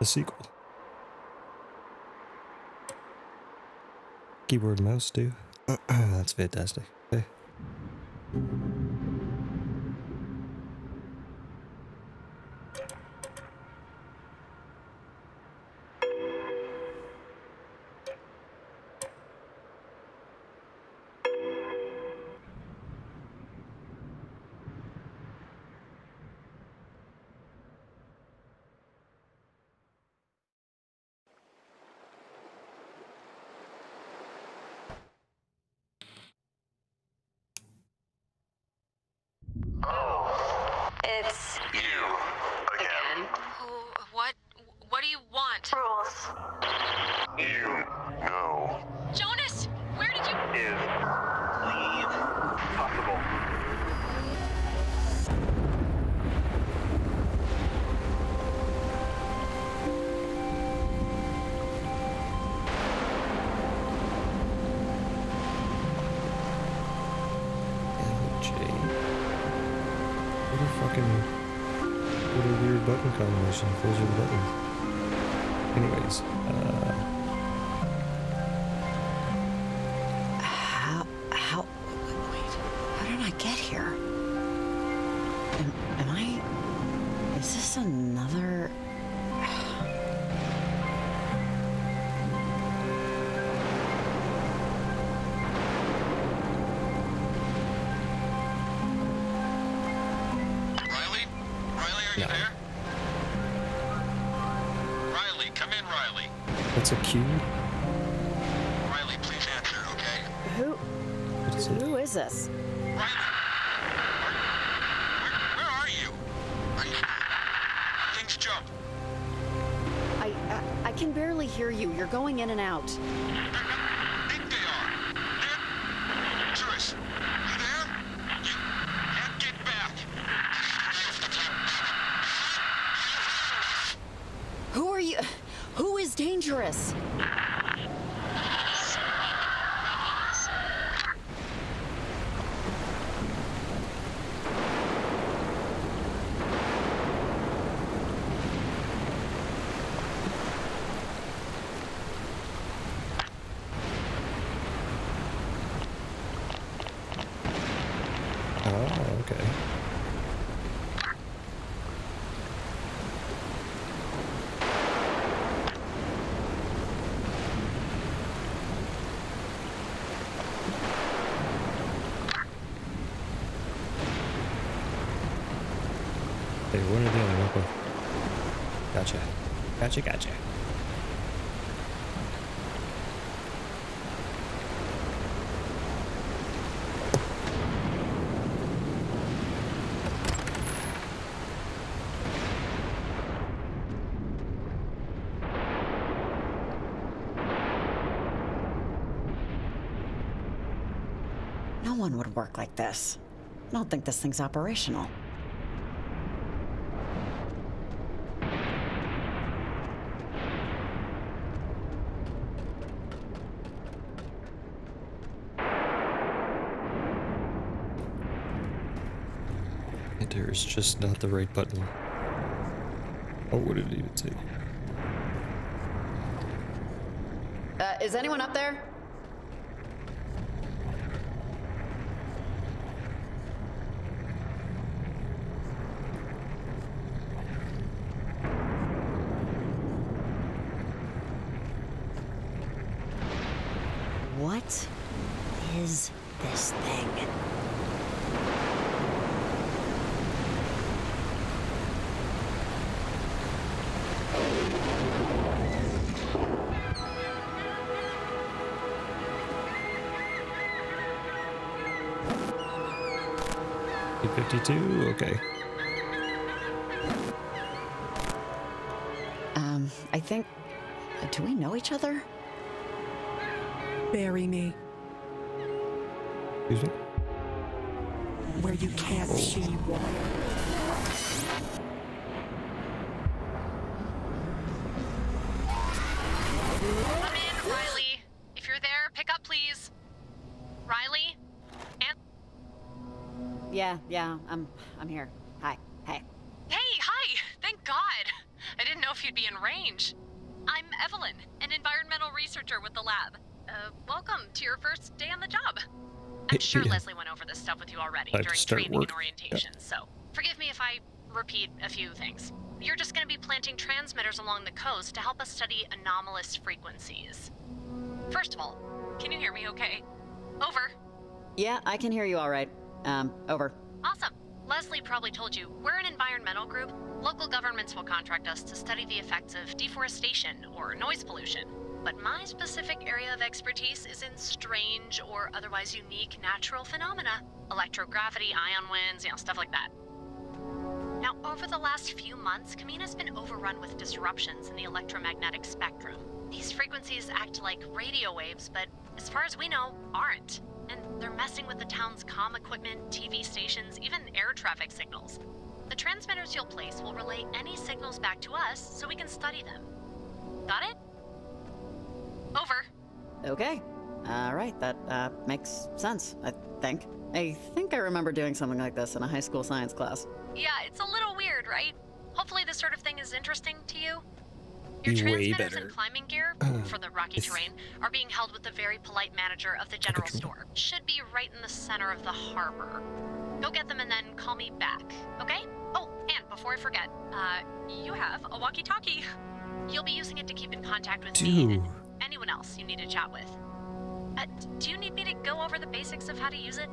the sequel. Keyboard and mouse too. That's fantastic. Okay. Dangerous? Oh, okay. Hey, one or the other, not both. Gotcha. Gotcha, gotcha. No one would work like this. I don't think this thing's operational. Enter is just not the right button. Oh, what did it even say? Uh, is anyone up there? I think. Uh, do we know each other? Bury me Excuse me. where you can't oh. see water. Come in, Riley. If you're there, pick up, please. Riley? An- Yeah, yeah, I'm I'm here. Hi. Hey. hey, hi. Thank God. I didn't know if you'd you'd be in range. I'm Evelyn, an environmental researcher with the lab. Uh, welcome to your first day on the job. I'm sure Yeah. Leslie went over this stuff with you already during training work. and orientation, so forgive me if I repeat a few things. You're just going to be planting transmitters along the coast to help us study anomalous frequencies. First of all, can you hear me okay? Over. Yeah, I can hear you all right. Um, over. Awesome. Leslie probably told you, we're an environmental group. Local governments will contract us to study the effects of deforestation or noise pollution. But my specific area of expertise is in strange or otherwise unique natural phenomena. Electrogravity, ion winds, you know, stuff like that. Now, over the last few months, Camena's been overrun with disruptions in the electromagnetic spectrum. These frequencies act like radio waves, but as far as we know, aren't. And they're messing with the town's comm equipment, TV stations, even air traffic signals. The transmitters you'll place will relay any signals back to us so we can study them. Got it? Over. Okay. All right, that uh, makes sense, I think. I think I remember doing something like this in a high school science class. Yeah, it's a little weird, right? Hopefully, this sort of thing is interesting to you. Your Be way transmitters better. and climbing gear for the rocky If- terrain are being held with the very polite manager of the general terrain. store. Should be right in the center of the harbor. Go get them and then call me back, okay? Oh, and before I forget, uh, you have a walkie-talkie. You'll be using it to keep in contact with me Do. and anyone else you need to chat with. Uh, do you need me to go over the basics of how to use it?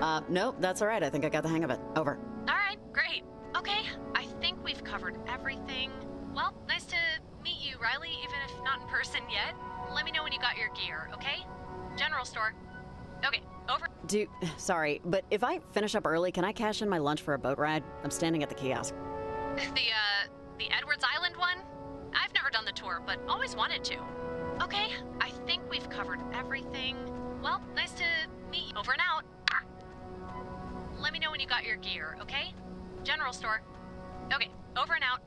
Uh, nope, that's all right. I think I got the hang of it. Over. All right, great. Okay, I think we've covered everything. Well, nice to meet you, Riley, even if not in person yet. Let me know when you got your gear, okay? General store. Okay, over. Do sorry, but if I finish up early, can I cash in my lunch for a boat ride? I'm standing at the kiosk. The, uh, the Edwards Island one? I've never done the tour, but always wanted to. Okay, I think we've covered everything. Well, nice to meet you. Over and out. Let me know when you got your gear, okay? General store. Okay, over and out.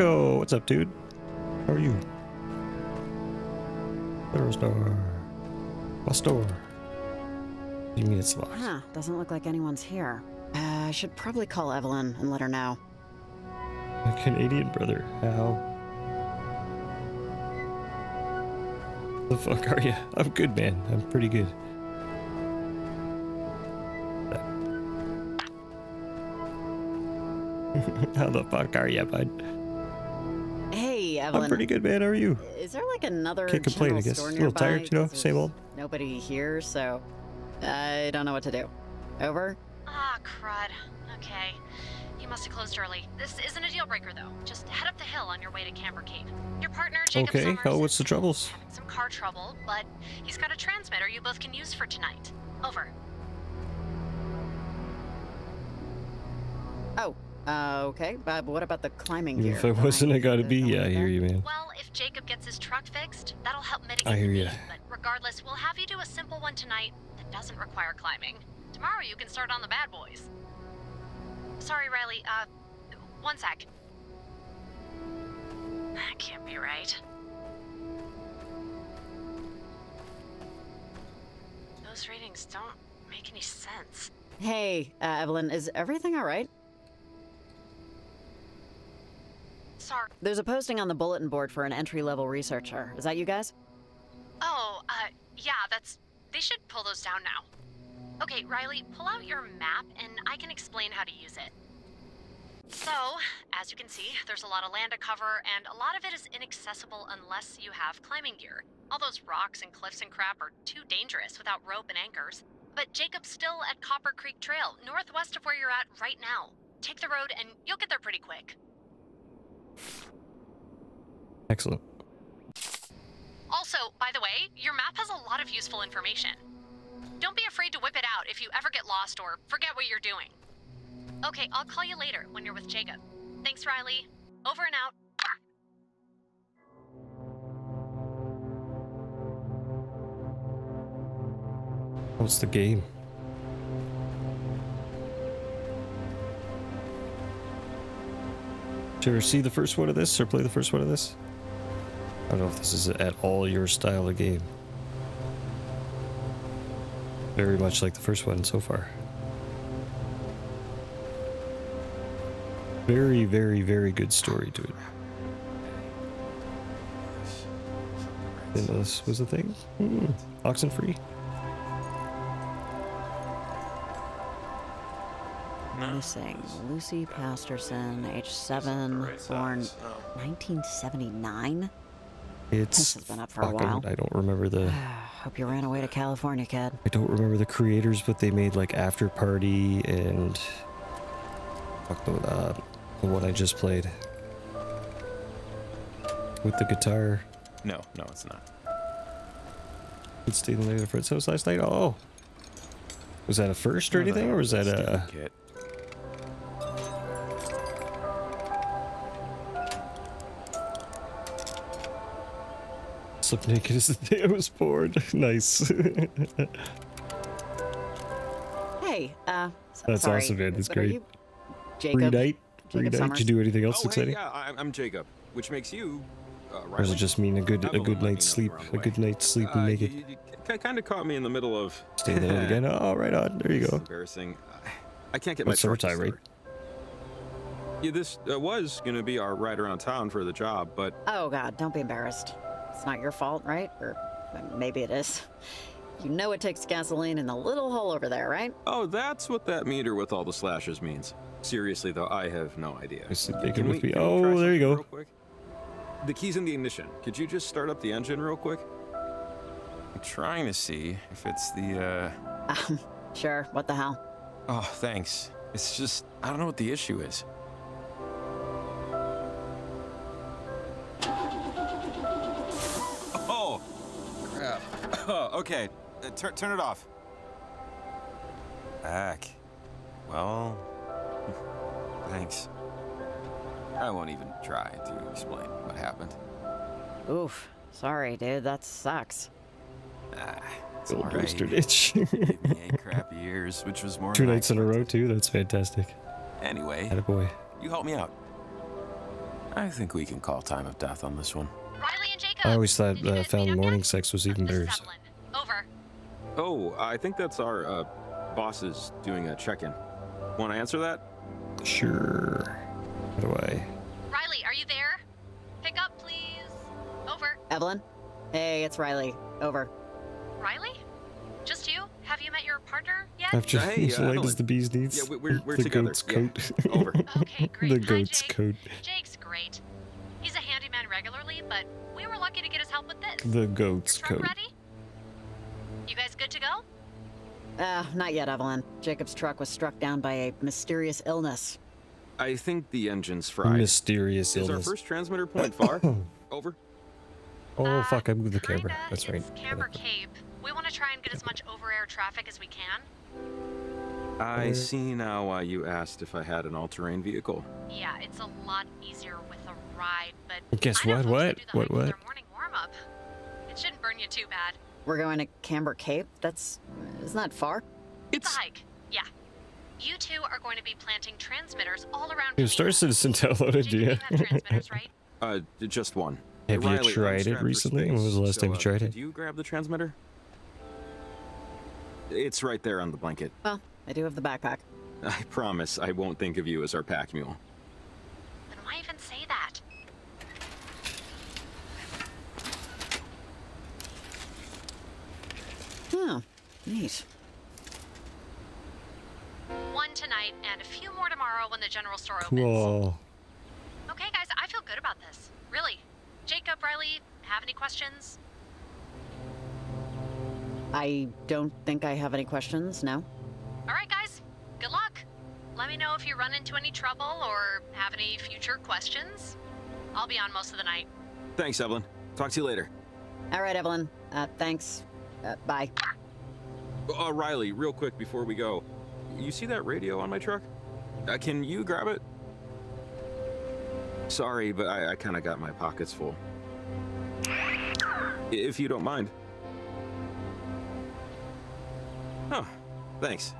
Rocco, what's up, dude? How are you? Federal store. What store? You mean it's locked? Huh, doesn't look like anyone's here. Uh, I should probably call Evelyn and let her know. My Canadian brother. How? The fuck are you? I'm good, man. I'm pretty good. How the fuck are you, bud? Hey, Evelyn. I'm pretty good, man. How are you? Is there like another Can't complain, I guess. store A little tired, you know, Same old. Nobody here, so I don't know what to do. Over. Ah, crud. Okay. You must have closed early. This isn't a deal breaker, though. Just head up the hill on your way to Camber Cave. Your partner, Jacob Okay, Summers, how- what's the troubles? Having some car trouble, but he's got a transmitter you both can use for tonight. Over. Oh, uh, okay. But what about the climbing gear? if I wasn't, I gotta be. Yeah, I hear you, man. Well, if Jacob gets his truck fixed, that'll help mitigate I hear you. But regardless, we'll have you do a simple one tonight that doesn't require climbing. Tomorrow you can start on the bad boys. Sorry, Riley. Uh, one sec. That can't be right. Those readings don't make any sense. Hey, uh, Evelyn, is everything all right? Sorry. There's a posting on the bulletin board for an entry-level researcher. Is that you guys? Oh, uh, yeah, that's. They should pull those down now. Okay, Riley, pull out your map and I can explain how to use it. So, as you can see, there's a lot of land to cover, and a lot of it is inaccessible unless you have climbing gear. All those rocks and cliffs and crap are too dangerous without rope and anchors. But Jacob's still at Copper Creek Trail, northwest of where you're at right now. Take the road and you'll get there pretty quick. Excellent. Also, by the way, your map has a lot of useful information. Don't be afraid to whip it out if you ever get lost or forget what you're doing. Okay, I'll call you later when you're with Jacob. Thanks, Riley. Over and out. What's the game? Ever see the first one of this or play the first one of this? I don't know if this is at all your style of game. Very much like the first one so far. Very, very, very good story to it. Didn't know this was a thing. Hmm. Oxenfree. Missing Lucy Pasterson, age seven, born 1979. It's This has been up for a while. I don't remember the Hope you ran away to California, kid. I don't remember the creators, but they made like Afterparty and fuck the uh, the one I just played with the guitar. No, no, it's not. It stayed in the friend's house last night. Oh, was that a first or anything, or was that a? Kit. Slept naked as the day I was born. nice. Hey, uh, s- That's sorry, awesome, man. That's great. you Free Jacob? night. Free Jacob night. Summers? Did you do anything else Oh, exciting? hey, yeah, I'm, I'm Jacob, which makes you. Uh, Or does it just mean a good a good night's sleep? A good night's sleep Uh, and naked. You, you, kind of caught me in the middle of. Stay the night again. Oh, right on. There you go. Embarrassing. I can't get Well, my truck to summertime, right? Yeah, this uh, was gonna be our ride around town for the job, but Oh God, don't be embarrassed. It's not your fault, right? Or maybe it is. You know it takes gasoline in the little hole over there, right? oh, that's what that meter with all the slashes means. Seriously though, I have no idea. I sleep Can naked we- with me. can Oh, try there you go. real quick? The key's in the ignition. Could you just start up the engine real quick? I'm trying to see if it's the, uh... Um, sure. What the hell? Oh, thanks. It's just, I don't know what the issue is. okay, uh, tur- turn it off. Back. Well... Thanks. I won't even try to explain what happened. Oof. Sorry, dude. That sucks. Ah, it's Little all right. booster itch. Gave me eight crappy years, which was more Two than I nights in a row too. That's fantastic. Anyway, Attaboy. you help me out. I think we can call time of death on this one. Riley and Jacob. I always thought did you uh, found morning sex was even better. Evelyn. Over. Oh, I think that's our uh, boss is doing a check-in. Want to answer that? Sure. How do I? Riley, are you there? Pick up, please. Over. Evelyn? Hey, it's Riley. Over. Riley? Just you? Have you met your partner yet? After Hey, as uh, light as the bees needs. Yeah, we- we're- we're the together. goat's Yeah. coat. Over. Okay, great. the Hi, goat's Jake. coat. Jake's great. He's a handyman regularly, but we were lucky to get his help with this. The Your goat's truck coat. ready? You guys good to go? Uh, not yet, Evelyn. Jacob's truck was struck down by a mysterious illness. I think the engine's fried. Mysterious illness. is our first transmitter point far? Over. Oh Uh, fuck! I'm with the camera. kinda. That's right. Camera Cape. We want to try and get as much over-air traffic as we can. I see now why you asked if I had an all-terrain vehicle. Yeah, it's a lot easier with a ride, but Guess what? What? who do the What? What? Morning warm-up. It shouldn't burn you too bad. We're going to Camber Cape? That's. Isn't that far? It's a hike. Yeah. You two are going to be planting transmitters all around. Your Star Phoenix. Citizen downloaded, Jacob, do you you? transmitters, right? Uh, just one. Have you Riley, tried it strapped for recently? When was the space, last time you tried uh, it? Did you grab the transmitter? It's right there on the blanket. Well, I do have the backpack. I promise I won't think of you as our pack mule. Then why even say that? Oh, neat. One tonight and a few more tomorrow when the general store opens. Cool. Okay, guys, I feel good about this. Really. Jacob, Riley, have any questions? I don't think I have any questions, no? All right, guys. Good luck. Let me know if you run into any trouble or have any future questions. I'll be on most of the night. Thanks, Evelyn. Talk to you later. All right, Evelyn. Uh, thanks. Uh, bye. Uh, Riley, real quick before we go. You see that radio on my truck? Uh, can you grab it? Sorry, but I, I kind of got my pockets full. If you don't mind. Oh, thanks.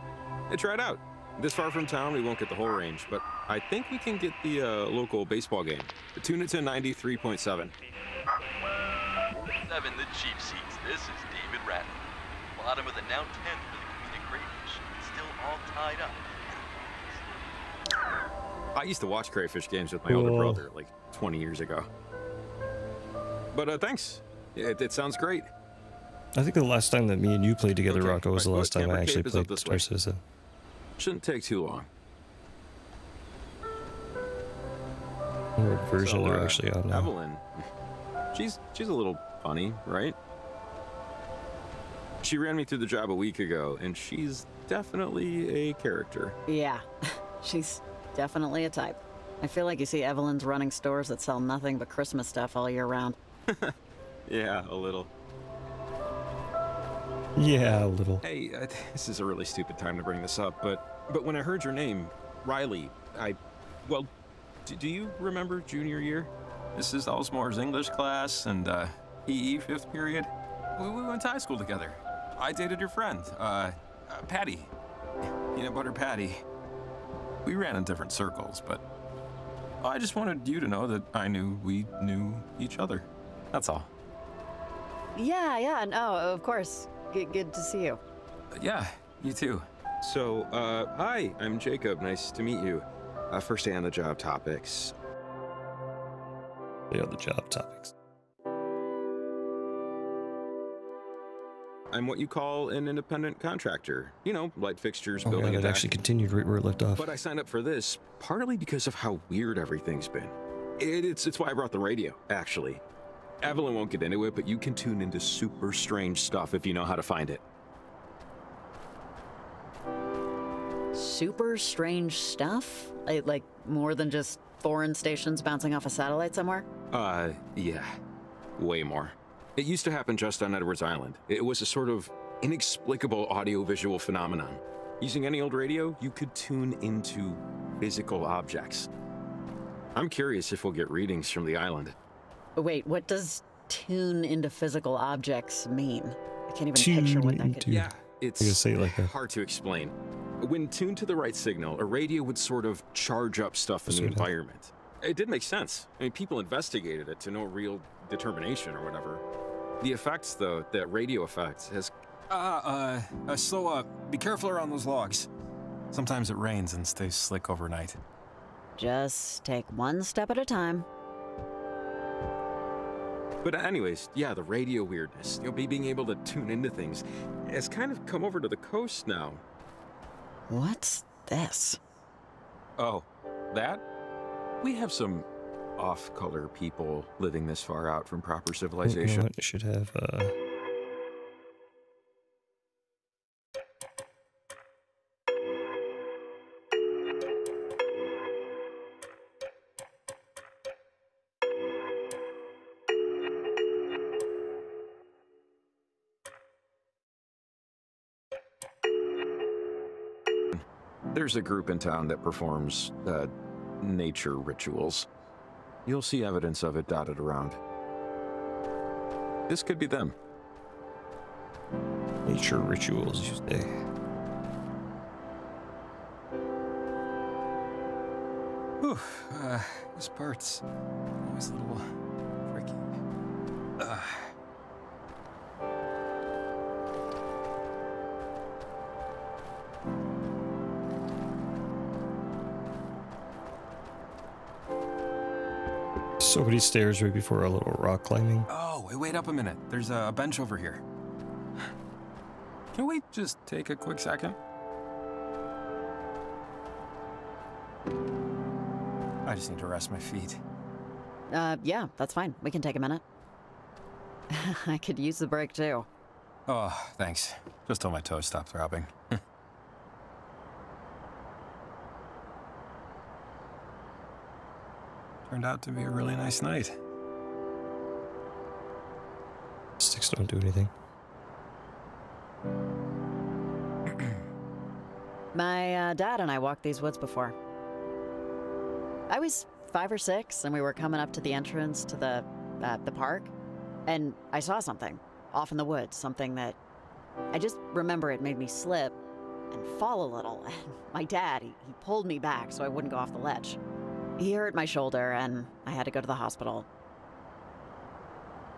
Hey, try it out. This far from town, we won't get the whole range, but I think we can get the uh, local baseball game. Tune it to 93.7. Seven, the cheap seats. This is David Ratton. Bottom of the now 10th for the comedic crayfish. Still all tied up. I used to watch crayfish games with my older brother like 20 years ago. But uh, thanks. It, it sounds great. I think the last time that me and you played together, Okay, Rocco, was the last time I actually cape is up played this Star. Citizen. Shouldn't take too long. What version So, they're uh, actually on now. Evelyn, she's she's a little funny, right? She ran me through the job a week ago, and she's definitely a character. Yeah, she's definitely a type. I feel like you see Evelyn's running stores that sell nothing but Christmas stuff all year round. Yeah, a little. Yeah, a little. Hey, uh, this is a really stupid time to bring this up, but but when I heard your name, Riley, I, well, do, do you remember junior year? Mrs. Elsmore's English class and uh, PE fifth period. We, we went to high school together. I dated your friend, uh, uh, Patty, peanut butter Patty. We ran in different circles, but I just wanted you to know that I knew we knew each other. That's all. Yeah, yeah, no, of course. Good, good to see you. Yeah, you too. So, uh, hi, I'm Jacob. Nice to meet you. Uh, first day on the job topics. They are The other job topics. I'm what you call an independent contractor. You know, light fixtures, Oh, building yeah, a that actually continued right where it left off. But I signed up for this partly because of how weird everything's been. It, it's it's why I brought the radio, actually. Evelyn won't get into it, but you can tune into super strange stuff if you know how to find it. Super strange stuff? Like, like more than just foreign stations bouncing off a satellite somewhere? Uh, yeah. Way more. It used to happen just on Edwards Island. It was a sort of inexplicable audiovisual phenomenon. Using any old radio, you could tune into physical objects. I'm curious if we'll get readings from the island. Wait, what does tune into physical objects mean? I can't even Tune picture what that could into- be. Yeah, it's say it like that. hard to explain. When tuned to the right signal, a radio would sort of charge up stuff in the Sort of. environment. It did make sense. I mean, people investigated it to no real determination or whatever. The effects, though, that radio effect has. Uh, uh, uh, so, uh, be careful around those logs. Sometimes it rains and stays slick overnight. Just take one step at a time. But anyways, yeah, the radio weirdness, you know, be being able to tune into things, has kind of come over to the coast now. What's this? Oh, that? We have some off-color people living this far out from proper civilization. what? Should have, uh... There's a group in town that performs uh, nature rituals. You'll see evidence of it dotted around. This could be them. Nature rituals, you say. Whew, uh, this part's always a little So many stairs right before our little rock climbing. oh, wait, wait up a minute. There's a bench over here. Can we just take a quick second? I just need to rest my feet. Uh, yeah, that's fine. We can take a minute. I could use the break too. Oh, thanks. Just till my toes stop throbbing. Turned out to be a really nice night. Sticks don't do anything. My uh, dad and I walked these woods before. I was five or six, and we were coming up to the entrance to the uh, the park, and I saw something off in the woods. Something that I just remember it made me slip, and fall a little. And my dad, he, he pulled me back so I wouldn't go off the ledge. He hurt my shoulder, and I had to go to the hospital.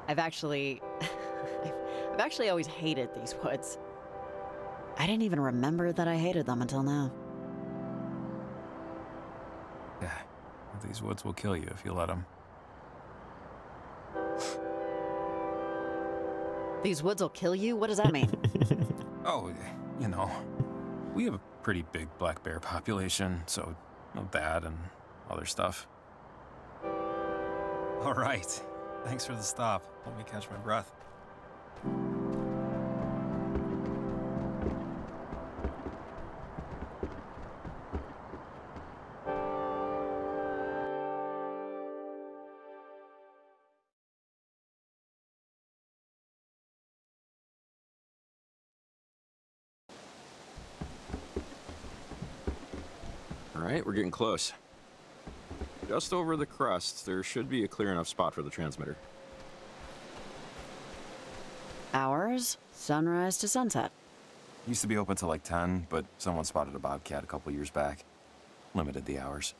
I've actually. I've, actually always hated these woods. I didn't even remember that I hated them until now. Yeah. These woods will kill you if you let them. These woods will kill you? What does that mean? Oh, you know, we have a pretty big black bear population, so that and other stuff. All right. Thanks for the stop. Let me catch my breath. All right, we're getting close. Just over the crust, there should be a clear enough spot for the transmitter. Hours? Sunrise to sunset. Used to be open till like 10, but someone spotted a bobcat a couple years back. Limited the hours.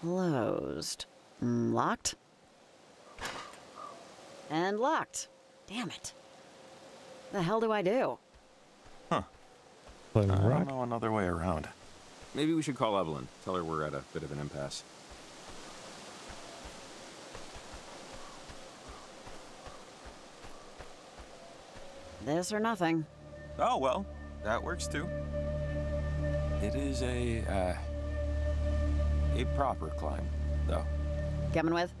Closed. Mm, locked? And locked. Damn it. The hell do I do? Climb I rock. don't know another way around. Maybe we should call Evelyn. Tell her we're at a bit of an impasse. This or nothing. Oh, well, that works too. It is a, uh, a proper climb, though. Coming with?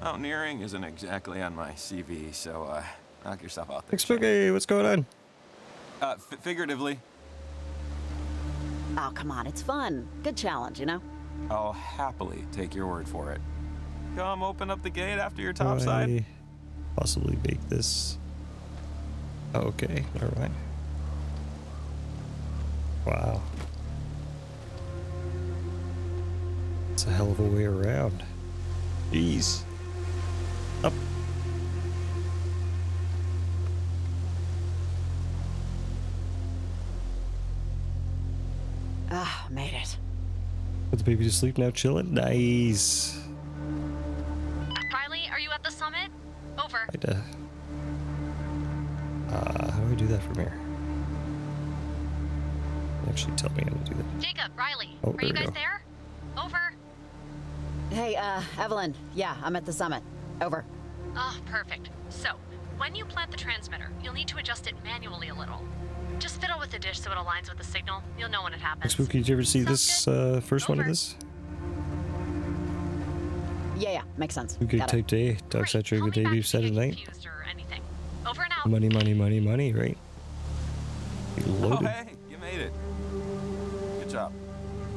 Mountaineering isn't exactly on my CV, so, uh, knock yourself out there. Big Spooky, what's going on? Uh, f- figuratively, Oh, come on, it's fun. Good challenge, you know? I'll happily take your word for it. Come open up the gate after your How top do side. Possibly bake this. Okay, never mind. Wow. It's a hell of a way around. Jeez. Put the baby to sleep now, chilling. Nice. Riley, are you at the summit? Over. Right, uh, uh, how do I do that from here? Actually, tell me how to do that. Jacob, Riley, Oh, are you guys go. there? Over. Hey, uh, Evelyn. Yeah, I'm at the summit. Over. Ah, perfect. So, when you plant the transmitter, you'll need to adjust it manually a little. Just fiddle with the dish so it aligns with the signal. You'll know when it happens. Spooky, did you ever see Sounds this uh, first one of this? Yeah, yeah, makes sense. Spooky Got it. type day, dog Great. saturated good day, back beef if you Saturday get night. confused or anything. Over and out. Money, money, money, money, right? You Oh, loaded. hey, you made it. Good job.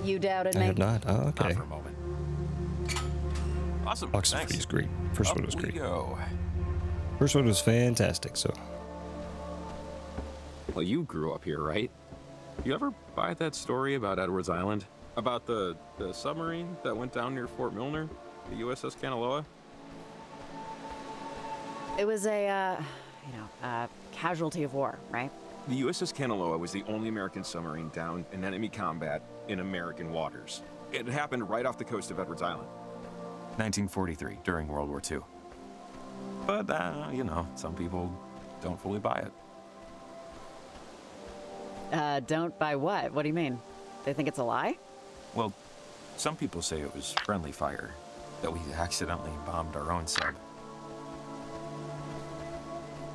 You doubted I me? have not. Oh, Not okay. for a moment. Awesome. Oxen Thanks. Free is great. First Up one was great. go. First one was fantastic. So Well, you grew up here, right? You ever buy that story about Edwards Island? About the, the submarine that went down near Fort Milner? The USS Kanaloa? It was a, uh, you know, uh, casualty of war, right? The USS Kanaloa was the only American submarine down in enemy combat in American waters. It happened right off the coast of Edwards Island. 1943, during World War II. But, uh, you know, some people don't fully buy it. Uh, don't buy what? What do you mean? They think it's a lie? Well, some people say it was friendly fire, that we accidentally bombed our own sub.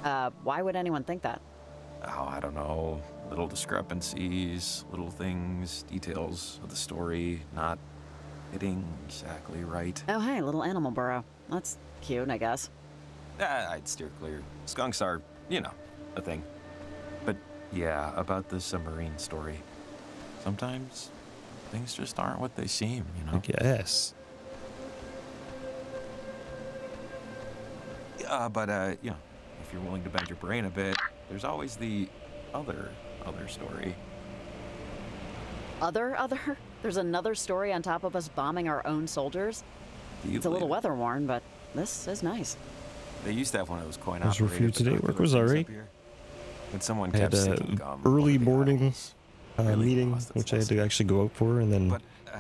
Uh, why would anyone think that? Oh, I don't know. Little discrepancies, little things, details of the story not hitting exactly right. Oh, hey, little animal burrow. That's cute, I guess. Ah, I'd steer clear. Skunks are, you know, a thing. But yeah, about the submarine story. Sometimes things just aren't what they seem, you I know? guess. Uh, but, uh, you know, if you're willing to bend your brain a bit, there's always the other, other story. Other, other? There's another story on top of us bombing our own soldiers? You It's a little weather worn, but this is nice. They used to have one of those coin Those were operated for you When someone I had kept a gum early over morning uh, Really meeting, which I had to actually go out for, and then But uh,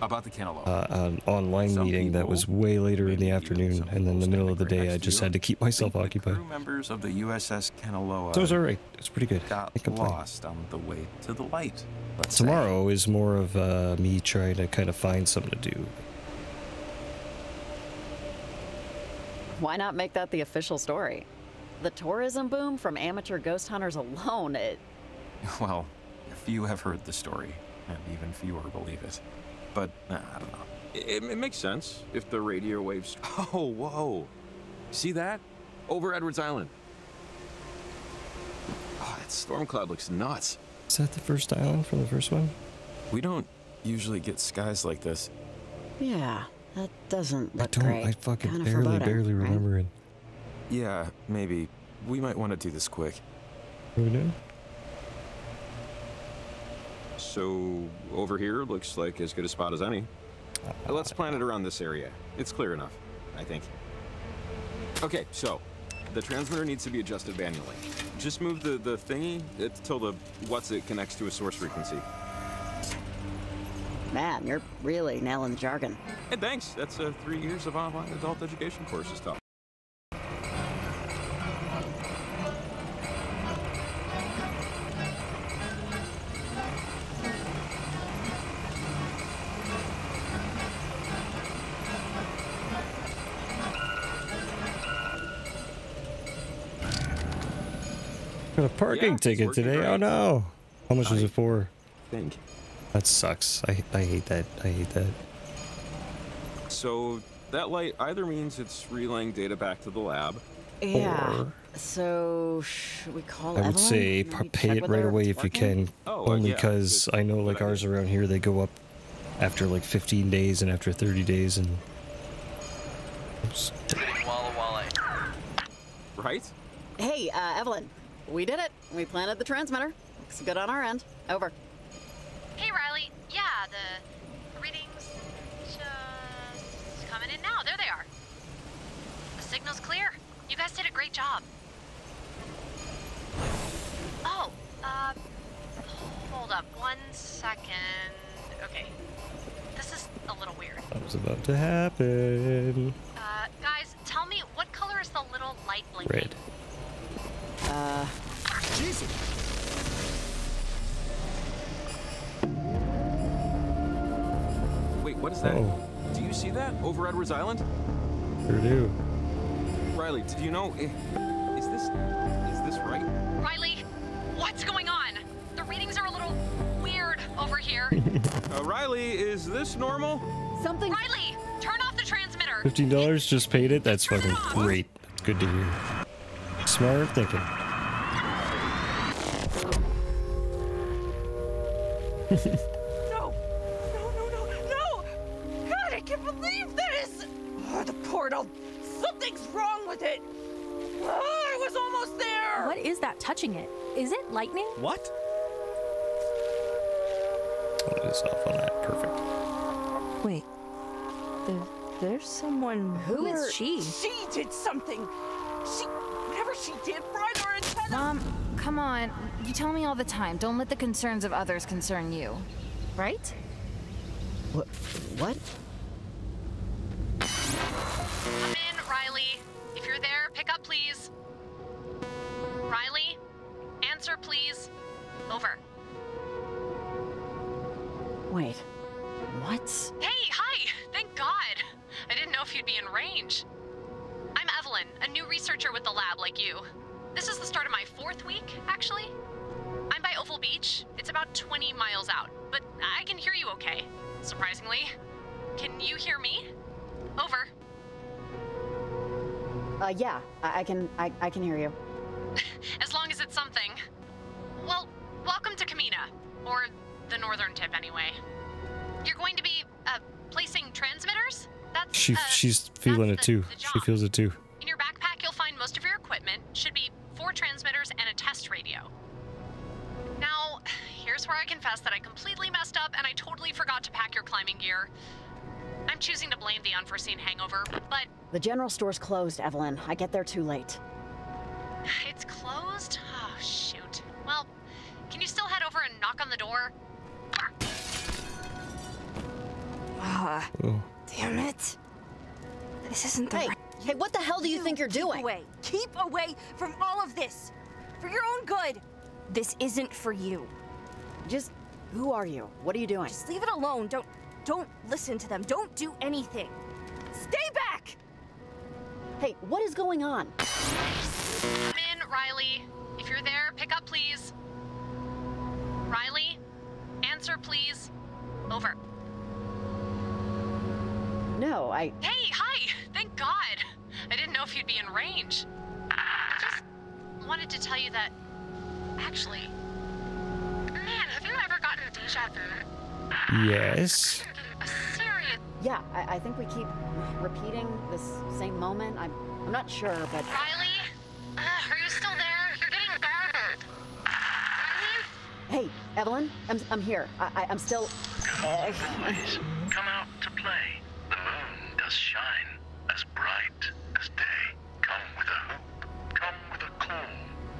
about the cantaloupe. uh, an online Some meeting that was way later in the afternoon, and then the middle of the day, I just had to keep myself occupied. The crew members of the USS Kanaloa So it was alright. It's pretty good. got Can't lost on the way to the light. let's say. Tomorrow is more of uh, me trying to kind of find something to do. Why not make that the official story? The tourism boom from amateur ghost hunters alone, it, Well, few have heard the story, and even fewer believe it. But uh, I don't know. It, it makes sense if the radio waves. Oh, whoa! See that? Over Edwards Island. Oh, that storm cloud looks nuts. Is that the first island from the first one? We don't usually get skies like this. yeah, that doesn't look I don't. great. I fucking Kinda barely, foreboding, barely right? remember it. Yeah, maybe. We might want to do this quick. What we doing? So over here looks like as good a spot as any. Uh, Let's plan it around this area. It's clear enough, I think. Okay, so the transmitter needs to be adjusted manually. Just move the, the thingy until the what's it connects to a source frequency. Man, you're really nailing the jargon. Hey, thanks. That's uh, three years of online adult education courses taught. Parking it's ticket working today. Oh no! How much was it for? think. That sucks. I I hate that. I hate that. So that light either means it's relaying data back to the lab. Yeah. Or- So should we call I would Evelyn? say Maybe pay it right away it's if you can. Oh, uh, Only yeah, because good- I know like idea. ours around here, they go up after like 15 days and after 30 days and. Oops. Walla Walla. Right? Hey, uh, Evelyn, we did it. We planted the transmitter. Looks good on our end. Over. Hey, Riley. Yeah, the readings just coming in now. There they are. The signal's clear. You guys did a great job. Oh, uh, hold up one second. Okay. This is a little weird. That was about to happen. Uh, guys, tell me, what color is the little light blinking? Red. Uh, Wait, what is that? Oh, Do you see that over Edwards Island? sure do. Riley, did you know? Is this is this right? Riley, what's going on? The readings are a little weird over here. Uh, Riley, is this normal? something. Riley, turn off the transmitter. $15 just paid it? That's fucking great. Good to hear. Smart thinking. No! No, no, no, no! God, I can't believe this! Oh, the portal! Something's wrong with it! Oh, I was almost there! What is that touching it? Is it lightning? What? That is off on that. Perfect. Wait. There, there's someone. Who is she? She did something! She. Whatever she did fried our antenna! Mom, come on. You tell me all the time. Don't let the concerns of others concern you. Right? What? What? Come in, Riley. If you're there, pick up, please. Riley, answer, please. Over. Wait. What? Hey, hi. Thank God. I didn't know if you'd be in range. I'm Evelyn, a new researcher with the lab like you. This is the start of my fourth week, actually. I'm by Oval Beach. It's about 20 miles out, but I can hear you okay, surprisingly. Can you hear me? Over. Uh, yeah, I, I can. I, I can hear you. As long as it's something. Well, welcome to Camena. Or the northern tip, anyway. You're going to be, uh, placing transmitters? That's, She uh, she's feeling it the- too. the She feels it too. In your backpack, you'll find most of your equipment. Should be four transmitters and a test radio. Now, here's where I confess that I completely messed up and I totally forgot to pack your climbing gear. I'm choosing to blame the unforeseen hangover, but The general store's closed, Evelyn. I get there too late. it's closed? Oh, shoot. Well, can you still head over and knock on the door? Ah, Oh. damn it. This isn't the Hey, right. Hey, what the hell do you think you're Keep doing? away. Keep away from all of this. For your own good. This isn't for you. Just, who are you? What are you doing? Just leave it alone. Don't don't listen to them. Don't do anything. Stay back. Hey, what is going on? Come in, Riley. If you're there, pick up, please. Riley? Answer, please. Over. No, I. Hey, hi! Thank God! I didn't know if you'd be in range. I just wanted to tell you that. Actually. Man, have you ever gotten deja vu? Yes. A serious. Yeah, I, I think we keep repeating this same moment. I'm, I'm not sure, but. Riley? Uh, are you still there? You're getting garbled. Riley? Hey, Evelyn, I'm, I'm here. I, I, I'm still. Uh, Please, come out to play. The moon does shine as bright as day. Come with a hope. Come with a call.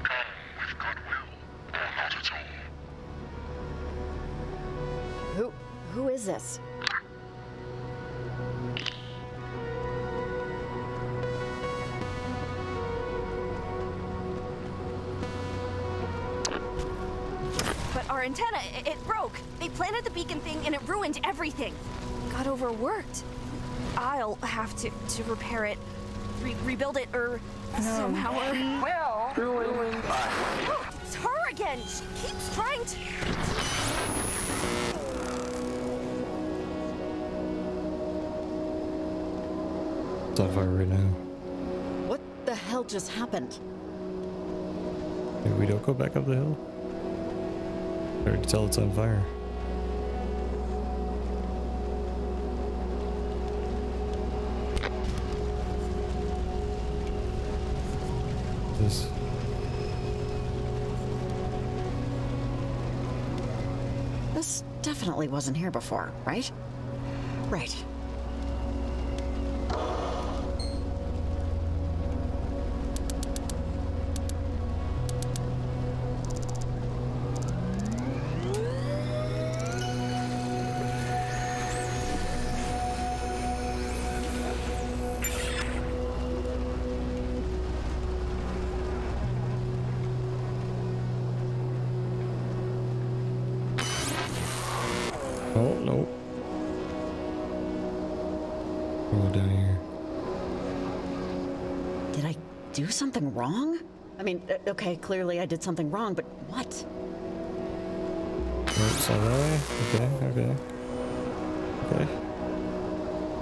Come with goodwill. Or not at all. who, who is this? But our antenna, it, it broke. They planted the beacon thing and it ruined everything. Got overworked. I'll have to to repair it, re- rebuild it, or somehow. Or, well, ruined. It's her again. She keeps trying to. It's on fire right now. What the hell just happened? Maybe we don't go back up the hill. I already tell it's on fire. This. This definitely wasn't here before, right? Right. Something wrong? I mean, okay, clearly I did something wrong, but what? That? Okay, okay. Okay.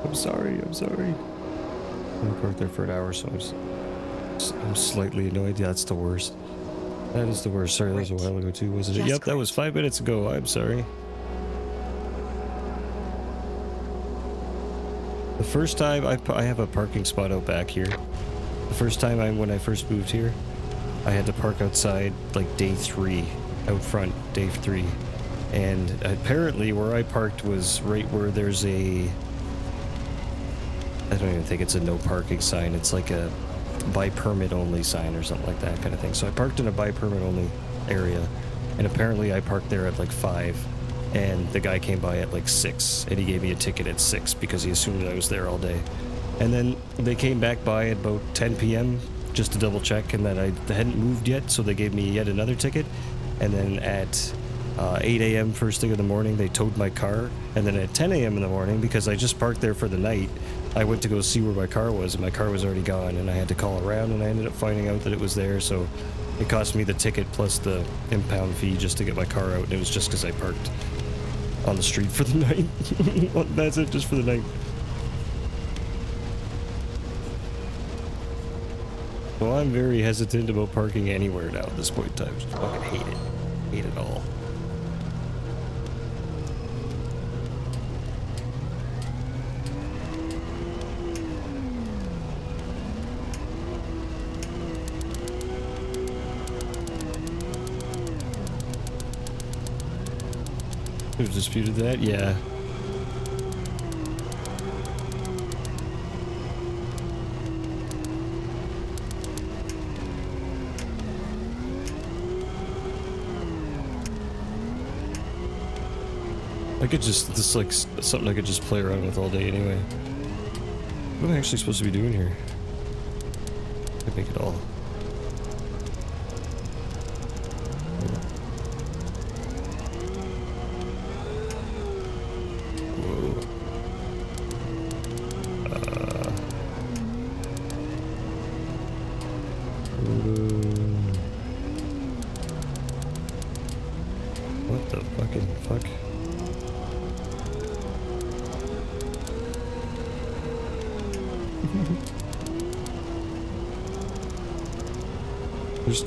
I'm sorry, I'm sorry. I worked there for an hour, so I'm, I'm slightly annoyed. Yeah, that's the worst. That is the worst. Sorry, that was a while ago too, wasn't it? Yes, Yep, that was five minutes ago. I'm sorry. The first time I, I have a parking spot out back here. The first time I when I first moved here, I had to park outside like day three, out front, day three, and apparently where I parked was right where there's a. I don't even think it's a no parking sign. It's like a by permit only sign or something like that kind of thing. So I parked in a by permit only area, and apparently I parked there at like five, and the guy came by at like six, and he gave me a ticket at six because he assumed I was there all day. And then they came back by at about 10 p.m. just to double check and that I hadn't moved yet, so they gave me yet another ticket. And then at uh, 8 a.m. first thing in the morning, they towed my car. And then at 10 a.m. in the morning, because I just parked there for the night, I went to go see where my car was, and my car was already gone. And I had to call around, and I ended up finding out that it was there. So it cost me the ticket plus the impound fee just to get my car out. And it was just because I parked on the street for the night. That's it, just for the night. Well, I'm very hesitant about parking anywhere now at this point in time. Just fucking hate it. Hate it all. Who disputed that? Yeah. Could just, this is like something I could just play around with all day anyway. What am I actually supposed to be doing here? I make it all.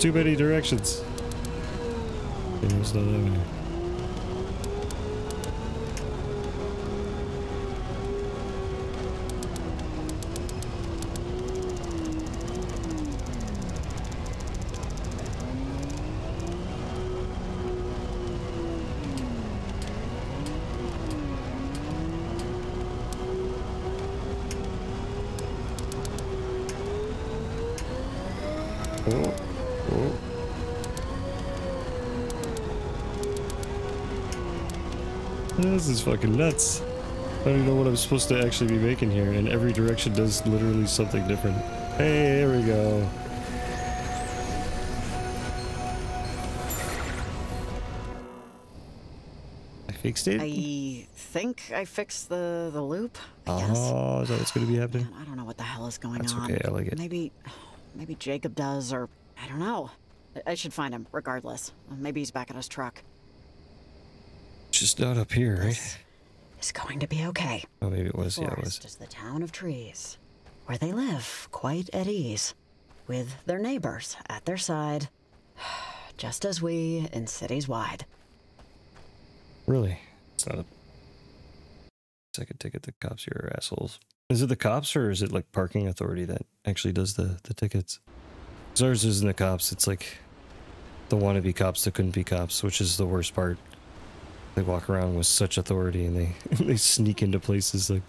Too many directions. That way. Fucking nuts. I don't even know what I'm supposed to actually be making here, and every direction does literally something different. Hey, here we go. I fixed it? I think I fixed the the loop. I oh, guess. Oh, is that what's going to be happening? I don't know what the hell is going That's on. okay, I like it. Maybe, maybe Jacob does, or I don't know. I- I should find him, regardless. Maybe he's back at his truck. Just not up here, right? It's going to be okay. Oh, maybe it was. Yeah, it was. Is the town of trees, where they live quite at ease, with their neighbors at their side, just as we in cities wide. Really? It's not a second ticket. The cops here are assholes. Is it the cops or is it like parking authority that actually does the, the tickets? ours isn't the cops. It's like the wannabe cops that couldn't be cops, which is the worst part. They walk around with such authority and they they sneak into places like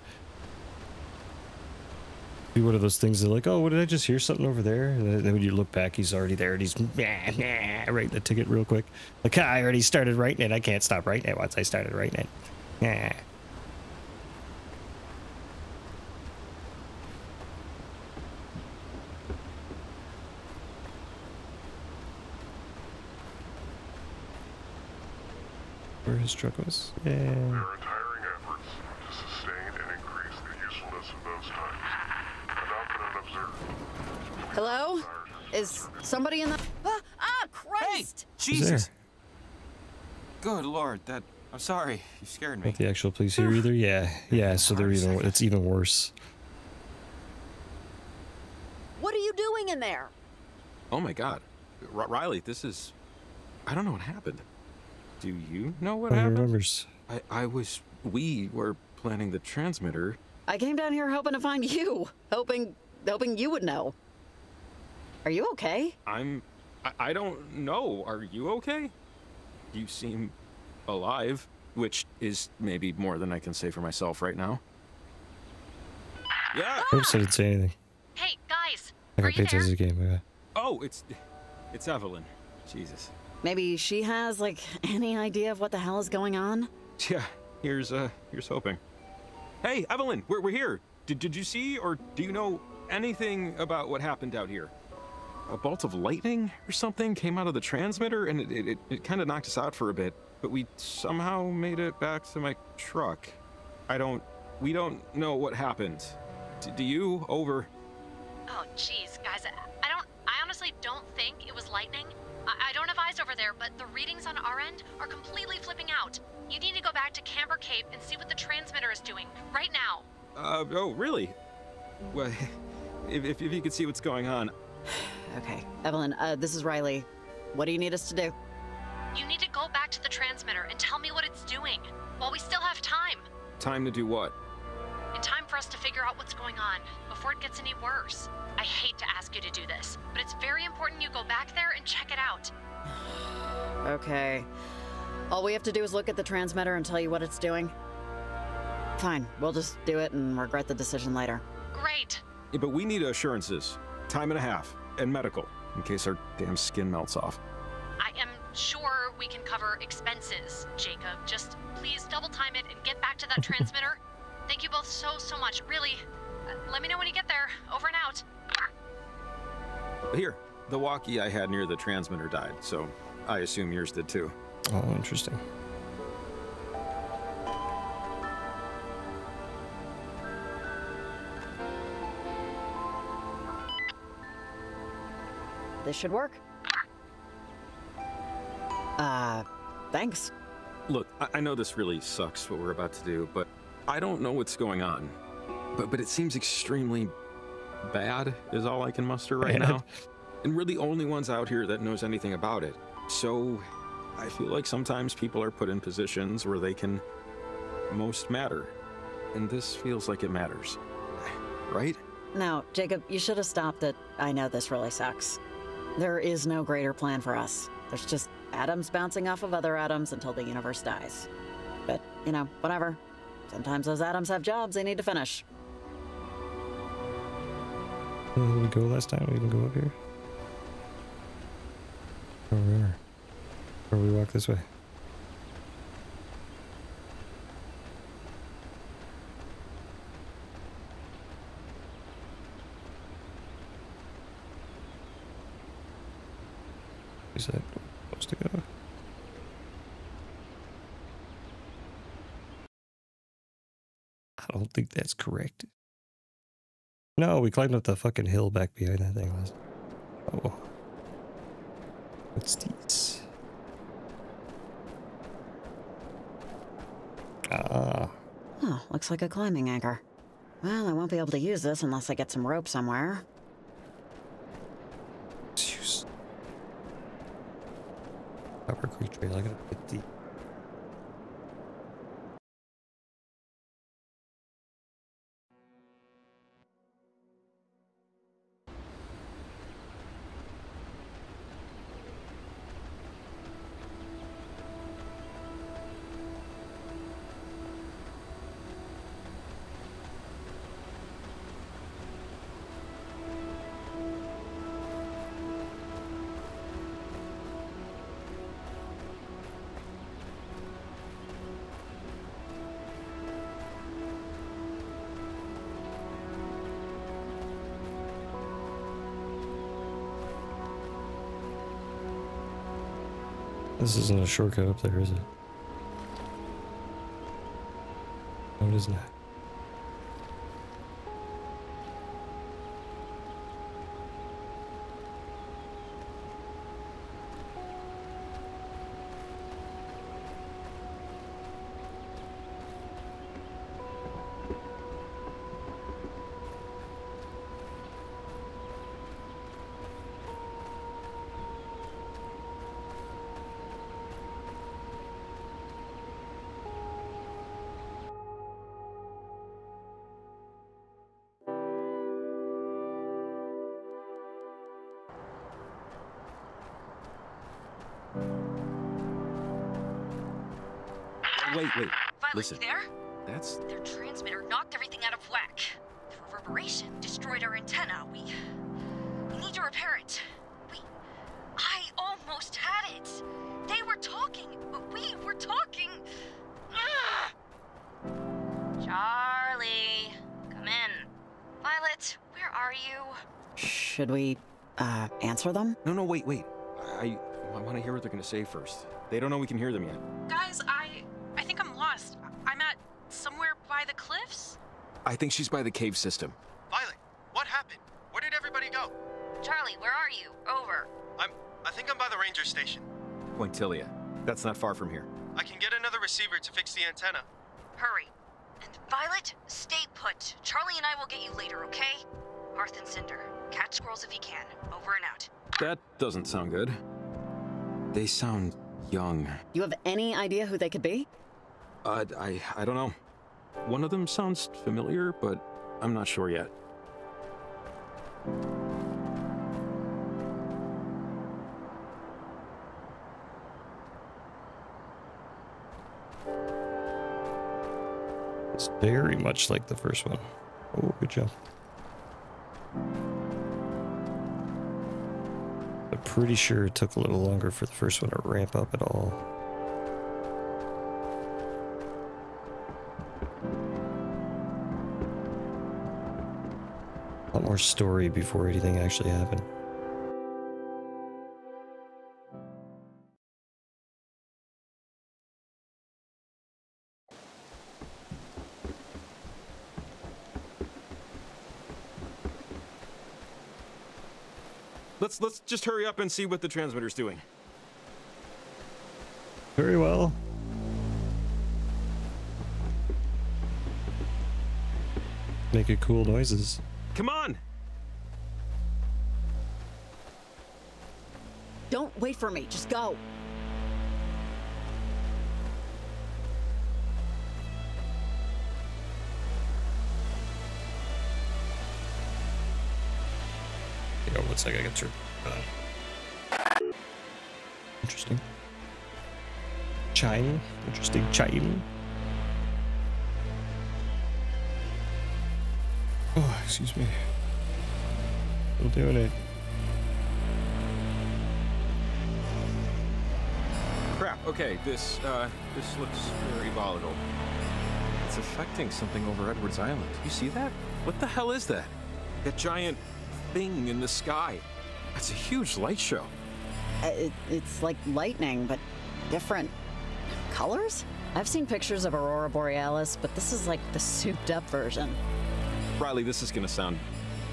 be one of those things that like, oh, what did I just hear something over there? And then when you look back, he's already there and he's writing the ticket real quick. Like, "Ah, I already started writing it. I can't stop writing it once I started writing it. Yeah. Where his truck was? Yeah. Their retiring efforts to sustain and increase the usefulness of those times have not been. Hello? Is somebody in the? Ah, ah Christ! Jesus. Good lord, that. I'm sorry. You scared me. Not the actual police here either. Yeah, yeah. So they're even. It's even worse. What are you doing in there? Oh my god. R- Riley, this is. I don't know what happened. Do you know what Oh, he happened? remembers. I, I was. We were planning the transmitter. I came down here hoping to find you, hoping, hoping you would know. Are you okay? I'm. I, I don't know. Are you okay? You seem alive, which is maybe more than I can say for myself right now. Yeah. Oops, I didn't say anything. Hey, guys, I are got you paid attention there? to the game. Okay. Oh, it's. It's Evelyn. Jesus. Maybe she has like any idea of what the hell is going on? Yeah. Here's uh. Here's hoping. Hey, Evelyn, we're we're here. Did did you see or do you know anything about what happened out here? A bolt of lightning or something came out of the transmitter and it it, it, it kind of knocked us out for a bit, but we somehow made it back to my truck. I don't. We don't know what happened. D- do you? Over. Oh, jeez, guys, I, I don't. I honestly don't think it was lightning. I, I don't have eyes over there, but the readings on our end are completely flipping out. You need to go back to Camber Cape and see what the transmitter is doing right now. Uh. Oh, really? Well, if if, if you could see what's going on, Okay, Evelyn, uh, this is Riley. What do you need us to do? You need to go back to the transmitter and tell me what it's doing while we still have time. time to do what? In time for us to figure out what's going on before it gets any worse. I hate to ask you to do this, but it's very important you go back there and check it out. Okay. All we have to do is look at the transmitter and tell you what it's doing. Fine, we'll just do it and regret the decision later. Great. Yeah, but we need assurances. Time and a half. And medical. In case our damn skin melts off. I am Sure, we can cover expenses, Jacob. Just please double time it and get back to that transmitter. Thank you both so, so much. Really. Uh, let me know when you get there. Over and out. Here, the walkie I had near the transmitter died, so I assume yours did too. Oh, interesting. This should work. Uh, thanks. Look, I, I know this really sucks what we're about to do, but I don't know what's going on. But but it seems extremely bad is all I can muster right Bad? now. And we're the only ones out here that knows anything about it. So I feel like sometimes people are put in positions where they can most matter. And this feels like it matters. Right? Now, Jacob, you should have stopped it. I know this really sucks. There is no greater plan for us. There's just atoms bouncing off of other atoms until the universe dies. But, you know, whatever. Sometimes those atoms have jobs they need to finish. Where did we go last time? We can go up here. Or where? Or we walk this way. Is that supposed to go? I don't think that's correct. No, we climbed up the fucking hill back behind that thing last. Oh. What's these? Ah. Oh, looks like a climbing anchor. Well, I won't be able to use this unless I get some rope somewhere. Jeez. Copper Creek Trail. I gotta put the. This isn't a shortcut up there, is it? No, it is not. Violet, Listen. you there? That's Their transmitter knocked everything out of whack. The reverberation destroyed our antenna. We. We need to repair it. We. I almost had it. They were talking. But we were talking. Ugh. Charlie, come in. Violet, where are you? Should we, uh, answer them? No, no, wait, wait. I I want to hear what they're gonna say first. They don't know we can hear them yet. I think she's by the cave system. Violet, what happened? Where did everybody go? Charlie, where are you? Over. I'm. I think I'm by the ranger station. Pointillia. That's not far from here. I can get another receiver to fix the antenna. Hurry. And Violet, stay put. Charlie and I will get you later, okay? Hearth and Cinder, catch squirrels if you can. Over and out. That doesn't sound good. They sound young. You have any idea who they could be? Uh, I I don't know. One of them sounds familiar, but I'm not sure yet. It's very much like the first one. Oh, good job. I'm pretty sure it took a little longer for the first one to ramp up at all. More story before anything actually happened. Let's let's just hurry up and see what the transmitter's doing. Very well. Making cool noises. Come on! Don't wait for me. Just go. You know, looks like I got your. Uh, interesting. Chime. Interesting chime. Excuse me. Still doing it. Crap. Okay, this uh, this looks very volatile. It's affecting something over Edwards Island. You see that? What the hell is that? That giant thing in the sky. That's a huge light show. Uh, It, it's like lightning, but different colors? I've seen pictures of Aurora Borealis, but this is like the souped up version. Riley, this is gonna sound.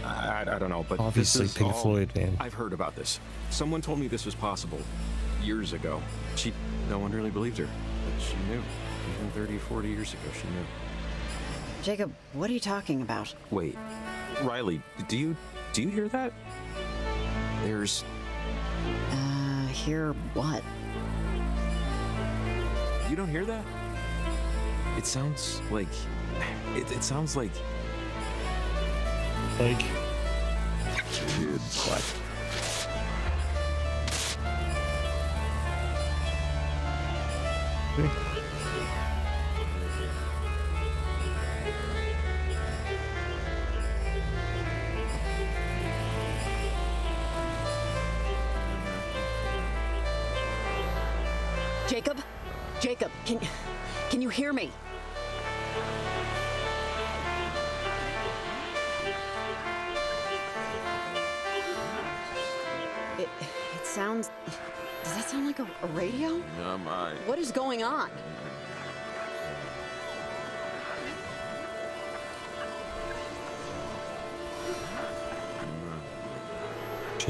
I, I, I don't know, but Obviously this is Pink all- Floyd, man. I've heard about this. Someone told me this was possible years ago. She, no one really believed her, but she knew. Even 30, 40 years ago, she knew. Jacob, what are you talking about? Wait, Riley, do you do you hear that? There's Uh, hear what? you don't hear that? It sounds like it, it sounds like Like. Dude, what? Jacob?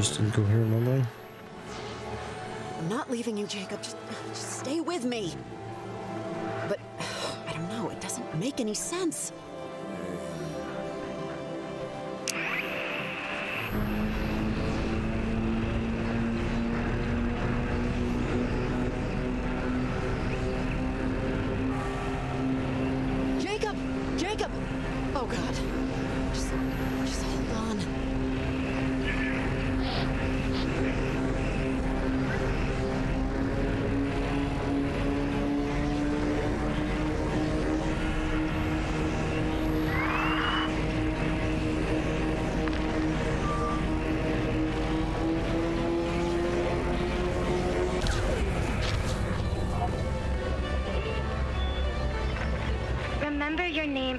Just incoherent mumbling. I'm not leaving you, Jacob. Just, just stay with me. But I don't know. It doesn't make any sense.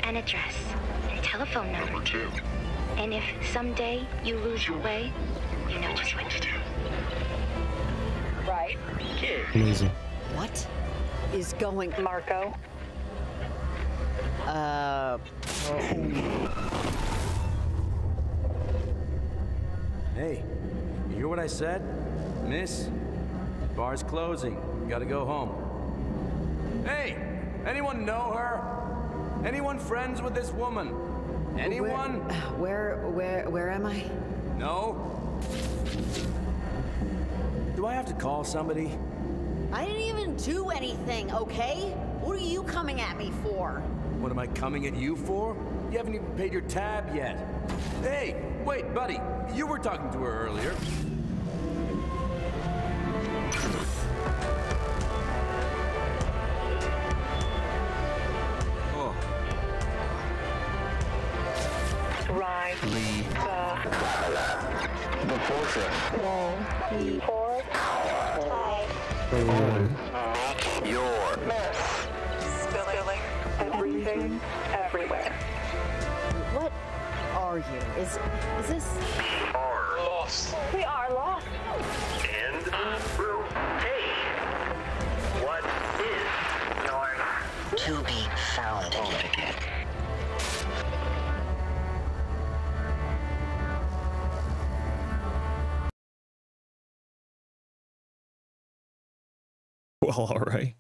Your name and address, and telephone number. two. And if someday you lose your way, you know just what to do. Right. Amazing. What is going Marco? Uh. Hey, you hear what I said? Miss, bar's closing. Gotta go home. Hey, anyone know her? Anyone friends with this woman? Anyone? Where, where, where am I? No? Do I have to call somebody? I didn't even do anything, okay? What are you coming at me for? What am I coming at you for? You haven't even paid your tab yet. Hey, wait, buddy. You were talking to her earlier. Fortress. Wall. Four. Make your mess. Spilling everything everywhere. What are you? Is is this? We are lost. We are lost. And room A. What is your To be found certificate. Well, all right.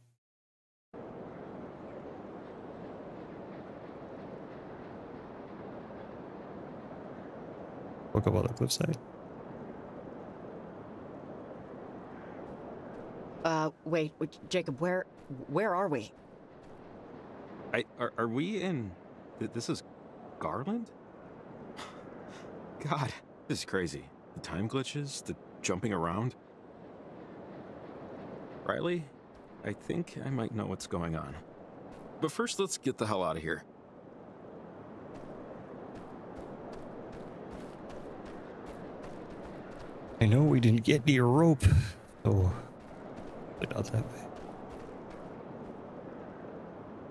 Woke up on the cliffside. Uh, wait, wait, Jacob, where, where are we? I are, are we in? This is Garland. God, this is crazy. The time glitches, the jumping around. Riley, I think I might know what's going on. But first, let's get the hell out of here. I know we didn't get near rope, so but not that way.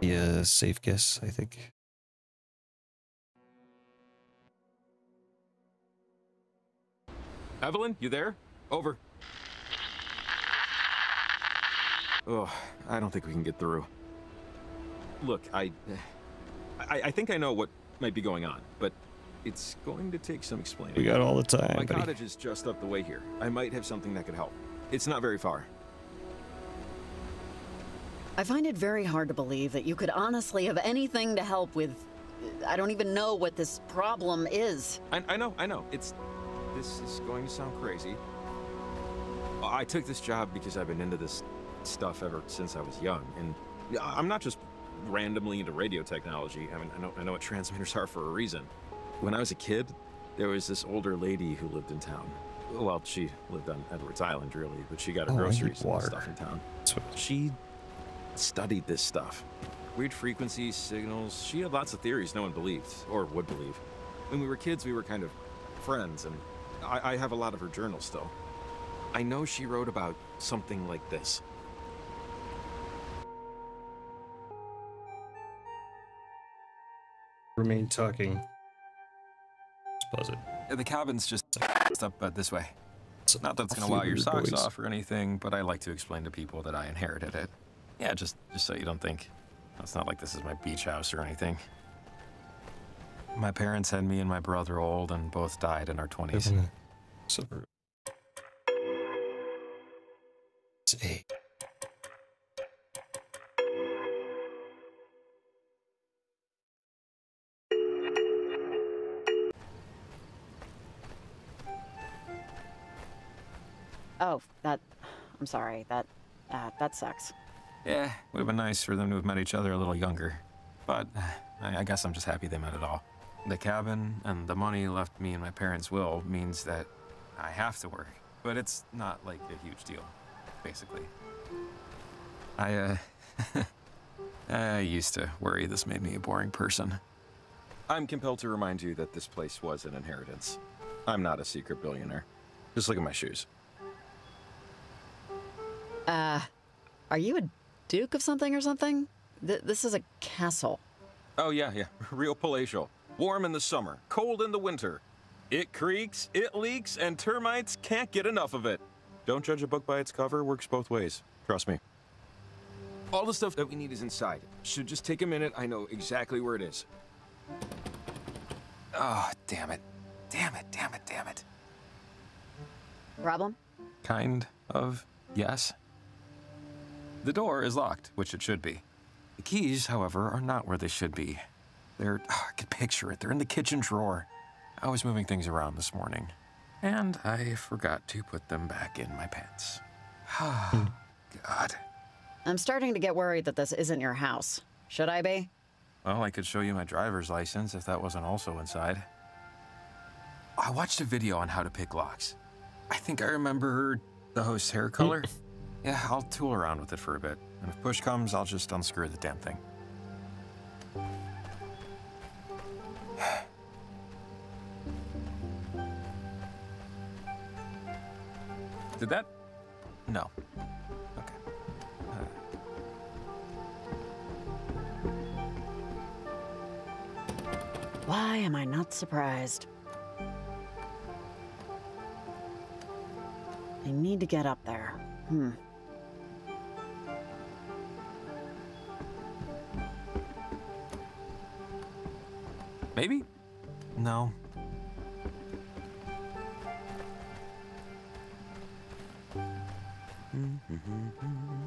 Yeah, safe guess, I think. Evelyn, you there? Over. Oh, I don't think we can get through. Look, I, I, I think I know what might be going on, but it's going to take some explaining. We got all the time, My buddy. cottage is just up the way here. I might have something that could help. It's not very far. I find it very hard to believe that you could honestly have anything to help with. I don't even know what this problem is. I, I know, I know. It's. This is going to sound crazy. I took this job because I've been into this stuff ever since I was young, and I'm not just randomly into radio technology. I mean, I know, I know what transmitters are for a reason. When I was a kid, there was this older lady who lived in town. Well, she lived on Edwards Island, really, but she got her Oh, groceries and stuff in town. She studied this stuff. Weird frequencies, signals. She had lots of theories no one believed, or would believe. When we were kids, we were kind of friends, and I, I have a lot of her journals still. I know she wrote about something like this. Remain talking. Let's pause it. The cabin's just up uh, this way. Not that it's gonna few wow your socks boys. off or anything, but I like to explain to people that I inherited it. Yeah, just just so you don't think. It's not like this is my beach house or anything. My parents had me and my brother old, and both died in our 20s. Open the silver. It's A. Oh, that. I'm sorry. That. Uh, that sucks. Yeah, would have been nice for them to have met each other a little younger. But uh, I, I guess I'm just happy they met at all. The cabin and the money left me in my parents' will means that I have to work. But it's not like a huge deal, basically. I, uh. I used to worry this made me a boring person. I'm compelled to remind you that this place was an inheritance. I'm not a secret billionaire. Just look at my shoes. Uh, are you a duke of something or something? Th- this is a castle. Oh, yeah, yeah. Real palatial. Warm in the summer, cold in the winter. It creaks, it leaks, and termites can't get enough of it. Don't judge a book by its cover, works both ways. Trust me. All the stuff that we need is inside. Should just take a minute. I know exactly where it is. Oh, damn it. Damn it, damn it, damn it. Problem? Kind of, yes. The door is locked, which it should be. The keys, however, are not where they should be. They're, ah, I can picture it, they're in the kitchen drawer. I was moving things around this morning, and I forgot to put them back in my pants. God. I'm starting to get worried that this isn't your house. Should I be? Well, I could show you my driver's license if that wasn't also inside. I watched a video on how to pick locks. I think I remember the host's hair color. Yeah, I'll tool around with it for a bit. And if push comes, I'll just unscrew the damn thing. Did that? No. Okay. Uh. Why am I not surprised? I need to get up there. Hmm. Maybe? No.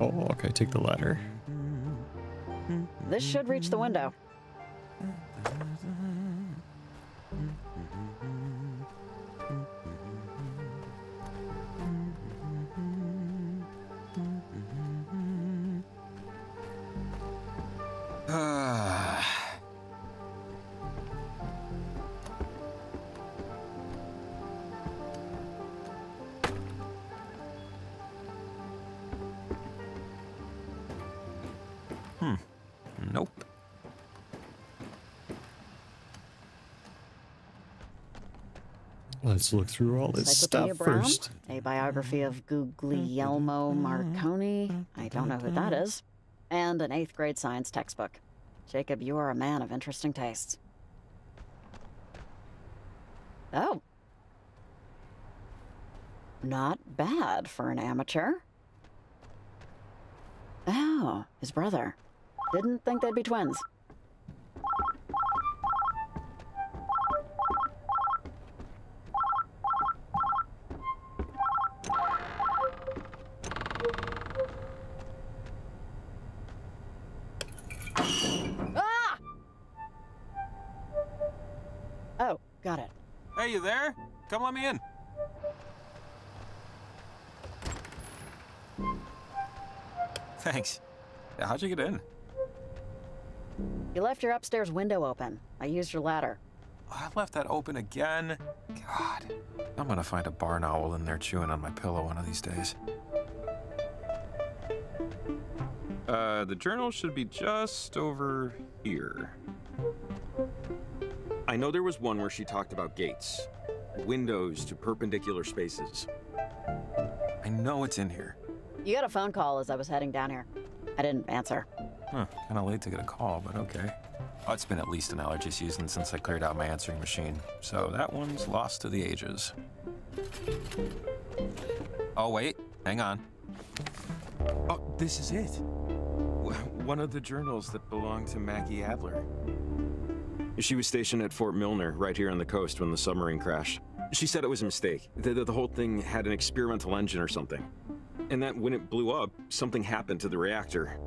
Oh, okay, take the ladder. This should reach the window. Let's look through all this stuff Brown, first. a biography of Guglielmo Marconi. I don't know who that is. And an eighth grade science textbook. Jacob, you are a man of interesting tastes. Oh. Not bad for an amateur. Oh, his brother. Didn't think they'd be twins. How'd you get in? You left your upstairs window open. I used your ladder. I left that open again. God. I'm gonna find a barn owl in there chewing on my pillow one of these days. Uh, the journal should be just over here. I know there was one where she talked about gates, windows to perpendicular spaces. I know it's in here. You got a phone call as I was heading down here. I didn't answer. Huh, kinda late to get a call, but okay. Oh, it's been at least an allergy season since I cleared out my answering machine, so that one's lost to the ages. Oh, wait, hang on. Oh, this is it. One of the journals that belonged to Maggie Adler. She was stationed at Fort Milner, right here on the coast, when the submarine crashed. She said it was a mistake. The, the, the whole thing had an experimental engine or something. And that when it blew up, something happened to the reactor.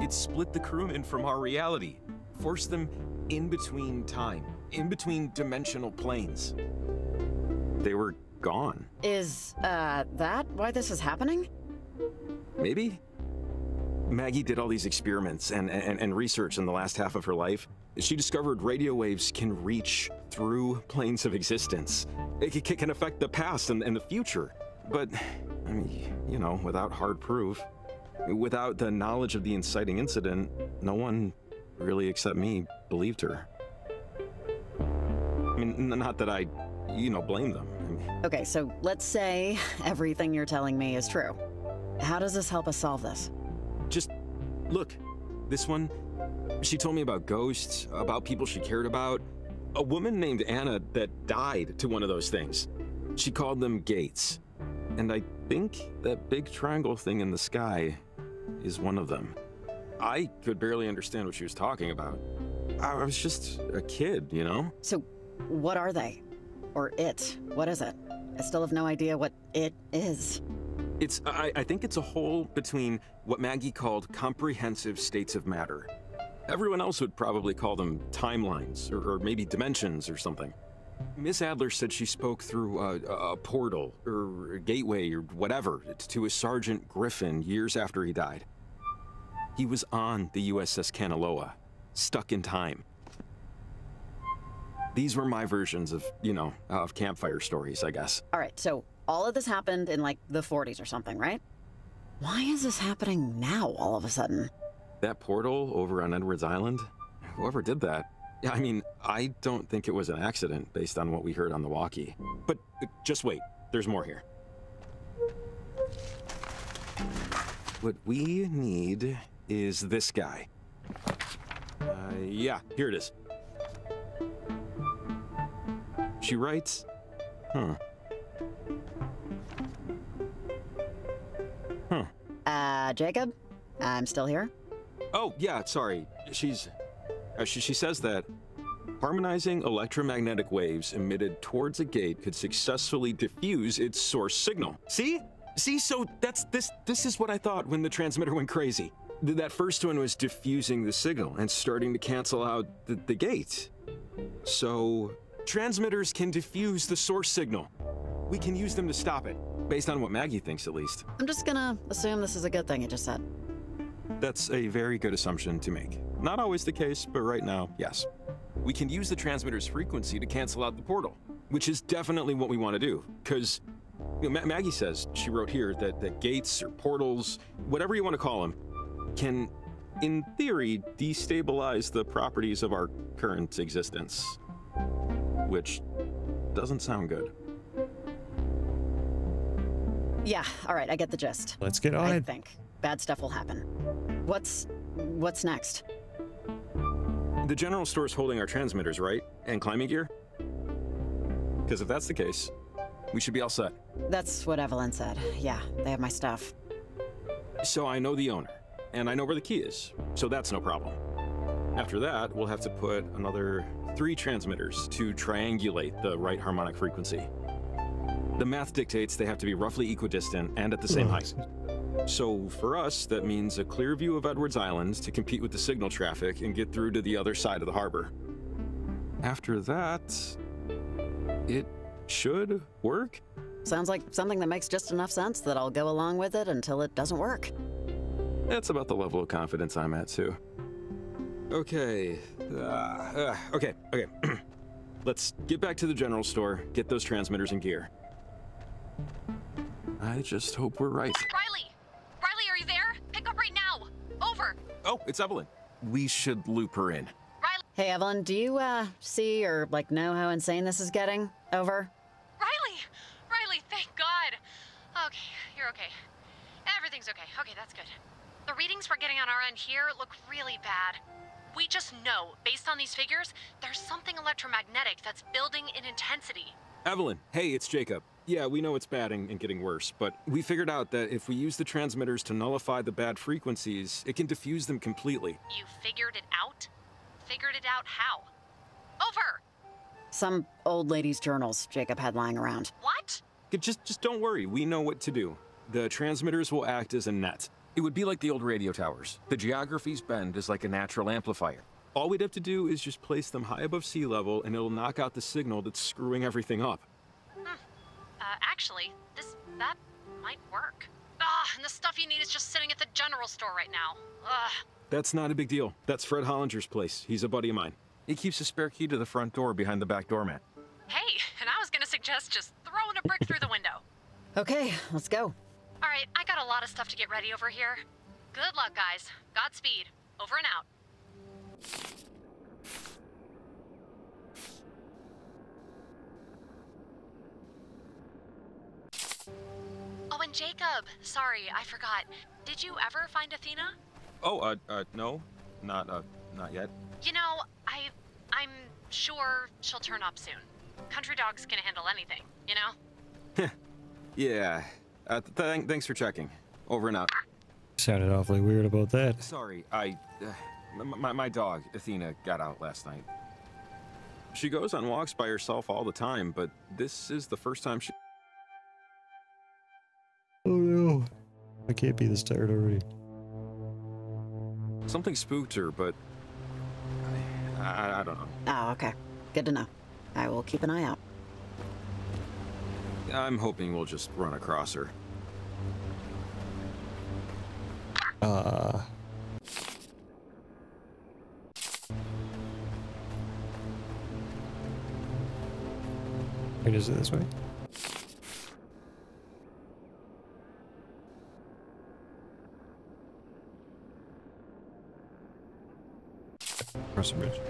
It split the crewmen from our reality, forced them in between time, in between dimensional planes. They were gone. Is, uh, that why this is happening? Maybe? Maggie did all these experiments and, and, and research in the last half of her life. She discovered radio waves can reach through planes of existence. It can affect the past and, and the future. But, I mean, you know, without hard proof, without the knowledge of the inciting incident, no one really except me believed her. I mean, not that I, you know, blame them. I mean, Okay, so let's say everything you're telling me is true. How does this help us solve this? Just look, this one, she told me about ghosts, about people she cared about. A woman named Anna that died to one of those things. She called them gates. And I think that big triangle thing in the sky is one of them. I could barely understand what she was talking about. I was just a kid, you know? So, what are they? Or it? What is it? I still have no idea what it is. It's, I, I think it's a hole between what Maggie called comprehensive states of matter. Everyone else would probably call them timelines or, or maybe dimensions or something. Miss Adler said she spoke through uh, a, a portal or a gateway or whatever to a Sergeant Griffin years after he died. He was on the USS Kanaloa, stuck in time. These were my versions of, you know, of campfire stories, I guess. All right, so all of this happened in like the 40s or something, right? Why is this happening now all of a sudden? That portal over on Edwards Island? Whoever did that, yeah, I mean, I don't think it was an accident based on what we heard on the walkie. But uh, just wait, there's more here. What we need is this guy. Uh, yeah, here it is. She writes, huh. Huh. Uh, Jacob? I'm still here. Oh, yeah, sorry. She's. Uh, she, she says that harmonizing electromagnetic waves emitted towards a gate could successfully diffuse its source signal. See? See, so that's this this is what I thought when the transmitter went crazy. Th- That first one was diffusing the signal and starting to cancel out the, the gate. So, transmitters can diffuse the source signal. We can use them to stop it, based on what Maggie thinks at least. I'm just gonna assume this is a good thing you just said. That's a very good assumption to make. Not always the case, but right now, yes. We can use the transmitter's frequency to cancel out the portal, which is definitely what we want to do. Because you know, Ma- Maggie says, she wrote here, that, that gates or portals, whatever you want to call them, can, in theory, destabilize the properties of our current existence. Which doesn't sound good. Yeah, all right, I get the gist. Let's get on I it. think bad stuff will happen. What's what's next? The general store's holding our transmitters, right? And climbing gear? Because if that's the case, we should be all set. That's what Evelyn said. Yeah, they have my stuff. So I know the owner, and I know where the key is, so that's no problem. After that, we'll have to put another three transmitters to triangulate the right harmonic frequency. The math dictates they have to be roughly equidistant and at the same Oh, height. So for us, that means a clear view of Edwards Island to compete with the signal traffic and get through to the other side of the harbor. After that, it should work. Sounds like something that makes just enough sense that I'll go along with it until it doesn't work. That's about the level of confidence I'm at, too. Okay. Uh, uh, okay, okay. Let's get back to the general store, get those transmitters in gear. I just hope we're right. Riley! Riley, Oh, it's Evelyn. We should loop her in. Hey Evelyn, do you uh see or like know how insane this is getting? Over. Riley! Riley, thank God! Okay, you're okay. Everything's okay. Okay, that's good. The readings we're getting on our end here look really bad. We just know, based on these figures, there's something electromagnetic that's building in intensity. Evelyn, hey, it's Jacob. Yeah, we know it's bad and, and getting worse, but we figured out that if we use the transmitters to nullify the bad frequencies, it can diffuse them completely. You figured it out? Figured it out how? Over! Some old lady's journals Jacob had lying around. What? Just, just don't worry. We know what to do. The transmitters will act as a net. It would be like the old radio towers. The geography's bend is like a natural amplifier. All we'd have to do is just place them high above sea level, and it'll knock out the signal that's screwing everything up. Uh, actually, this, that might work. Ah, and the stuff you need is just sitting at the general store right now. Ugh. That's not a big deal. That's Fred Hollinger's place. He's a buddy of mine. He keeps a spare key to the front door behind the back doormat. Hey, and I was gonna suggest just throwing a brick through the window. Okay, let's go. All right, I got a lot of stuff to get ready over here. Good luck, guys. Godspeed. Over and out. Oh, and Jacob. Sorry, I forgot. Did you ever find Athena? Oh, uh, uh, no. Not, uh, not yet. You know, I, I'm sure she'll turn up soon. Country dog's gonna handle anything, you know? Yeah. Uh, th- th- thanks for checking. Over and out. Sounded awfully weird about that. Sorry, I. Uh, m- my, my dog, Athena, got out last night. She goes on walks by herself all the time, but this is the first time she. Oh no. I can't be this tired already. Something spooked her, but. I, I, I don't know. Oh, okay. Good to know. I will keep an eye out. I'm hoping we'll just run across her. Uh. is it this way? Across the bridge.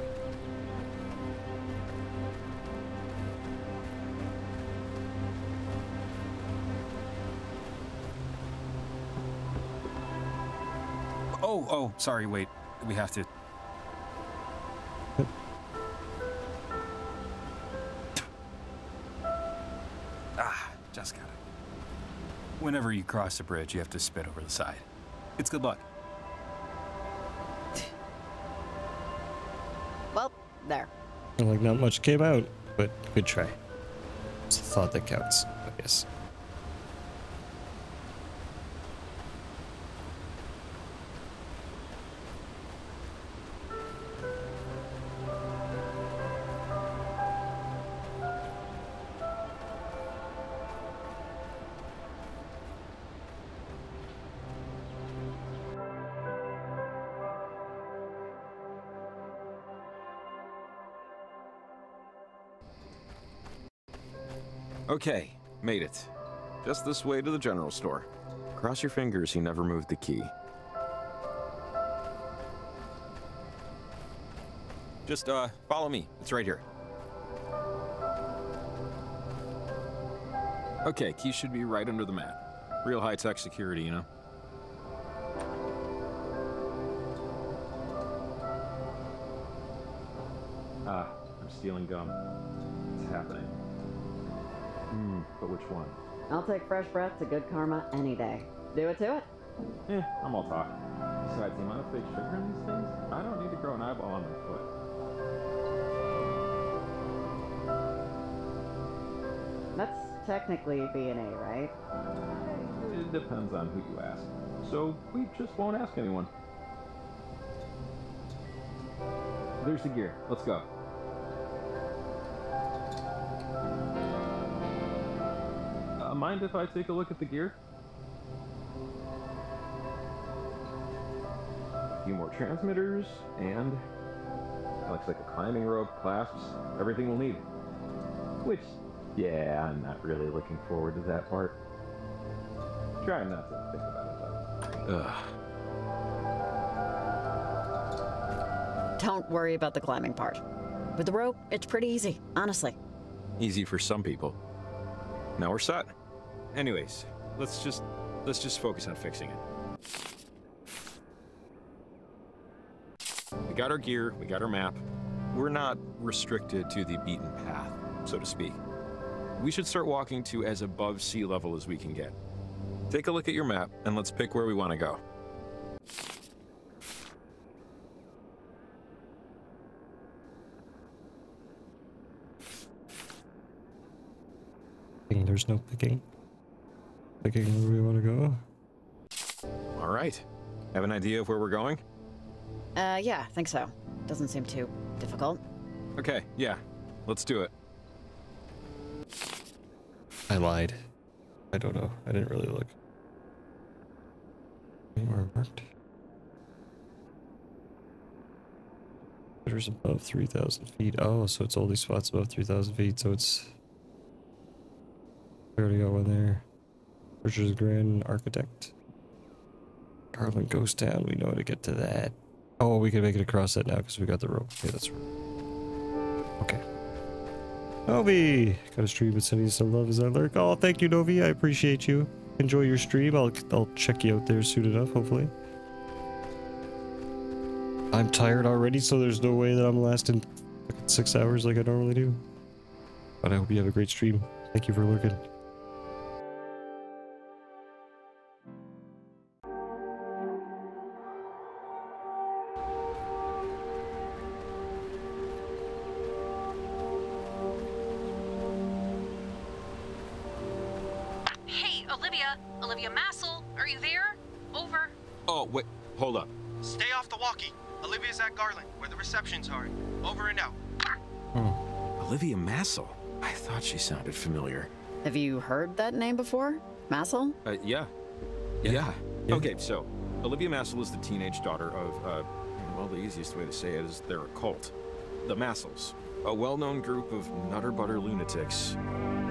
Oh, oh, sorry, wait. We have to Whenever you cross a bridge, you have to spit over the side. It's good luck. Well, there. Like, not much came out, but good try. It's the thought that counts, I guess. Okay, made it. Just this way to the general store. Cross your fingers he never moved the key. Just, uh, follow me. It's right here. Okay, key should be right under the mat. Real high-tech security, you know? Ah, I'm stealing gum. It's happening. But which one? I'll take fresh breath to good karma any day. Do it to it. Eh, I'm all talk. Besides, the amount of fake sugar in these things, I don't need to grow an eyeball on my foot. That's technically B&A, right? It depends on who you ask. So we just won't ask anyone. There's the gear. Let's go. Mind if I take a look at the gear? A few more transmitters, and it looks like a climbing rope, clasps, everything we'll need. Which, yeah, I'm not really looking forward to that part. Try not to think about it though. Ugh. Don't worry about the climbing part. With the rope, it's pretty easy, honestly. Easy for some people. Now we're set. Anyways, let's just let's just focus on fixing it. We got our gear, we got our map. We're not restricted to the beaten path, so to speak. We should start walking to as above sea level as we can get. Take a look at your map and let's pick where we want to go. There's no picking. Picking where we want to go. All right. Have an idea of where we're going? Uh, yeah, I think so. Doesn't seem too difficult. Okay, yeah. Let's do it. I lied. I don't know. I didn't really look. Anywhere marked. There's above 3,000 feet. Oh, so it's all these spots above 3,000 feet, so it's... We already got one there. Richard's Grand Architect. Garland Ghost Town. We know how to get to that. Oh, we can make it across that now because we got the rope. Okay, that's right. Okay. Novi! Got a stream but sending some love as I lurk. Oh, thank you, Novi. I appreciate you. Enjoy your stream. I'll, I'll check you out there soon enough, hopefully. I'm tired already, so there's no way that I'm lasting six hours like I normally do. But I hope you have a great stream. Thank you for lurking. Olivia! Olivia Massel, are you there? Over. Oh, wait. Hold up. Stay off the walkie. Olivia's at Garland, where the reception's are. Over and out. Olivia Massel? I thought she sounded familiar. Have you heard that name before? Massel? Uh, yeah. Yeah. Okay, so Olivia Massel is the teenage daughter of, uh, well, the easiest way to say it is they're a cult. The Massels, a well-known group of nutter butter lunatics.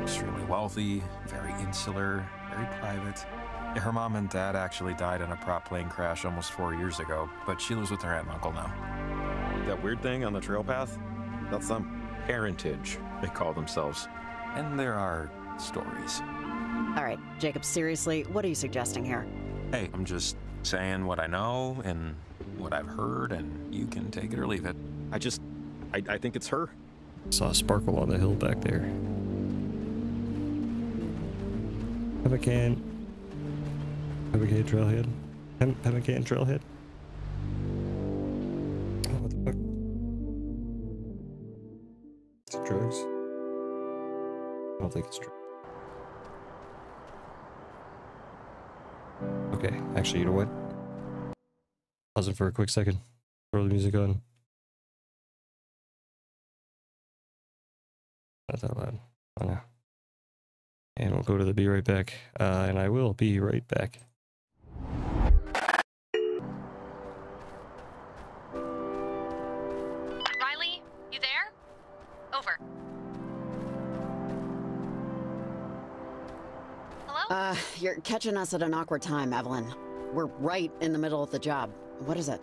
Extremely wealthy, very insular, very private. Her mom and dad actually died in a prop plane crash almost four years ago, but she lives with her aunt and uncle now. That weird thing on the trail path? That's them. Parentage, they call themselves. And there are stories. All right, Jacob, seriously, what are you suggesting here? Hey, I'm just saying what I know and what I've heard, and you can take it or leave it. I just, I, I think it's her. Saw a sparkle on the hill back there. Pemmican. Pemmican trailhead. Pem Pemmican trailhead. Oh, what the fuck? Is it drugs? I don't think it's drugs. Okay, actually, you know what? Pause it for a quick second. Throw the music on. Not that loud. Oh no. And we'll go to the be right back. Uh, and I will be right back. Riley, you there? Over. Hello? Uh, you're catching us at an awkward time, Evelyn. We're right in the middle of the job. What is it?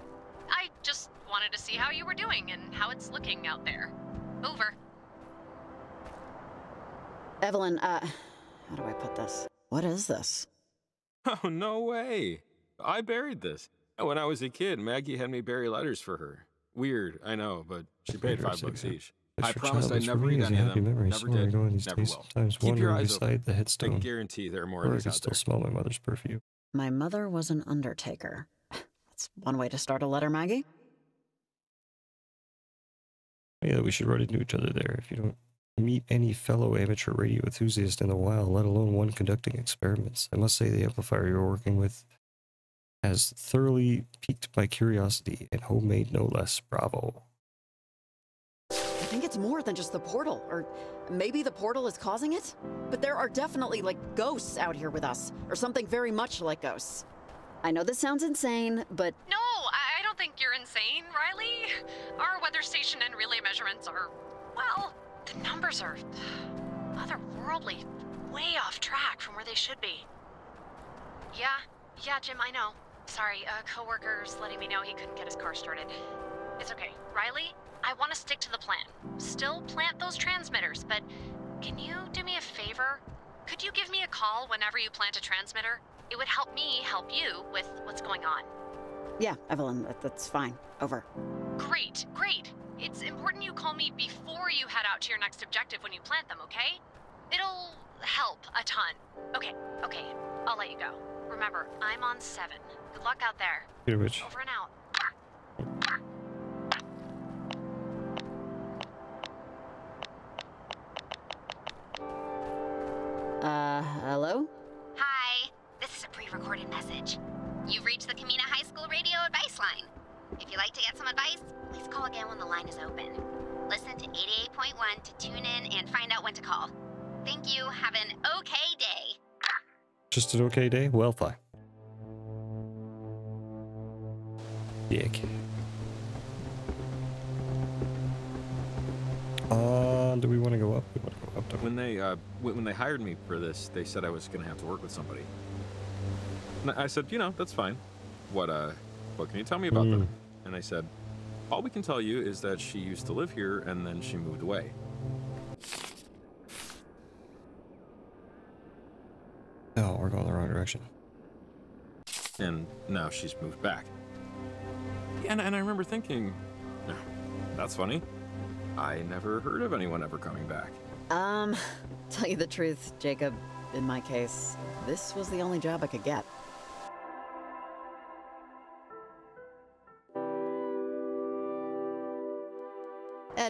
I just wanted to see how you were doing and how it's looking out there. Over. Evelyn, uh, how do I put this? What is this? Oh, no way. I buried this. When I was a kid, Maggie had me bury letters for her. Weird, I know, but she paid five bucks each. It's I for promised I'd childhood never read memories any and of happy them. memories. Never Somewhere did. going these Never days. will. Sometimes Keep your wandering eyes open. beside the I headstone. guarantee there are more Or of I can still there. smell my mother's perfume. My mother was an undertaker. That's one way to start a letter, Maggie. Yeah, we should run to each other there. If you don't meet any fellow amateur radio enthusiast in the wild, let alone one conducting experiments, I must say the amplifier you're working with has thoroughly piqued my curiosity and homemade no less. Bravo. I think it's more than just the portal, or maybe the portal is causing it? But there are definitely, like, ghosts out here with us, or something very much like ghosts. I know this sounds insane, but No, I, I don't think you're insane, Riley. Our weather station and relay measurements are, well, the numbers are otherworldly, way off track from where they should be. Yeah, yeah, Jim, I know. Sorry, a coworker's letting me know he couldn't get his car started. It's okay. Riley, I want to stick to the plan. Still plant those transmitters, but can you do me a favor? Could you give me a call whenever you plant a transmitter? It would help me help you with what's going on. yeah, Evelyn, that's fine. Over. Great, great. It's important you call me before you head out to your next objective when you plant them, okay? It'll help a ton. Okay, okay, I'll let you go. Remember, I'm on seven. Good luck out there. Peter Witch. Over and out. Uh, hello? Hi, this is a pre-recorded message. You've reached the Camena High School radio advice line. If you'd like to get some advice, please call again when the line is open. Listen to 88.1 to tune in and find out when to call. Thank you. Have an okay day. Just an okay day? Well, fine. Dick. Uh, do we want to go up? We want to go up. don't? When they uh, when they hired me for this, they said I was gonna have to work with somebody. And I said, you know, that's fine. What uh, what can you tell me about them? And they said, all we can tell you is that she used to live here and then she moved away. Oh, we're going the wrong direction. and now she's moved back. And, and I remember thinking, "Oh, that's funny. I never heard of anyone ever coming back. Um, tell you the truth, Jacob, in my case, this was the only job I could get.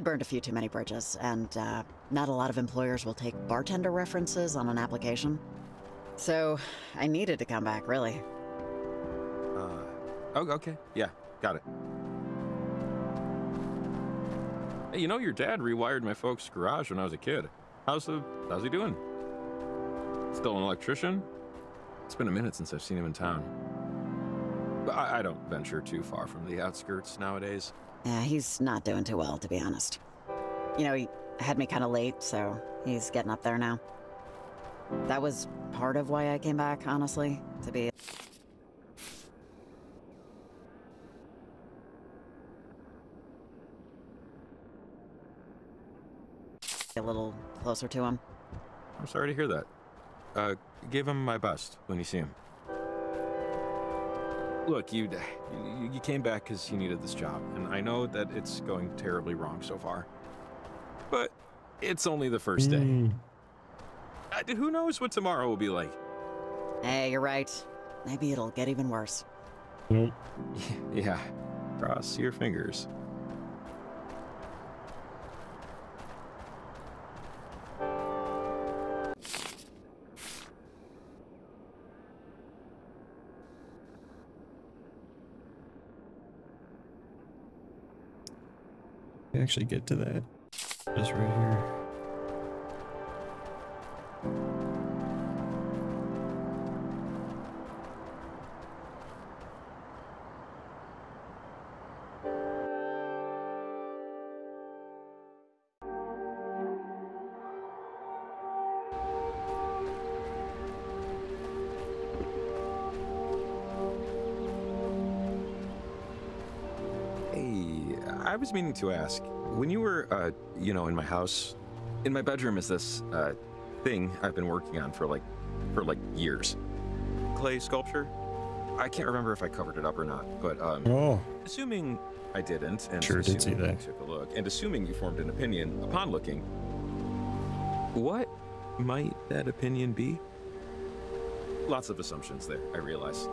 Burned a few too many bridges, and uh, not a lot of employers will take bartender references on an application. So I needed to come back, really. Uh, oh, okay. Yeah, got it. Hey, you know your dad rewired my folks' garage when I was a kid. How's the how's he doing? Still an electrician? It's been a minute since I've seen him in town. I, I don't venture too far from the outskirts nowadays. Yeah, he's not doing too well, to be honest. You know, he had me kind of late, so he's getting up there now. That was part of why I came back, honestly, to be. A little closer to him. I'm sorry to hear that. Uh, give him my best when you see him. Look, you, you you came back because you needed this job, and I know that it's going terribly wrong so far. But it's only the first day. Hmm. Uh, who knows what tomorrow will be like? Hey, you're right. Maybe it'll get even worse. Nope. Yeah, cross your fingers. Actually get to that. Just right here. Was meaning to ask, when you were, uh, you know, in my house, in my bedroom is this, uh, thing I've been working on for like, for like years. Clay sculpture? I can't remember if I covered it up or not, but, um, Oh. assuming I didn't, and Sure did see assuming that. you took a look, and assuming you formed an opinion upon looking, what might that opinion be? Lots of assumptions there, I realize.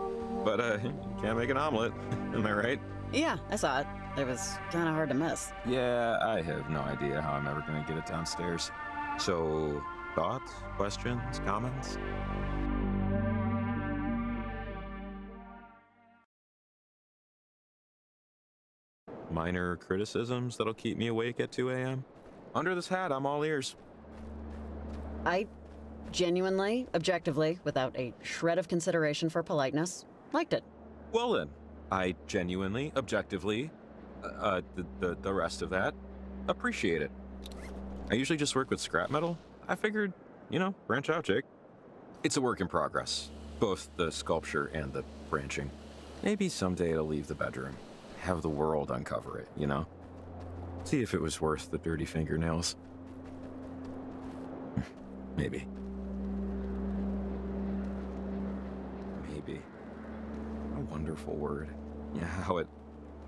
But, uh, you can't make an omelet, am I right? Yeah, I saw it. It was kind of hard to miss. Yeah, I have no idea how I'm ever going to get it downstairs. So, thoughts, questions, comments? Minor criticisms that'll keep me awake at 2 a.m.? Under this hat, I'm all ears. I genuinely, objectively, without a shred of consideration for politeness, liked it. Well then, I genuinely, objectively, uh, the, the, the rest of that, appreciate it. I usually just work with scrap metal. I figured, you know, branch out, Jake. It's a work in progress, both the sculpture and the branching. Maybe someday it'll leave the bedroom, have the world uncover it, you know? See if it was worth the dirty fingernails. Maybe. Maybe. A wonderful word. Yeah, how it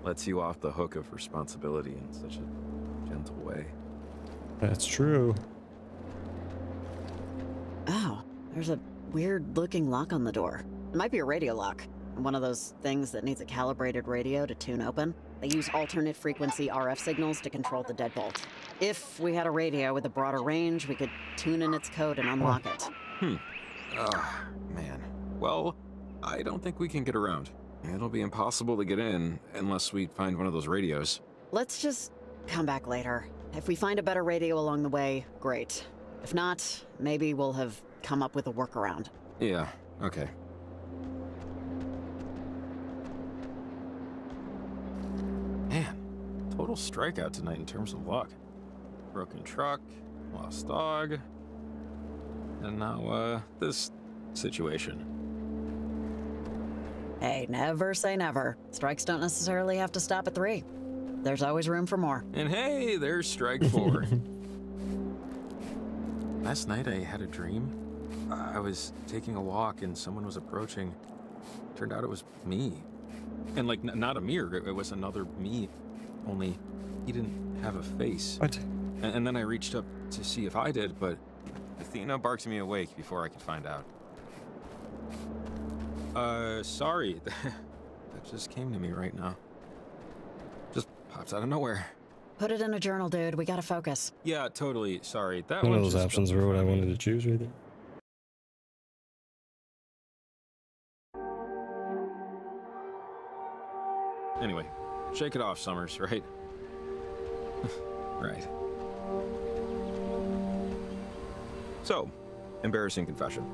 lets you off the hook of responsibility in such a gentle way. That's true. Oh, there's a weird looking lock on the door. It might be a radio lock. One of those things that needs a calibrated radio to tune open. They use alternate frequency RF signals to control the deadbolt. If we had a radio with a broader range, we could tune in its code and unlock it. Hmm. Ah, man. Well, I don't think we can get around. It'll be impossible to get in unless we find one of those radios. Let's just come back later. If we find a better radio along the way, great. If not, maybe we'll have come up with a workaround. Yeah, okay. Man, total strikeout tonight in terms of luck. Broken truck, lost dog, and now, uh, this situation. Hey, never say never. Strikes don't necessarily have to stop at three. There's always room for more. And hey, there's strike four. Last night I had a dream. I was taking a walk and someone was approaching. Turned out it was me. And like, n- not a mirror, it, it was another me. Only he didn't have a face. What? And, and then I reached up to see if I did, but Athena barked me awake before I could find out. Uh, sorry. that just came to me right now. Just pops out of nowhere. Put it in a journal, dude. We gotta focus. Yeah, totally. Sorry. That One one of those just options jumped were what I in front of wanted to choose right there. Anyway, shake it off, Summers, right? right. So, embarrassing confession.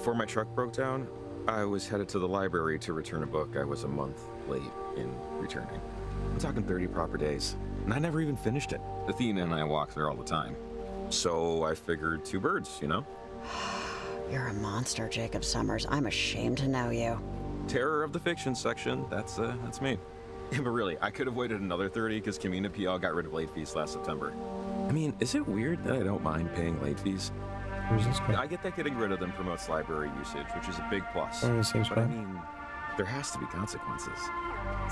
Before my truck broke down, I was headed to the library to return a book I was a month late in returning. I'm talking 30 proper days, and I never even finished it. Athena and I walk there all the time. So I figured two birds, you know? You're a monster, Jacob Summers. I'm ashamed to know you. Terror of the fiction section. That's uh, that's me. But really, I could have waited another 30 because Camena PL got rid of late fees last September. I mean, is it weird that I don't mind paying late fees? Where's this guy? I get that getting rid of them promotes library usage, which is a big plus. Oh, the same but I mean, there has to be consequences.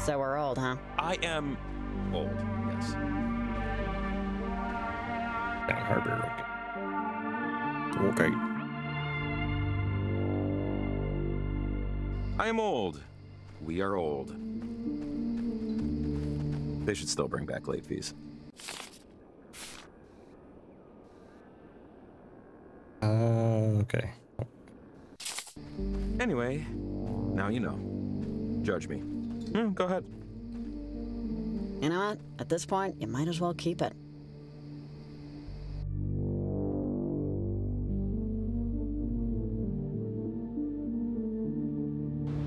So we're old, huh? I am old, yes. Down Harbor. Okay. Okay. I am old. We are old. They should still bring back late fees. Uh, okay. Anyway, now you know. Judge me. Hmm, go ahead. You know what? At this point, you might as well keep it.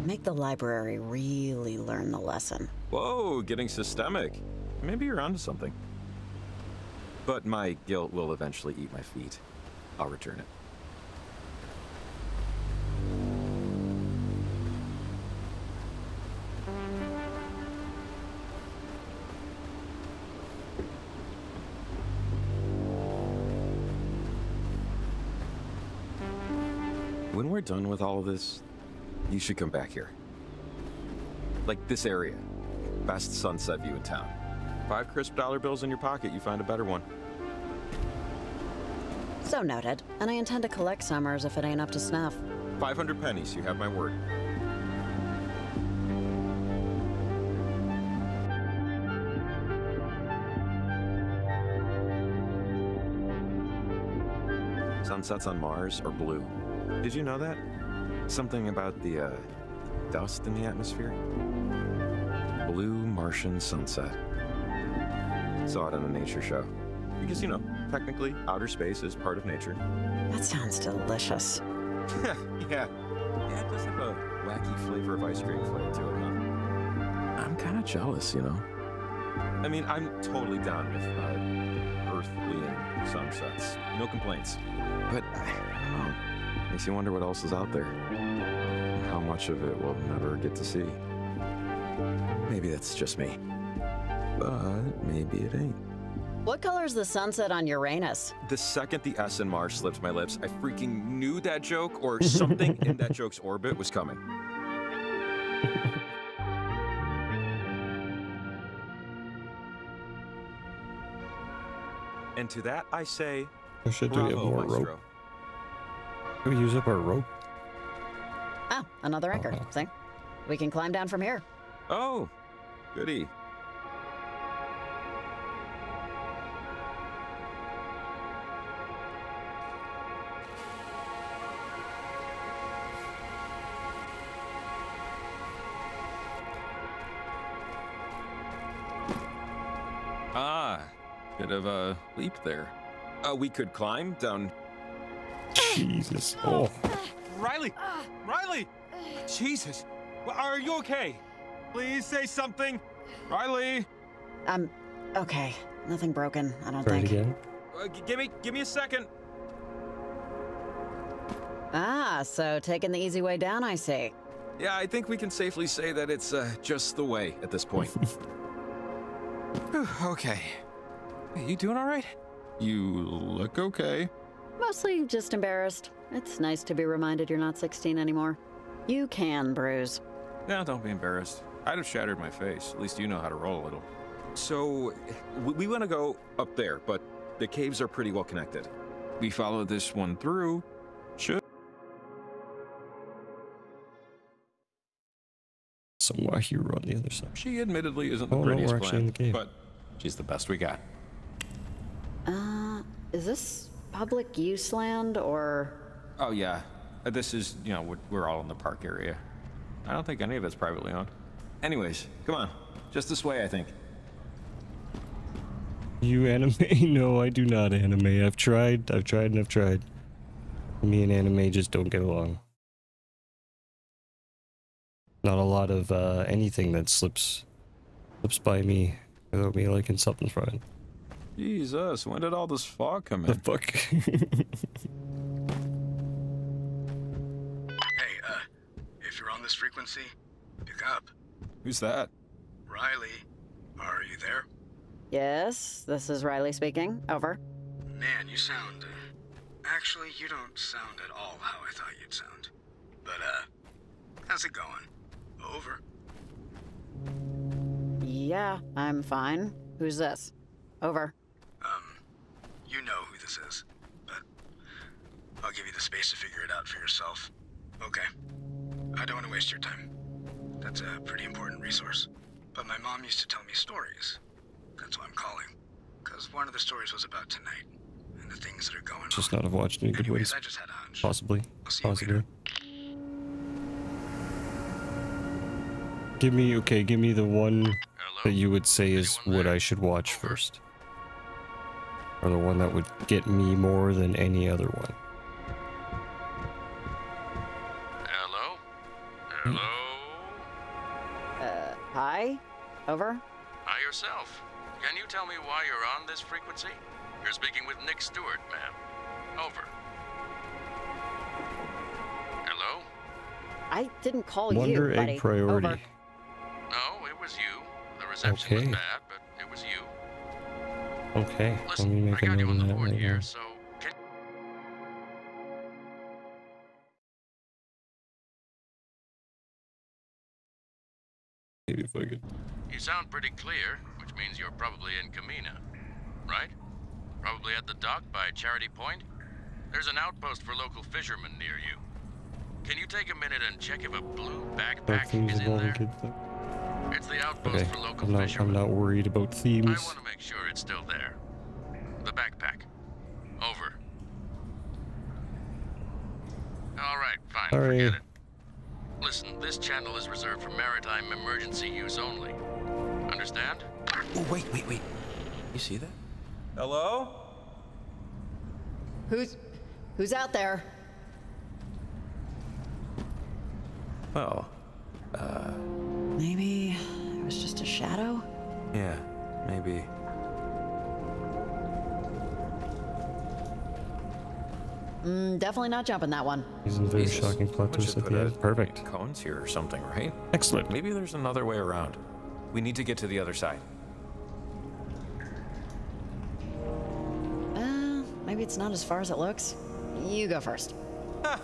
Make the library really learn the lesson. Whoa, getting systemic. Maybe you're onto something. But my guilt will eventually eat my feet. I'll return it. When we're done with all this, you should come back here. Like this area. Best sunset view in town. Five crisp dollar bills in your pocket, you find a better one. So noted. And I intend to collect Summers if it ain't up to snuff. 500 pennies, you have my word. Sunsets on Mars are blue. Did you know that? Something about the uh, dust in the atmosphere? Blue Martian sunset. Saw it on a nature show. Because, you know, technically, outer space is part of nature. That sounds delicious. yeah. Yeah, it does have a wacky flavor of ice cream flavor to it, huh? I'm kind of jealous, you know? I mean, I'm totally down with uh, earthly and sunsets. No complaints. But, I don't know. Makes you wonder what else is out there. How much of it we'll never get to see. Maybe that's just me. But maybe it ain't. What color's the sunset on Uranus? The second the S in Mars slipped my lips, I freaking knew that joke or something in that joke's orbit was coming. And to that I say, Oh shit, do we have bravo, more maestro. rope? Do we use up our rope? Oh, another anchor. Uh-huh. See? We can climb down from here. Oh, goody. Bit of a leap there. Uh, we could climb down. Jesus. Oh. Riley! Riley! Jesus! Are you okay? Please say something. Riley! I'm um, okay. Nothing broken, I don't Try it think. again. Uh, g- give me, give me a second. Ah, so taking the easy way down, I see. Yeah, I think we can safely say that it's uh, just the way at this point. Okay. Hey, you doing all right? You look okay. Mostly just embarrassed. It's nice to be reminded you're not 16 anymore. You can, Bruise. No, don't be embarrassed. I'd have shattered my face. At least you know how to roll a little. So, we, we want to go up there, but the caves are pretty well connected. We follow this one through. Should. So why you on the other side? She admittedly isn't the Oh, no, prettiest we're in plant, the cave. but she's the best we got. Is this public use land or. Oh yeah, Uh, this is you know we're, we're all in the park area. I don't think any of it's privately owned. Anyways, come on. Just this way, I think. You anime? No, I do not anime. I've tried, I've tried, and I've tried. Me and anime just don't get along. Not a lot of uh, anything that slips slips by me without me liking something from it. Jesus, when did all this fog come in? The in? fuck? Hey, uh, if you're on this frequency, pick up. Who's that? Riley, are you there? Yes, this is Riley speaking. Over. Man, you sound. Uh, actually, you don't sound at all how I thought you'd sound. But, uh, how's it going? Over. Yeah, I'm fine. Who's this? Over. You know who this is, but I'll give you the space to figure it out for yourself. Okay. I don't want to waste your time. That's a pretty important resource. But my mom used to tell me stories. That's why I'm calling. Because one of the stories was about tonight and the things that are going Just not have watched any good Anyways, ways. I just had a hunch. Possibly. I'll see you Possibly. Give me okay. Give me the one that you would say is what I should watch first, or the one that would get me more than any other one. Hello? Hello? Uh, hi? Over? Hi yourself. Can you tell me why you're on this frequency? You're speaking with Nick Stewart, ma'am. Over. Hello? I didn't call Wonder you, egg buddy. priority. Over. No, it was you. The reception was bad, but it was you. Okay. Let Listen, me make I a got you note on of the that board right here, now. so Maybe if I could. you sound pretty clear, which means you're probably in Camena, right? Probably at the dock by Charity Point? There's an outpost for local fishermen near you. Can you take a minute and check if a blue About backpack is in there? Okay. for local I'm not. fishermen. I'm not worried about themes. I want to make sure it's still there. The backpack. Over. All right, fine. Sorry. Forget it. Listen, this channel is reserved for maritime emergency use only. Understand? Oh, wait, wait, wait. You see that? Hello? Who's who's out there? Well, uh, Maybe it was just a shadow? yeah, maybe. Mm, definitely not jumping that one. These are very shocking plot We twists at the end. Perfect. Cones here or something, right? Excellent. Maybe there's another way around. We need to get to the other side. Uh, maybe it's not as far as it looks. You go first.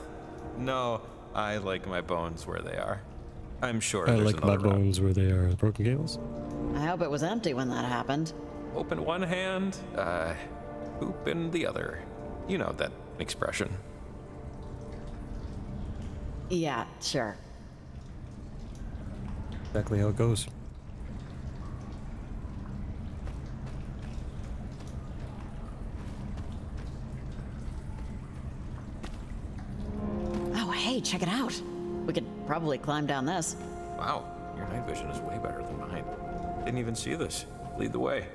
No, I like my bones where they are. I'm sure I like my another route. bones where they are. Broken Gales. I hope it was empty when that happened. Open one hand, uh, poop in the other. You know that expression. Yeah, sure. Exactly how it goes. Oh, hey, check it out. We could probably climb down this. Wow, your night vision is way better than mine. Didn't even see this. Lead the way.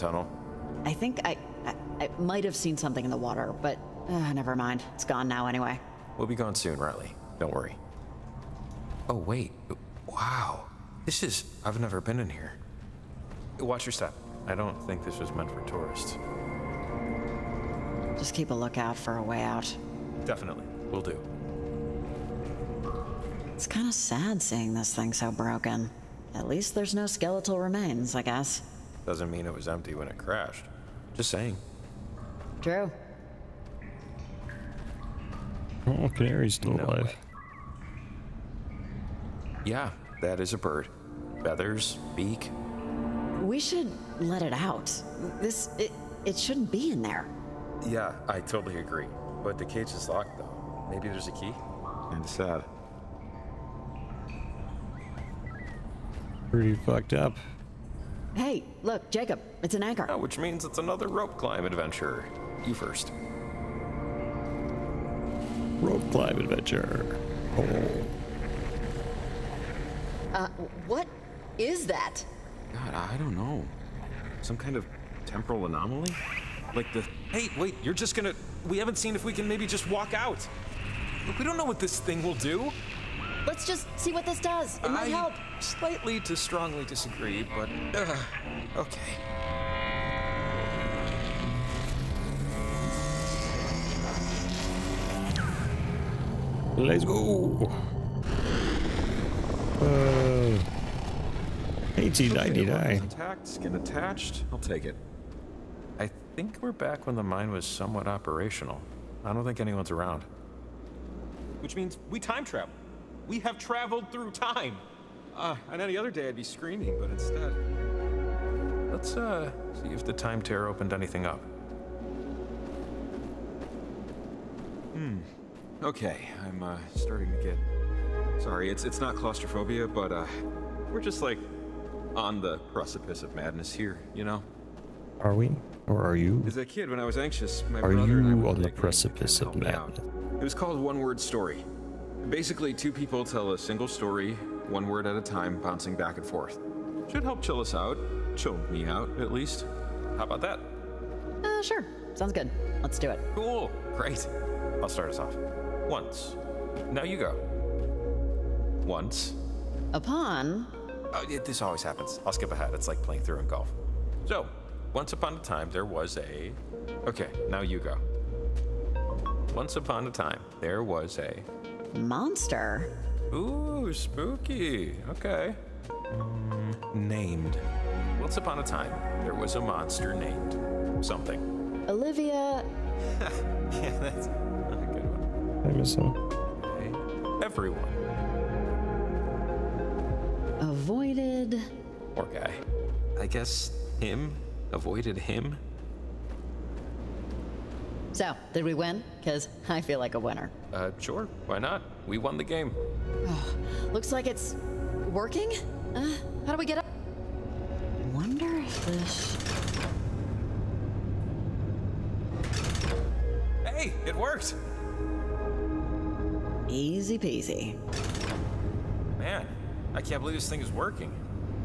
Tunnel. I think I, I, I might have seen something in the water, but uh, never mind. It's gone now anyway. We'll be gone soon, Riley. Don't worry. Oh, wait. Wow. This is. I've never been in here. Watch your step. I don't think this was meant for tourists. Just keep a lookout for a way out. Definitely. Will do. It's kind of sad seeing this thing so broken. At least there's no skeletal remains, I guess. Doesn't mean it was empty when it crashed. Just saying. True. Oh, canary's still No alive. way. Yeah, that is a bird. Feathers, beak. We should let it out. This, it, it shouldn't be in there. Yeah, I totally agree. But the cage is locked, though. Maybe there's a key? And sad. Pretty fucked up. Hey, look, Jacob, it's an anchor. Oh, which means it's another rope climb adventure. You first. Rope climb adventure. Oh. Uh, what is that? God, I don't know. Some kind of temporal anomaly? Like the. Hey, wait, you're just gonna. We haven't seen if we can maybe just walk out. Look, we don't know what this thing will do. Let's just see what this does. It might I help. Slightly to strongly disagree, but. Uh, okay. Let's go. Uh, 1899. Intact, skin attached. I'll take it. I think we're back when the mine was somewhat operational. I don't think anyone's around. Which means we time travel. We have traveled through time. Uh, on any other day, I'd be screaming, but instead. Let's, uh, see if the time tear opened anything up. Hmm. Okay, I'm uh, starting to get. Sorry, it's it's not claustrophobia, but uh, we're just like on the precipice of madness here, you know. Are we? Or are you? As a kid, when I was anxious, my Are brother and I you on the precipice of help out. madness? It was called One Word Story. Basically, two people tell a single story, one word at a time, bouncing back and forth. Should help chill us out. Chill me out, at least. How about that? Uh, sure. Sounds good. Let's do it. Cool. Great. I'll start us off. Once. Now you go. Once. Upon. Oh, yeah, this always happens. I'll skip ahead. It's like playing through in golf. So, once upon a time, there was a. Okay, now you go. Once upon a time, there was a. Monster? Ooh, spooky. Okay. Mm, named. Once upon a time, there was a monster named something. Olivia. yeah, that's a good one. I miss him. Okay. Everyone. Avoided. Poor guy. I guess him avoided him. So, did we win? Because I feel like a winner. Uh, sure. Why not? We won the game. Oh, looks like it's working? Uh, how do we get up? Wonder if this. Hey, it worked. Easy peasy. Man, I can't believe this thing is working.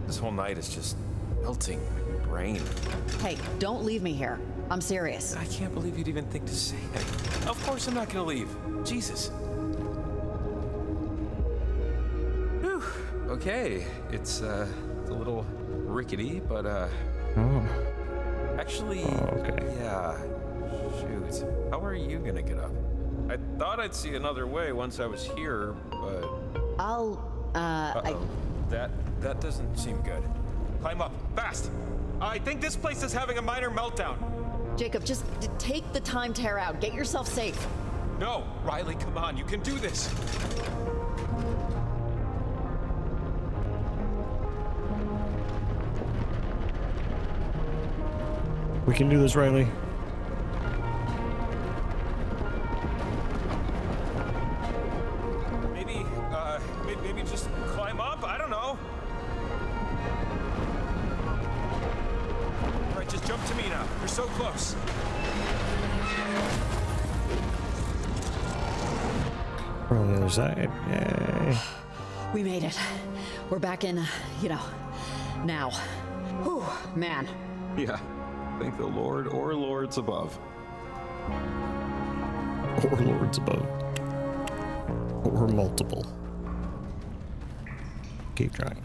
This whole night is just melting my brain. Hey, don't leave me here. I'm serious. I can't believe you'd even think to say that. Of course I'm not gonna leave. Jesus. Whew. Okay, it's uh, it's a little rickety, but uh, Oh. actually, Oh, okay. yeah. Shoot, how are you gonna get up? I thought I'd see another way once I was here, but I'll. Uh, uh-oh. that that doesn't seem good. Climb up, fast! I think this place is having a minor meltdown. Jacob, just take the time tear out. Get yourself safe. No, Riley, come on, you can do this. We can do this, Riley. We're back in, uh, you know, now. Whew, man. Yeah, thank the Lord or lords above. Or lords above. Or multiple. Keep trying.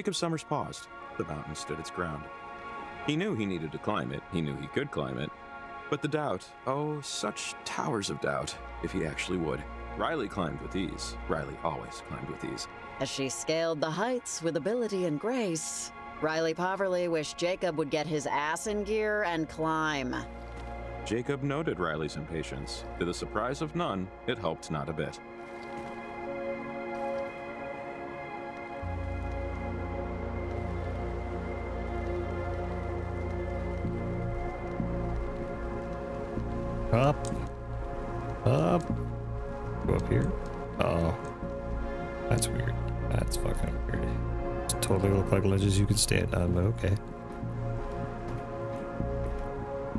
Jacob Summers paused. The mountain stood its ground. He knew he needed to climb it, he knew he could climb it. But the doubt, oh, such towers of doubt, if he actually would. Riley climbed with ease. Riley always climbed with ease. As she scaled the heights with ability and grace, Riley Poverly wished Jacob would get his ass in gear and climb. Jacob noted Riley's impatience. To the surprise of none, it helped not a bit. Up. Up. Go up here. Oh. That's weird. That's fucking weird. It's totally look like ledges you could stand on, but okay.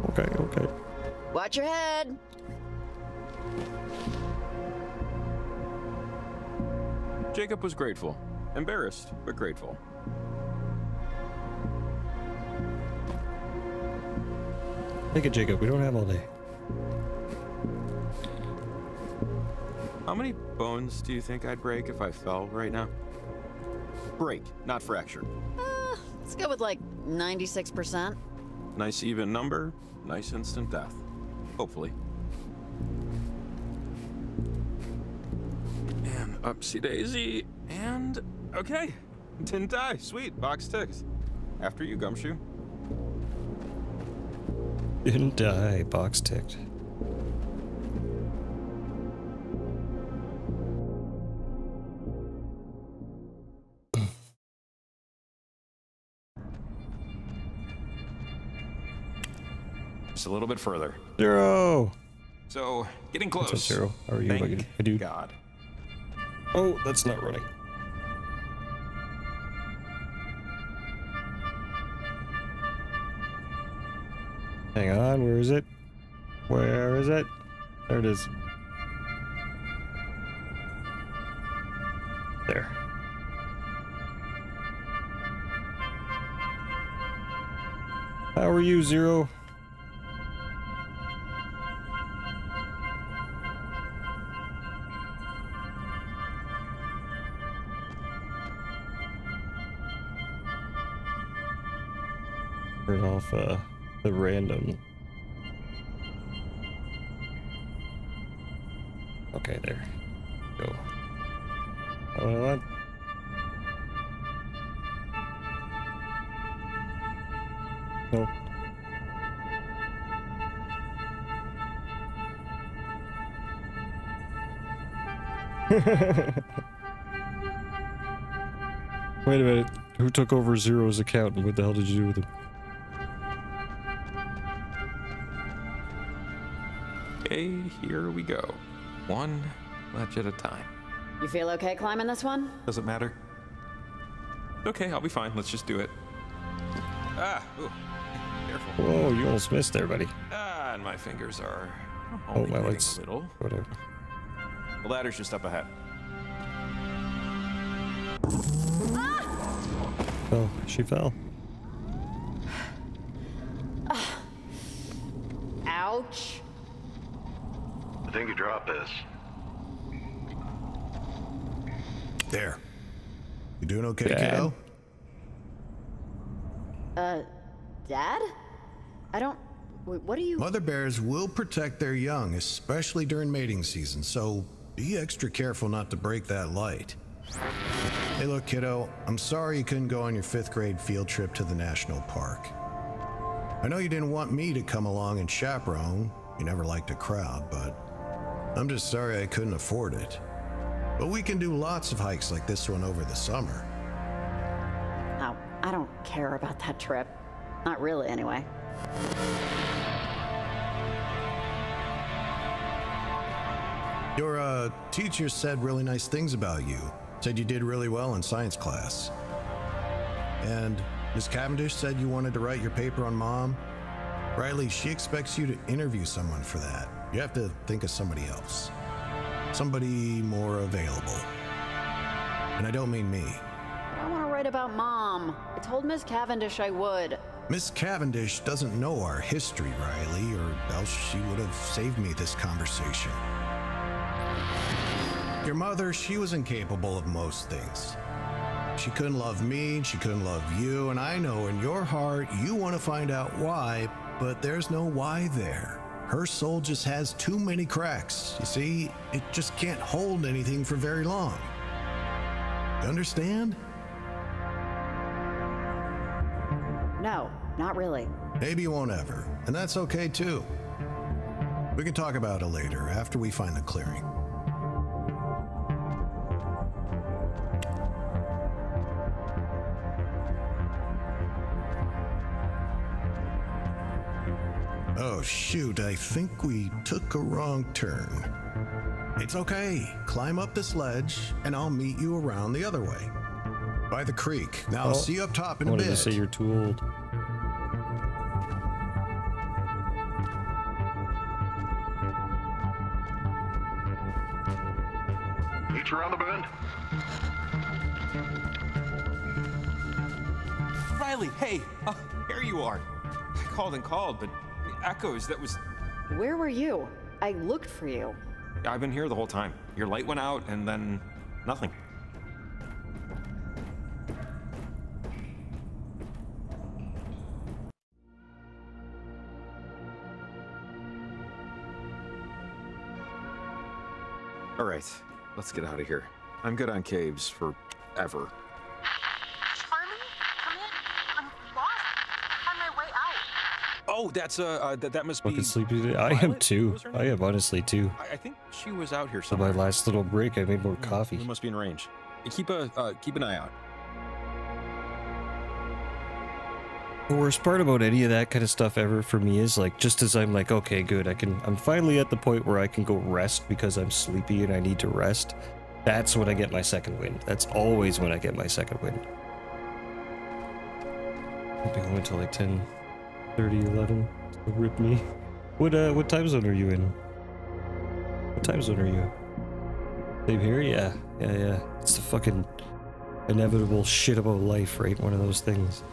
Okay, okay. Watch your head. Jacob was grateful. Embarrassed, but grateful. Take it, Jacob. We don't have all day. How many bones do you think I'd break if I fell right now? Break, not fracture. Uh, let's go with like 96%. Nice even number, nice instant death. Hopefully. And upsy daisy, and okay. Didn't die. Sweet, box ticked. After you, Gumshoe. Didn't die. Box ticked. Just a little bit further. Zero. So, getting close. Zero? How are you, Thank my dude? God. Oh, that's not running. Hang on, where is it? Where is it? There it is. There. How are you, Zero? Off uh, the random. Okay, there. Go. Oh. No. Wait a minute. Who took over Zero's account and what the hell did you do with him? Okay, here we go. One ledge at a time. You feel okay climbing this one? Does it matter? Okay, I'll be fine. Let's just do it. Ah, ooh. Careful. Whoa, you almost missed there, buddy. Ah, and my fingers are Oh, only my moving legs. a little. Whatever. The ladder's just up ahead. Oh, she fell. Ouch. I think you drop this. There. You doing okay, Dad? kiddo? Uh, Dad? I don't. Wait, what are you. Mother bears will protect their young, especially during mating season, so be extra careful not to break that light. Hey, look, kiddo, I'm sorry you couldn't go on your fifth grade field trip to the national park. I know you didn't want me to come along and chaperone, you never liked a crowd, but I'm just sorry I couldn't afford it. But we can do lots of hikes like this one over the summer. No, I don't care about that trip. Not really, anyway. Your uh, teacher said really nice things about you. Said you did really well in science class. And Miss Cavendish said you wanted to write your paper on mom. Riley, she expects you to interview someone for that. You have to think of somebody else. Somebody more available. And I don't mean me. I want to write about Mom. I told Miss Cavendish I would. Miss Cavendish doesn't know our history, Riley, or else she would have saved me this conversation. Your mother, she was incapable of most things. She couldn't love me, she couldn't love you, and I know in your heart you want to find out why, but there's no why there. Her soul just has too many cracks. You see, it just can't hold anything for very long. You understand? No, not really. Maybe you won't ever, and that's okay too. We can talk about it later, after we find the clearing. Oh shoot, I think we took a wrong turn. It's okay. Climb up this ledge, and I'll meet you around the other way. By the creek. Now, Oh, see you up top in I a wanted to bit. say you're too old. Meet you around the bend. Riley, hey, uh, here you are. I called and called, but echoes. That was. Where were you? I looked for you. I've been here the whole time. Your light went out, and then nothing. All right, let's get out of here. I'm good on caves forever. Charlie, Oh, that's uh, uh that, that must be. Fucking sleepy today. I am too. I am honestly too. I, I think she was out here So my last little break, I made more coffee. We must be in range. Keep a uh, keep an eye out. The worst part about any of that kind of stuff ever for me is like just as I'm like, okay, good, I can I'm finally at the point where I can go rest because I'm sleepy and I need to rest. That's when I get my second wind. That's always when I get my second wind. I'll be home until like 10, 30, 11. Rip me. What uh what time zone are you in? What time zone are you? Same here? Yeah. Yeah, yeah. It's the fucking inevitable shit about life, right? One of those things.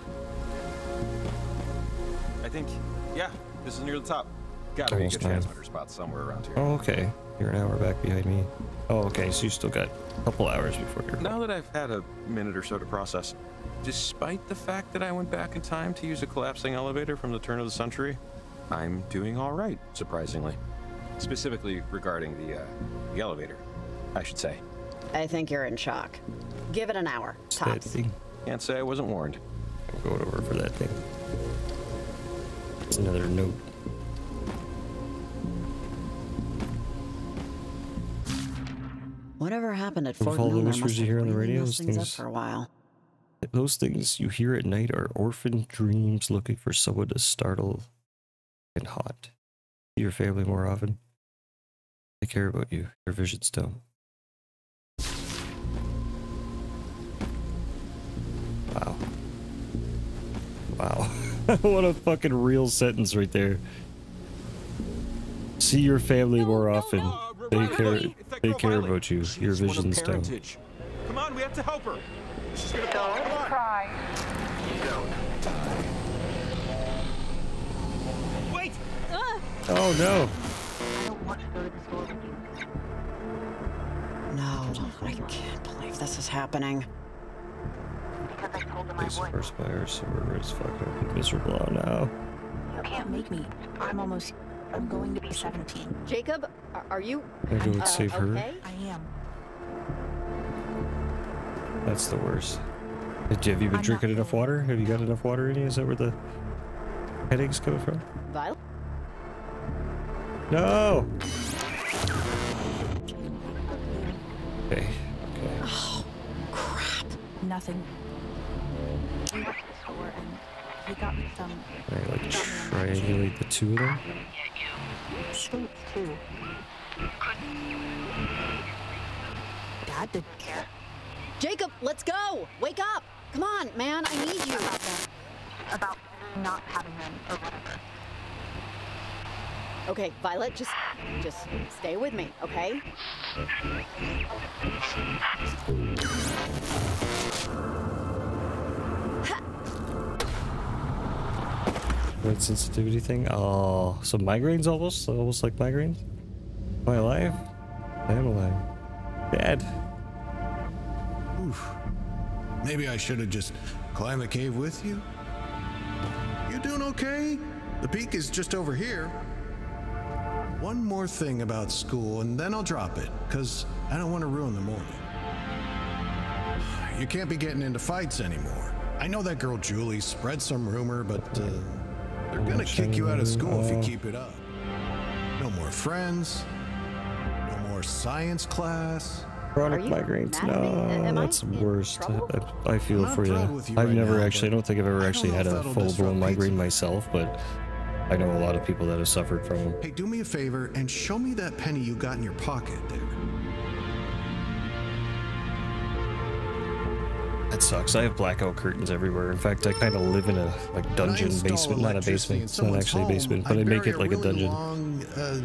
I think, yeah, this is near the top. Gotta be a good nine. transmitter spot somewhere around here. Oh, okay. You're an hour back behind me. Oh, okay. So you still got a couple hours before you're. Now that I've had a minute or so to process, despite the fact that I went back in time to use a collapsing elevator from the turn of the century, I'm doing all right, surprisingly. Specifically regarding the uh, the elevator, I should say. I think you're in shock. Give it an hour, That tops. Can't say I wasn't warned. I'm going over for that thing. It's another note. Whatever happened at With Fort all the Milner must you have hear on the really radio, messed things up for a while. Those things you hear at night are orphan dreams looking for someone to startle and haunt. See your family more often. They care about you. Your visions don't. Wow. Wow. what a fucking real sentence right there. See your family more often. They care. They care about you. Your visions don't. Come on, we have to help her. She's gonna fall. Don't Come on. cry. Wait! Oh no. I don't want to go to the school with you. No, I can't believe this is happening. Because I told them I Please would. perspire, server is fucking miserable now. You can't make me. I'm almost. I'm going to be 17. Jacob, are, are you? Can I go and uh, save her? okay? I am. That's the worst. Have you been I'm drinking enough water? Have you got enough water in you? Is that where the headaches coming from? Violet? No! Okay. Oh, crap. Nothing. We went to the store and he got me some Can I like triangulate the two of them? States too. dad didn't care. Jacob, let's go! Wake up! Come on, man, I need you. About them. About not having them or whatever. Okay, Violet, just, just stay with me, okay? That sensitivity thing? Oh, so migraines almost? Almost like migraines? Am I alive? I am alive. Dad. Maybe I should have just climbed the cave with you. You doing okay? The peak is just over here. One more thing about school, and then I'll drop it, because I don't want to ruin the morning. You can't be getting into fights anymore. I know that girl Julie spread some rumor, but uh, they're gonna kick you out of school if you keep it up. No more friends. No more science class. Chronic migraines. mad at me? No, that's the worst. I, I feel I'm for you. you I've right never now, actually, I don't think I've ever actually had a full blown migraine pizza. myself, but I know a lot of people that have suffered from them. Hey, do me a favor and show me that penny you got in your pocket there. That sucks. I have blackout curtains everywhere. In fact, I kind of live in a like dungeon basement, not a basement. It's not someone's actually a basement, but I, bury make it like a really dungeon. Long, uh,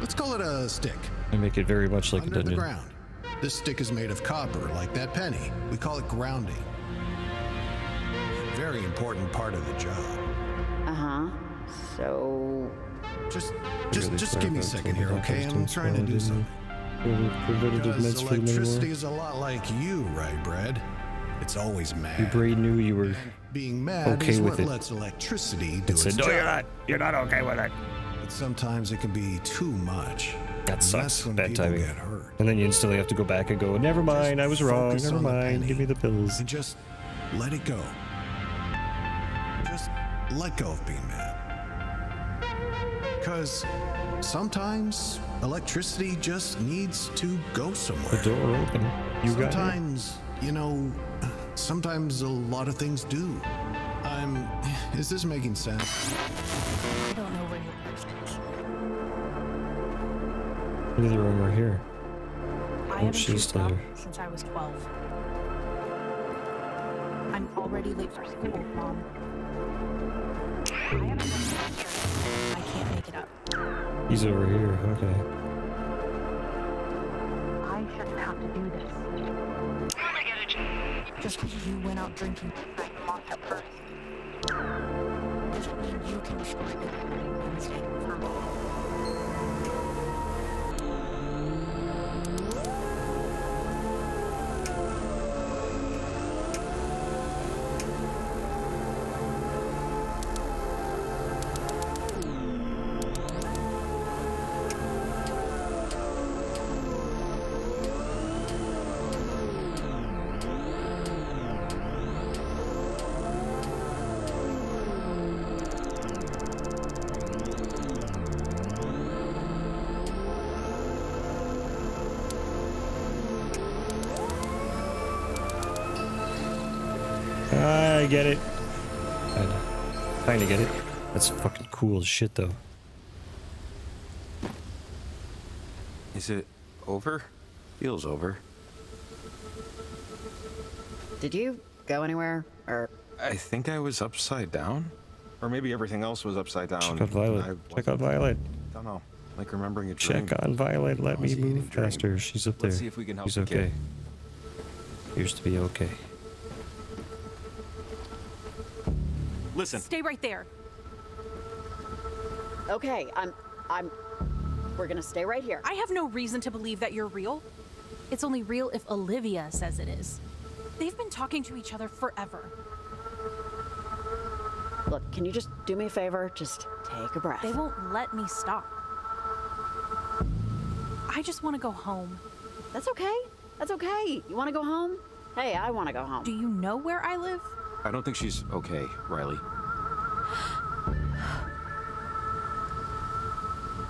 let's call it a stick. I make it very much like a under the dungeon. Ground. This stick is made of copper, like that penny. We call it grounding. Very important part of the job. Uh huh. So. Just, just, just give me a second here, okay? I'm trying to do something. Because electricity is a lot like you, right, Brad? It's always mad. Your brain knew you were Being mad okay is with what it. lets electricity do It its said, job. no, you're not. You're not okay with it. But sometimes it can be too much. That sucks. that's when Bad people timing. get hurt. And then you instantly have to go back and go, never mind, I was wrong. Never mind. Give me the pills. And just let it go. Just let go of being mad. Because sometimes electricity just needs to go somewhere. The door open. You got it. sometimes, you know, sometimes a lot of things do. I'm. Is this making sense? I don't know where your person is. Neither of them are here. I Oh, haven't she's shoot still up here. since I was 12. I'm already late for school, Mom. I haven't done I can't make it up. He's over here. Okay. I shouldn't have to do this. Just because you went out drinking I lost at first. Doesn't mean you can destroy the mistake for me. Get it. I kind of get it. That's fucking cool as shit, though. Is it over? Feels over. Did you go anywhere? Or. I think I was upside down. Or maybe everything else was upside down. Check out Violet. I Check out Violet. don't know. Like remembering a dream. Check on Violet. Let me Was he move dream? faster. She's up there. Let's see if we can help She's the kid. okay. Appears to be okay. Listen. Stay right there. Okay, I'm. I'm. We're gonna stay right here. I have no reason to believe that you're real. It's only real if Olivia says it is. They've been talking to each other forever. Look, can you just do me a favor? Just take a breath. They won't let me stop. I just want to go home. That's okay. That's okay. You want to go home? Hey, I want to go home. Do you know where I live? I don't think she's okay, Riley.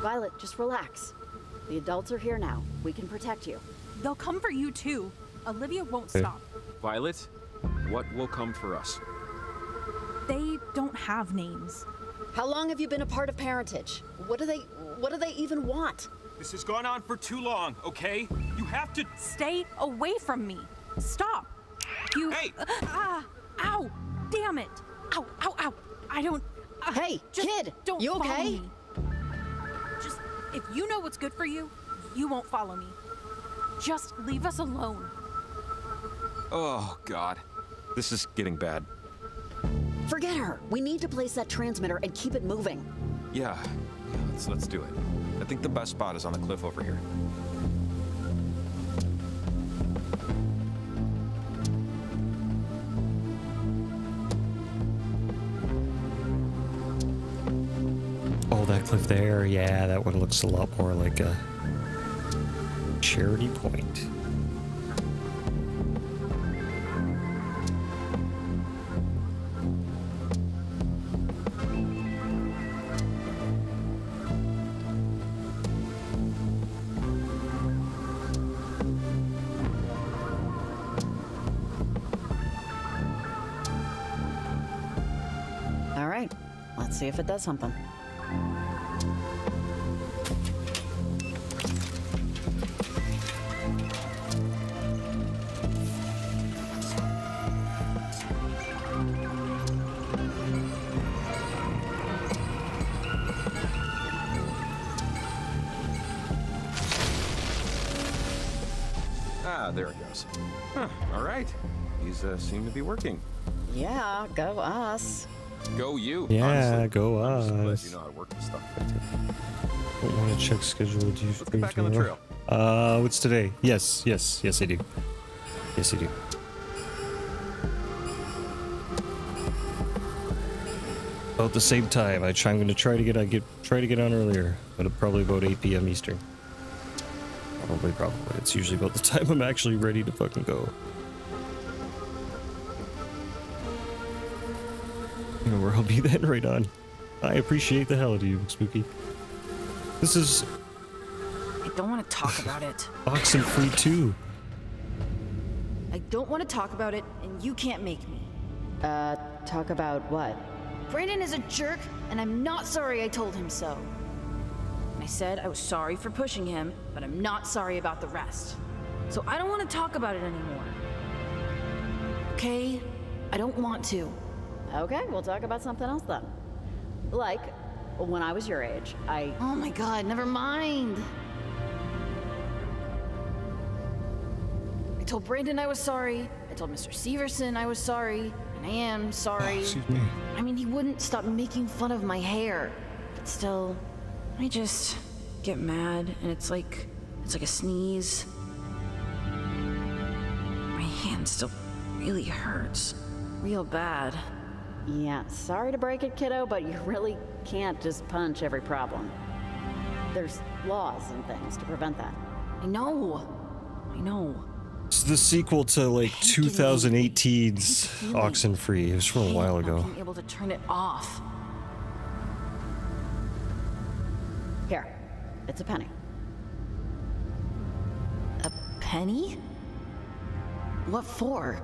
Violet, just relax. The adults are here now. We can protect you. They'll come for you too. Olivia won't Okay. stop. Violet, what will come for us? They don't have names. How long have you been a part of parentage? What do they what do they even want? This has gone on for too long, okay? You have to Stay away from me. Stop. You. Hey! Ah! Ow! Damn it! Ow! Ow! Ow! I don't. Uh, Hey, kid, Don't you follow okay? me. Just if you know what's good for you, you won't follow me. Just leave us alone. Oh, God. This is getting bad. Forget her. We need to place that transmitter and keep it moving. Yeah, yeah, let's, let's do it. I think the best spot is on the cliff over here. cliff there. Yeah, that one looks a lot more like a charity point. All right, let's see if it does something. These uh, seem to be working. Yeah, go us. Go you. Yeah, honestly. go I'm just glad us. you know how to work this stuff. Don't want to check schedule. Do you get back on the tomorrow? Uh, what's today? Yes, yes, yes, I do. Yes, I do. About the same time. I try, I'm going to try to get I get try to get on earlier, but probably about 8 p.m. Eastern. Probably, probably. It's usually about the time I'm actually ready to fucking go. Where I'll be then, right on. I appreciate the hell out of you, Spooky. This is I don't want to talk about it. Oxenfree too. I don't want to talk about it, and you can't make me. Uh, talk about what? Brandon is a jerk, and I'm not sorry I told him so. I said I was sorry for pushing him, but I'm not sorry about the rest. So I don't want to talk about it anymore. Okay? I don't want to. Okay, we'll talk about something else then. Like, when I was your age, I. Oh my god, never mind. I told Brandon I was sorry. I told Mr. Severson I was sorry. And I am sorry. Oh, Excuse me. I mean, he wouldn't stop making fun of my hair. But still, I just get mad and it's like it's like a sneeze. My hand still really hurts. Real bad. Yeah, sorry to break it, kiddo, but you really can't just punch every problem. There's laws and things to prevent that. I know. I know. It's the sequel to like 2018's Oxenfree. It was from a while ago. Being able to turn it off. Here, it's a penny. A penny? What for?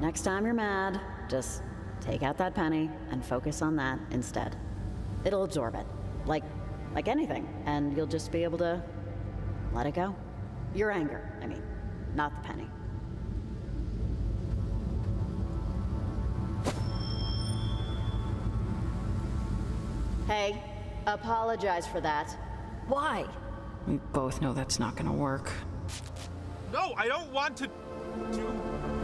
Next time you're mad, just take out that penny and focus on that instead. It'll absorb it, like like anything, and you'll just be able to let it go. Your anger, I mean, not the penny. Hey, apologize for that. Why? We both know that's not gonna work. No, I don't want to. to...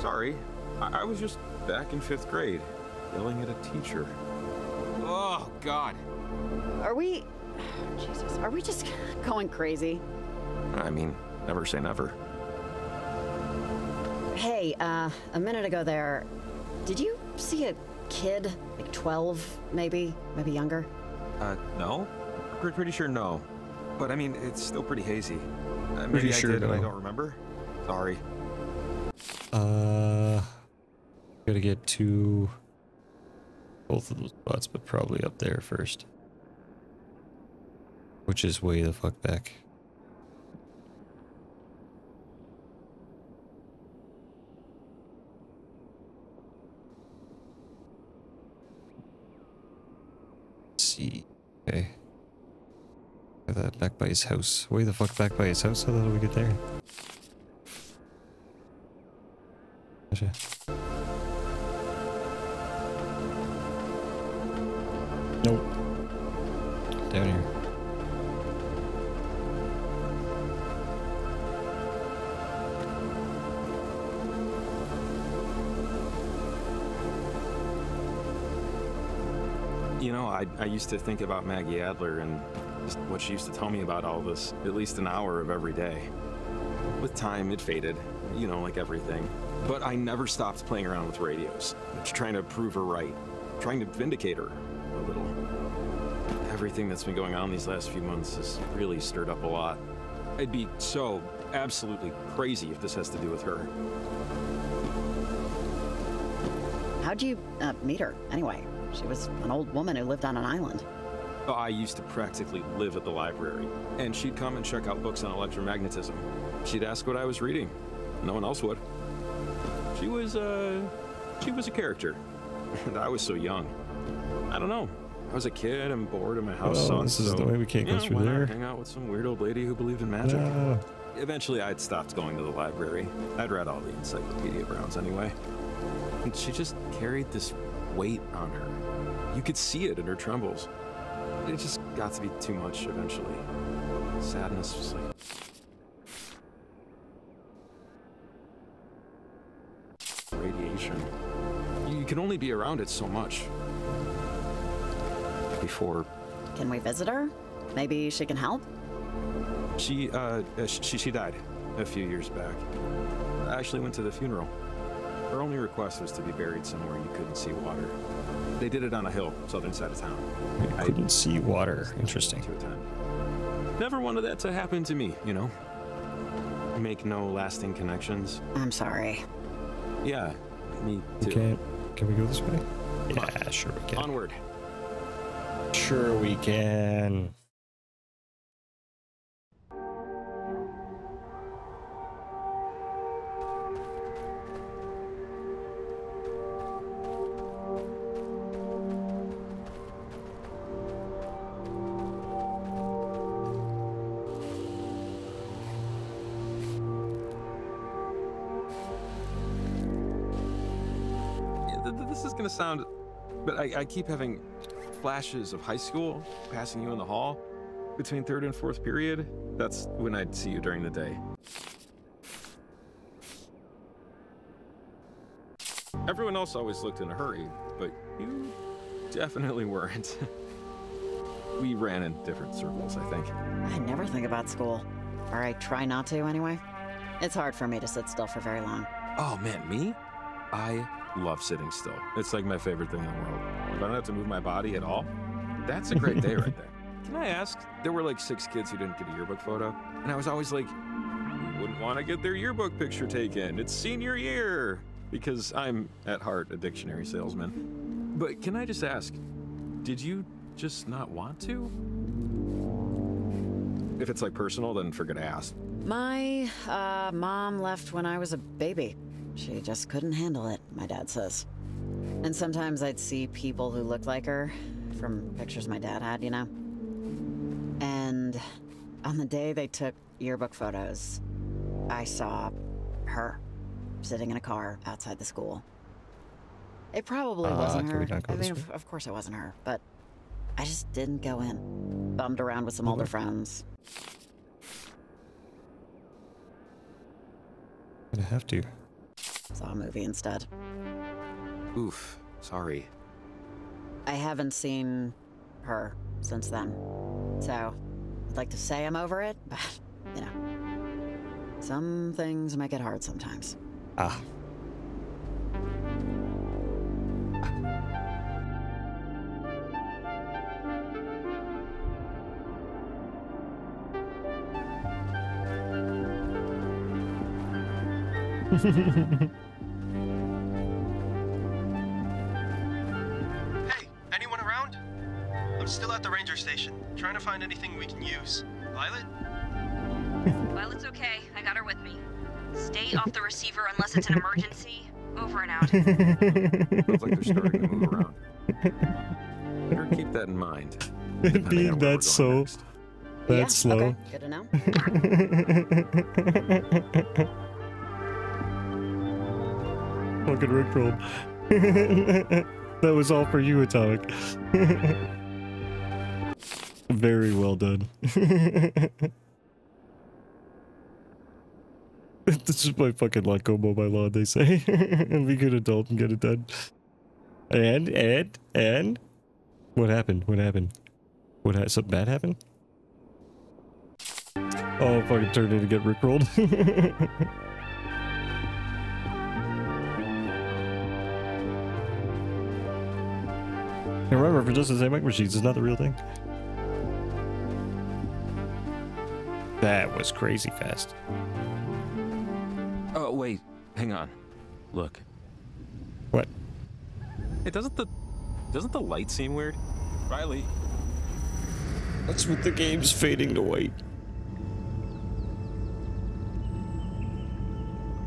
Sorry. I, I was just back in fifth grade, yelling at a teacher. Oh, God. Are we. Jesus, are we just going crazy? I mean, never say never. Hey, uh, a minute ago there, did you see a kid, like 12, maybe? Maybe younger? Uh, no? Pretty, pretty sure no. But I mean, it's still pretty hazy. Uh, maybe Pretty I sure did and I don't remember. Sorry. Uh, gotta get to both of those spots, but probably up there first. Which is way the fuck back. See. Okay. That back by his house. Way the fuck back by his house? How the hell do we get there? Nope. Down here. You know, I, I used to think about Maggie Adler and what she used to tell me about all this, at least an hour of every day. With time, it faded, you know, like everything. But I never stopped playing around with radios, trying to prove her right, trying to vindicate her a little. Everything that's been going on these last few months has really stirred up a lot. I'd be so absolutely crazy if this has to do with her. How'd you uh, meet her, anyway? She was an old woman who lived on an island. I used to practically live at the library, and she'd come and check out books on electromagnetism. She'd ask what I was reading. No one else would. She was, uh, she was a character. And I was so young. I don't know. I was a kid and bored in my house. Son, this is so, the way we can't go know, through there. Hang out with some weird old lady who believed in magic. No. Eventually, I'd stopped going to the library. I'd read all the Encyclopedia Browns anyway. And she just carried this weight on her. You could see it in her trembles. It just got to be too much eventually. Sadness was like. Radiation. You can only be around it so much. Before Can we visit her? Maybe she can help? She, uh, uh, she, she died a few years back. I actually went to the funeral. Her only request was to be buried somewhere you couldn't see water. They did it on a hill, southern side of town. I couldn't see water. Interesting. Never wanted that to happen to me, you know? Make no lasting connections. I'm sorry. Yeah, me too. We can't. Can we go this way? Yeah, sure we can. Onward. Sure we can. Sound, but I, I keep having flashes of high school passing you in the hall between third and fourth period. That's when I'd see you during the day. Everyone else always looked in a hurry, but you definitely weren't. we ran in different circles, I think. I never think about school. Or I try not to, anyway. It's hard for me to sit still for very long. Oh man, me? I love sitting still. It's like my favorite thing in the world. If I don't have to move my body at all, that's a great day right there. Can I ask? There were like six kids who didn't get a yearbook photo, and I was always like, "Who wouldn't want to get their yearbook picture taken? It's senior year!" Because I'm, at heart, a dictionary salesman. But can I just ask, did you just not want to? If it's like personal, then forget I asked. My uh, mom left when I was a baby. She just couldn't handle it, my dad says. And sometimes I'd see people who looked like her from pictures my dad had, you know? And on the day they took yearbook photos, I saw her sitting in a car outside the school. It probably Uh, wasn't her. I mean, of, of course it wasn't her, but I just didn't go in. Bummed around with some older friends. Gonna have to. Saw a movie instead. Oof, sorry. I haven't seen her since then. So, I'd like to say I'm over it, but, you know. Some things make it hard sometimes. Ah. Hey, anyone around? I'm still at the ranger station, trying to find anything we can use. Violet? Violet's okay. I got her with me. Stay off the receiver unless it's an emergency. Over and out. Sounds like they're starting to move around. Better keep that in mind. Being that so that yeah, slow. Okay, good to know. Fucking rickrolled. that was all for you, Atomic. Very well done. this is my fucking luck combo by law, they say. and be good adult and get it done. And, and, and? What happened? What happened? What ha- something bad happened? Oh, fucking turned in to get rickrolled. And remember, for just the same machines, it's not the real thing. That was crazy fast. Oh wait, hang on. Look. What? Hey, doesn't the doesn't the light seem weird? Riley. That's what the game's fading to white.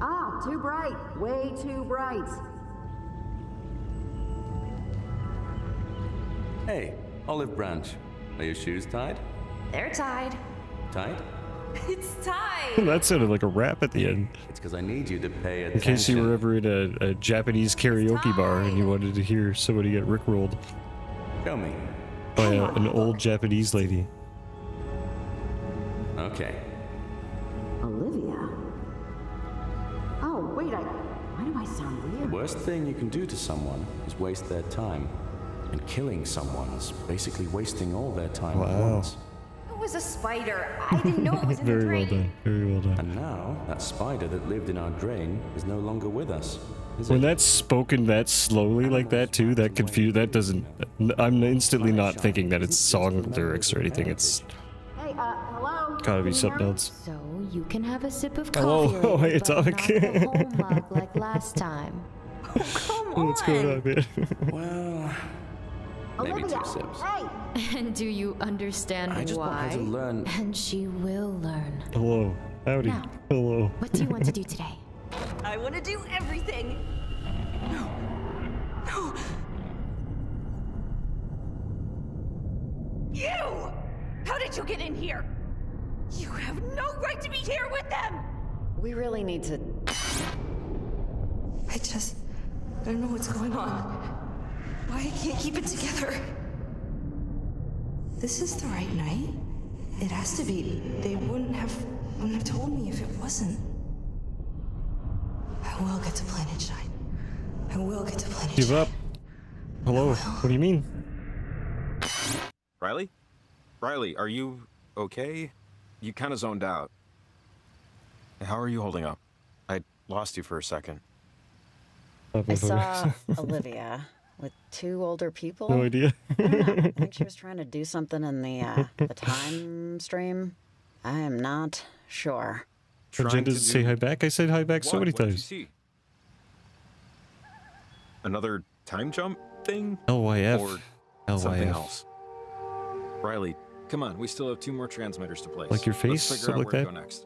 Ah, too bright. Way too bright. Hey, Olive Branch. Are your shoes tied? They're tied. Tied? It's tied. that sounded like a rap at the end. It's because I need you to pay attention. In case you were ever in a, a Japanese karaoke bar and you wanted to hear somebody get rickrolled Show me. by a, an old Japanese lady. Okay. Olivia? Oh, wait, I. Why do I sound The weird? worst thing you can do to someone is waste their time. And killing someone's basically wasting all their time at Wow. once. It was a spider. I didn't know it was in the Very well done. Very well done. And now, that spider that lived in our drain is no longer with us. Is When it? that's spoken that slowly like that too, that confuse that doesn't. I'm instantly not thinking that it's song lyrics or anything. It's Hey, uh, hello? gotta be something else. So you can have a sip of Hello, coffee oh, later, hey, but not the whole mug like last time. oh What's going on, man? Well, Oh, maybe two sips. And do you understand I just want why? her to learn. And she will learn. Hello. Howdy. Now. Hello. What do you want to do today? I want to do everything. No. No. You! How did you get in here? You have no right to be here with them! We really need to. I just. I don't know what's going on. Why I can't keep it together. This is the right night. It has to be. They wouldn't have wouldn't have told me if it wasn't. I will get to Planet Shine. I will get to Planet Give up. Hello. What do you mean? Riley? Riley, are you okay? You kind of zoned out. How are you holding up? I lost you for a second. I saw Olivia with two older people. No idea. I don't know. I think she was trying to do something in the uh, the time stream. I am not sure. Jen doesn't say hi back. I said hi back so many What times. see? Another time jump thing? LYF. Or something LYF. else? Riley, come on. We still have two more transmitters to place. Like your face? Let's figure Something out like that? next.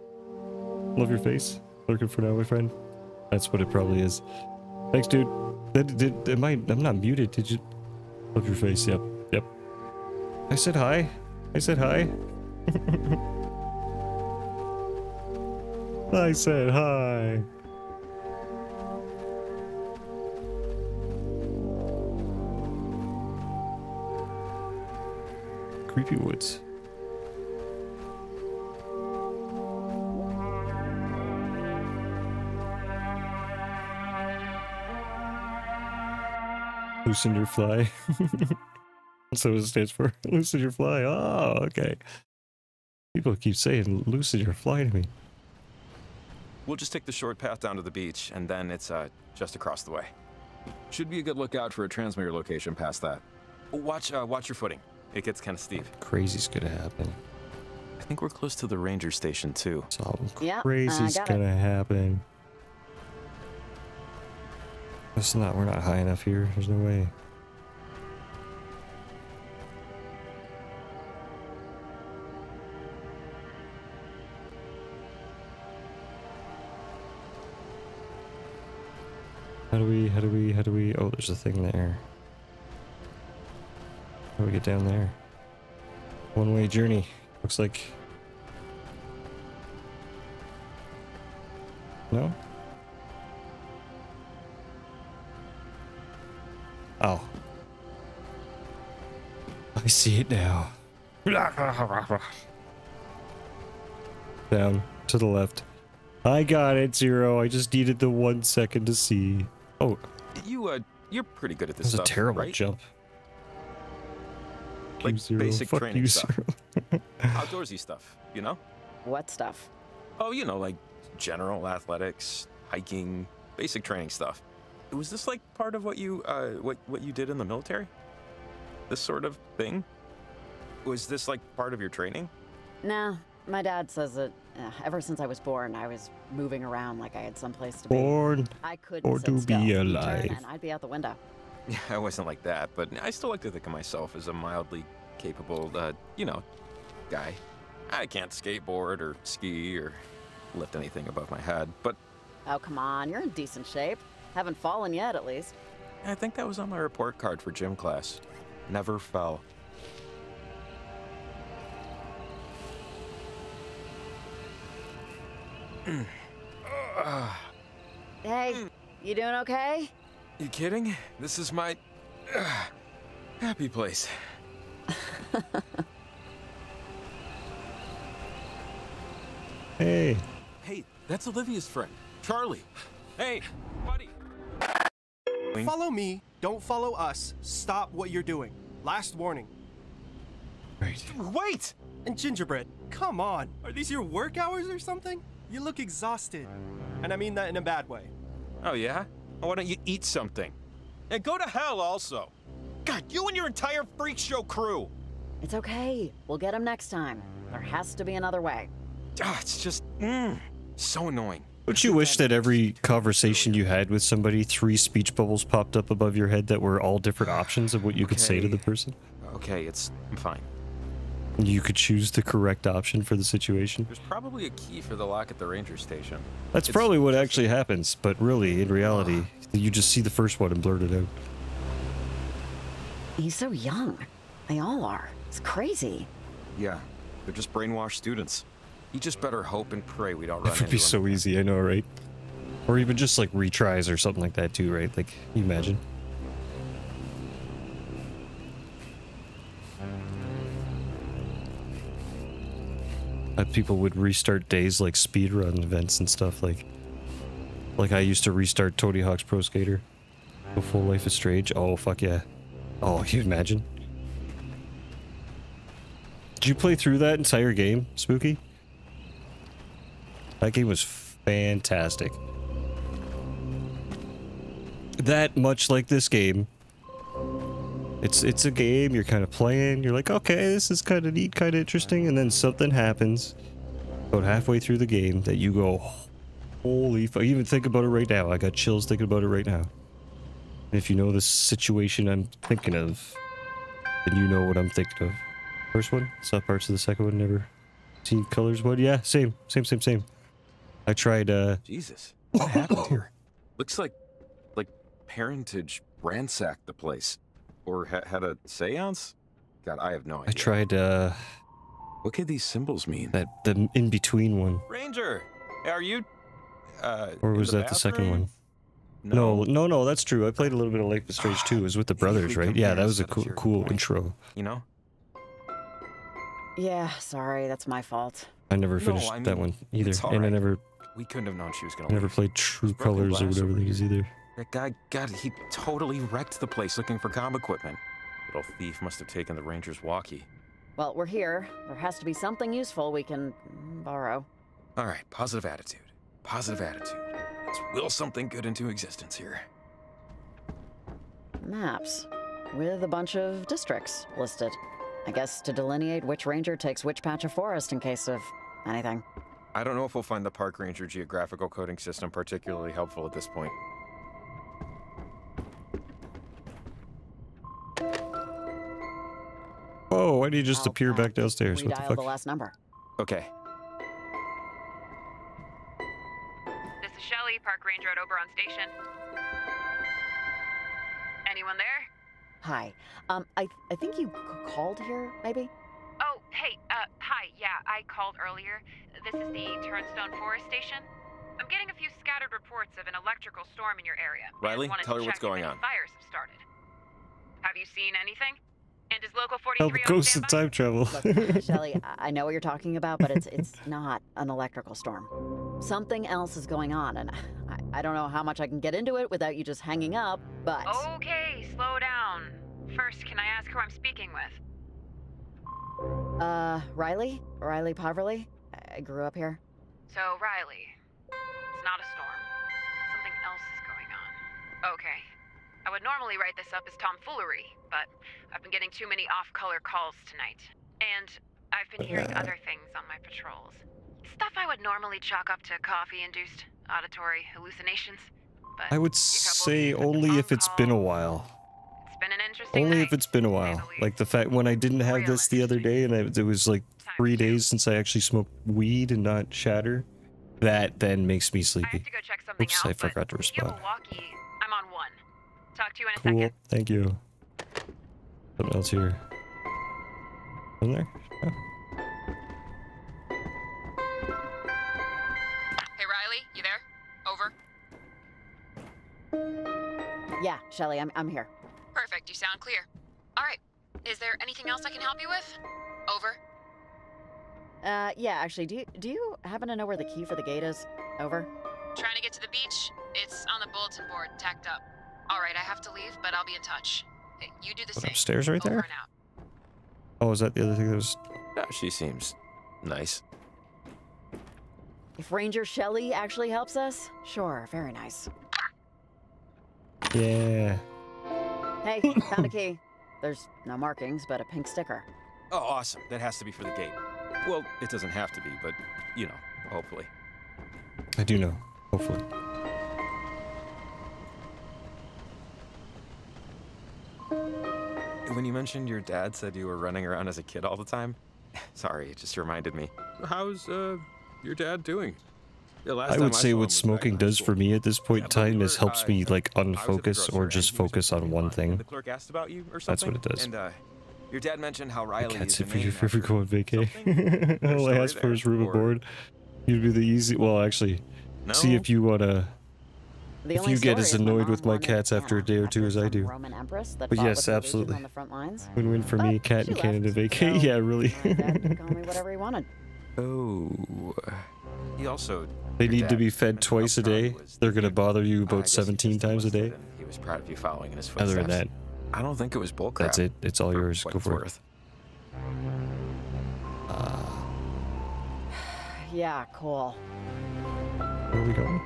Love your face. Lurking for now, my friend. That's what it probably is. Thanks, dude. Did, did, am I? I'm not muted. Did you? Love your face. Yep. Yep. I said hi. I said hi. I said hi. Creepy woods. Loosen your fly. That's what it stands for. Loosen your fly. Oh, okay. People keep saying loosen your fly to me. We'll just take the short path down to the beach, and then it's uh, just across the way. Should be a good lookout for a transmitter location past that. Watch, uh, watch your footing. It gets kind of steep. Crazy's gonna happen. I think we're close to the ranger station too. Something Yeah, I crazy's got it. gonna happen. That's not. We're not high enough here. There's no way. How do we? How do we? How do we? Oh, there's a thing there. How do we get down there? One-way journey. Looks like. No? Oh. I see it now. Down to the left. I got it, Zero. I just needed the one second to see. Oh, You, uh, you're pretty good at that this was a terrible right? jump. Like You, Zero. basic Fuck training you, stuff. Outdoorsy stuff, you know? What stuff? Oh, you know, like general athletics, hiking, basic training stuff. Was this like part of what you uh what what you did in the military? This sort of thing? Was this like part of your training? Nah, my dad says that uh, ever since I was born, I was moving around like I had someplace to be. Born I couldn't or sit to still. be alive. and I'd be out the window. Yeah, I wasn't like that, but I still like to think of myself as a mildly capable, uh, you know, guy. I can't skateboard or ski or lift anything above my head, but Oh, come on, you're in decent shape. Haven't fallen yet, at least. I think that was on my report card for gym class. never fell. Hey, you doing okay? You kidding? This is my uh, happy place. Hey. Hey, that's Olivia's friend, Charlie. Hey, buddy. Follow me, don't follow us. Stop what you're doing. Last warning. Right. Wait! And Gingerbread, come on. Are these your work hours or something? You look exhausted. And I mean that in a bad way. Oh yeah? Why don't you eat something? And go to hell also. God, you and your entire freak show crew. It's okay. We'll get them next time. There has to be another way. Ah, it's just mm, so annoying. Don't you wish that every conversation you had with somebody, three speech bubbles popped up above your head that were all different options of what you could say to the person? Okay, it's I'm fine. You could choose the correct option for the situation. There's probably a key for the lock at the ranger station. That's It's- probably what actually happens, but really, in reality, you just see the first one and blurt it out. He's so young. They all are. It's crazy. Yeah, they're just brainwashed students. You just better hope and pray we don't run It would be so easy, I know, right? Or even just like retries or something like that too, right? Like, you imagine? That people would restart days like speedrun events and stuff like like I used to restart Tony Hawk's Pro Skater. Full life is strange. Oh fuck yeah. Oh, you imagine? Did you play through that entire game, Spooky? That game was fantastic. That much like this game. It's it's a game you're kind of playing. You're like, okay, this is kind of neat, kind of interesting, and then something happens about halfway through the game that you go, holy! Fuck. Even think about it right now. I got chills thinking about it right now. And if you know the situation I'm thinking of, then you know what I'm thinking of. First one, saw parts of the second one, never seen colors. What? Yeah, same, same, same, same. I tried. uh Jesus, what happened here? Looks like, like parentage ransacked the place, or ha- had a séance. God, I have no idea. I tried. uh What could these symbols mean? That the in between one, Ranger, are you? Uh, or was the that the second one? No, no, no, that's true. I played a little bit of Life is Strange too. It was with the brothers, right? Yeah, that was a cool, cool intro. You know? Yeah, sorry, that's my fault. I never No, finished I that one either, it's all and I never, We couldn't have known she was gonna. I never leave. played True broken Colors or whatever over it is either. That guy, God, he totally wrecked the place looking for comm equipment. Little thief must have taken the ranger's walkie. Well, we're here. There has to be something useful we can borrow. All right, positive attitude. Positive attitude. Let's will something good into existence here. Maps with a bunch of districts listed. I guess to delineate which ranger takes which patch of forest in case of anything. I don't know if we'll find the park ranger geographical coding system particularly helpful at this point. Oh, why do you just I'll appear back pack. downstairs? What the Redial fuck? the last number. Okay. This is Shelly, Park Ranger at Oberon Station. Anyone there? Hi. Um, I I think you called here, maybe. Oh, hey, uh, hi, yeah, I called earlier. This is the Turnstone Forest Station. I'm getting a few scattered reports of an electrical storm in your area. Riley, wanted tell to her what's going on. Fires have started. Have you seen anything? And is Local Help 43 on ghosts in standby? time travel. Look, Shelly, I I know what you're talking about, but it's it's not an electrical storm. Something else is going on, and I, I don't know how much I can get into it without you just hanging up. But Okay, slow down. First, can I ask who I'm speaking with? Uh, Riley, Riley Poverly. I grew up here. So, Riley, it's not a storm. Something else is going on. Okay. I would normally write this up as tomfoolery, but I've been getting too many off color calls tonight. And I've been hearing other things on my patrols. Stuff I would normally chalk up to coffee induced auditory hallucinations. But I would say only if it's been a while. Only night. if it's been a while. Like the fact when I didn't have this the other day, and I, it was like three days since I actually smoked weed and not shatter. That then makes me sleepy. to go check something Oops, out, I forgot to If you have respond. I'm on one. Talk to you in a Cool, second. thank you. Something else here. In there? No. Hey, Riley, you there? Over. Yeah, Shelly, I'm, I'm here. Perfect, you sound clear. All right, is there anything else I can help you with? Over. Uh, yeah, actually, do you, do you happen to know where the key for the gate is? Over. Trying to get to the beach? It's on the bulletin board, tacked up. All right, I have to leave, but I'll be in touch. You do the What, same. upstairs right Over there? Oh, is that the other thing that was... Yeah, she seems nice. If Ranger Shelly actually helps us, sure, very nice. Yeah. Hey, found a key. There's no markings, but a pink sticker. Oh, awesome. That has to be for the gate. Well, it doesn't have to be, but, you know, hopefully. I do know. Hopefully. When you mentioned your dad said you were running around as a kid all the time, sorry, it just reminded me. How's, uh, your dad doing? The last I time would say saw what smoking does for me at this point in time is helps I- me like I was at the unfocus or just focus on one thing. The clerk asked about you or That's what it does. And, uh, your dad mentioned how I Riley can't sit for you name if we after go on vacay. There's All I story ask for there, is room and or- board. You'd be the easy. Well, actually, see if you wanna. The If you get as annoyed with my cats after a day or two as I do. Roman empress that But yes, with the Legion absolutely. On the front lines. Win-win for me, cat and she Canada left, vacay. so Yeah, really. Call me whatever he wanted. Oh. He also. They need to be fed twice a day. They're gonna bother you about 17 times a day. He was proud of you following in his footsteps. Other than that, I don't think it was bullcrap. that's it. It's all yours. Go it's for it. worth. Yeah, cool. Where are we going?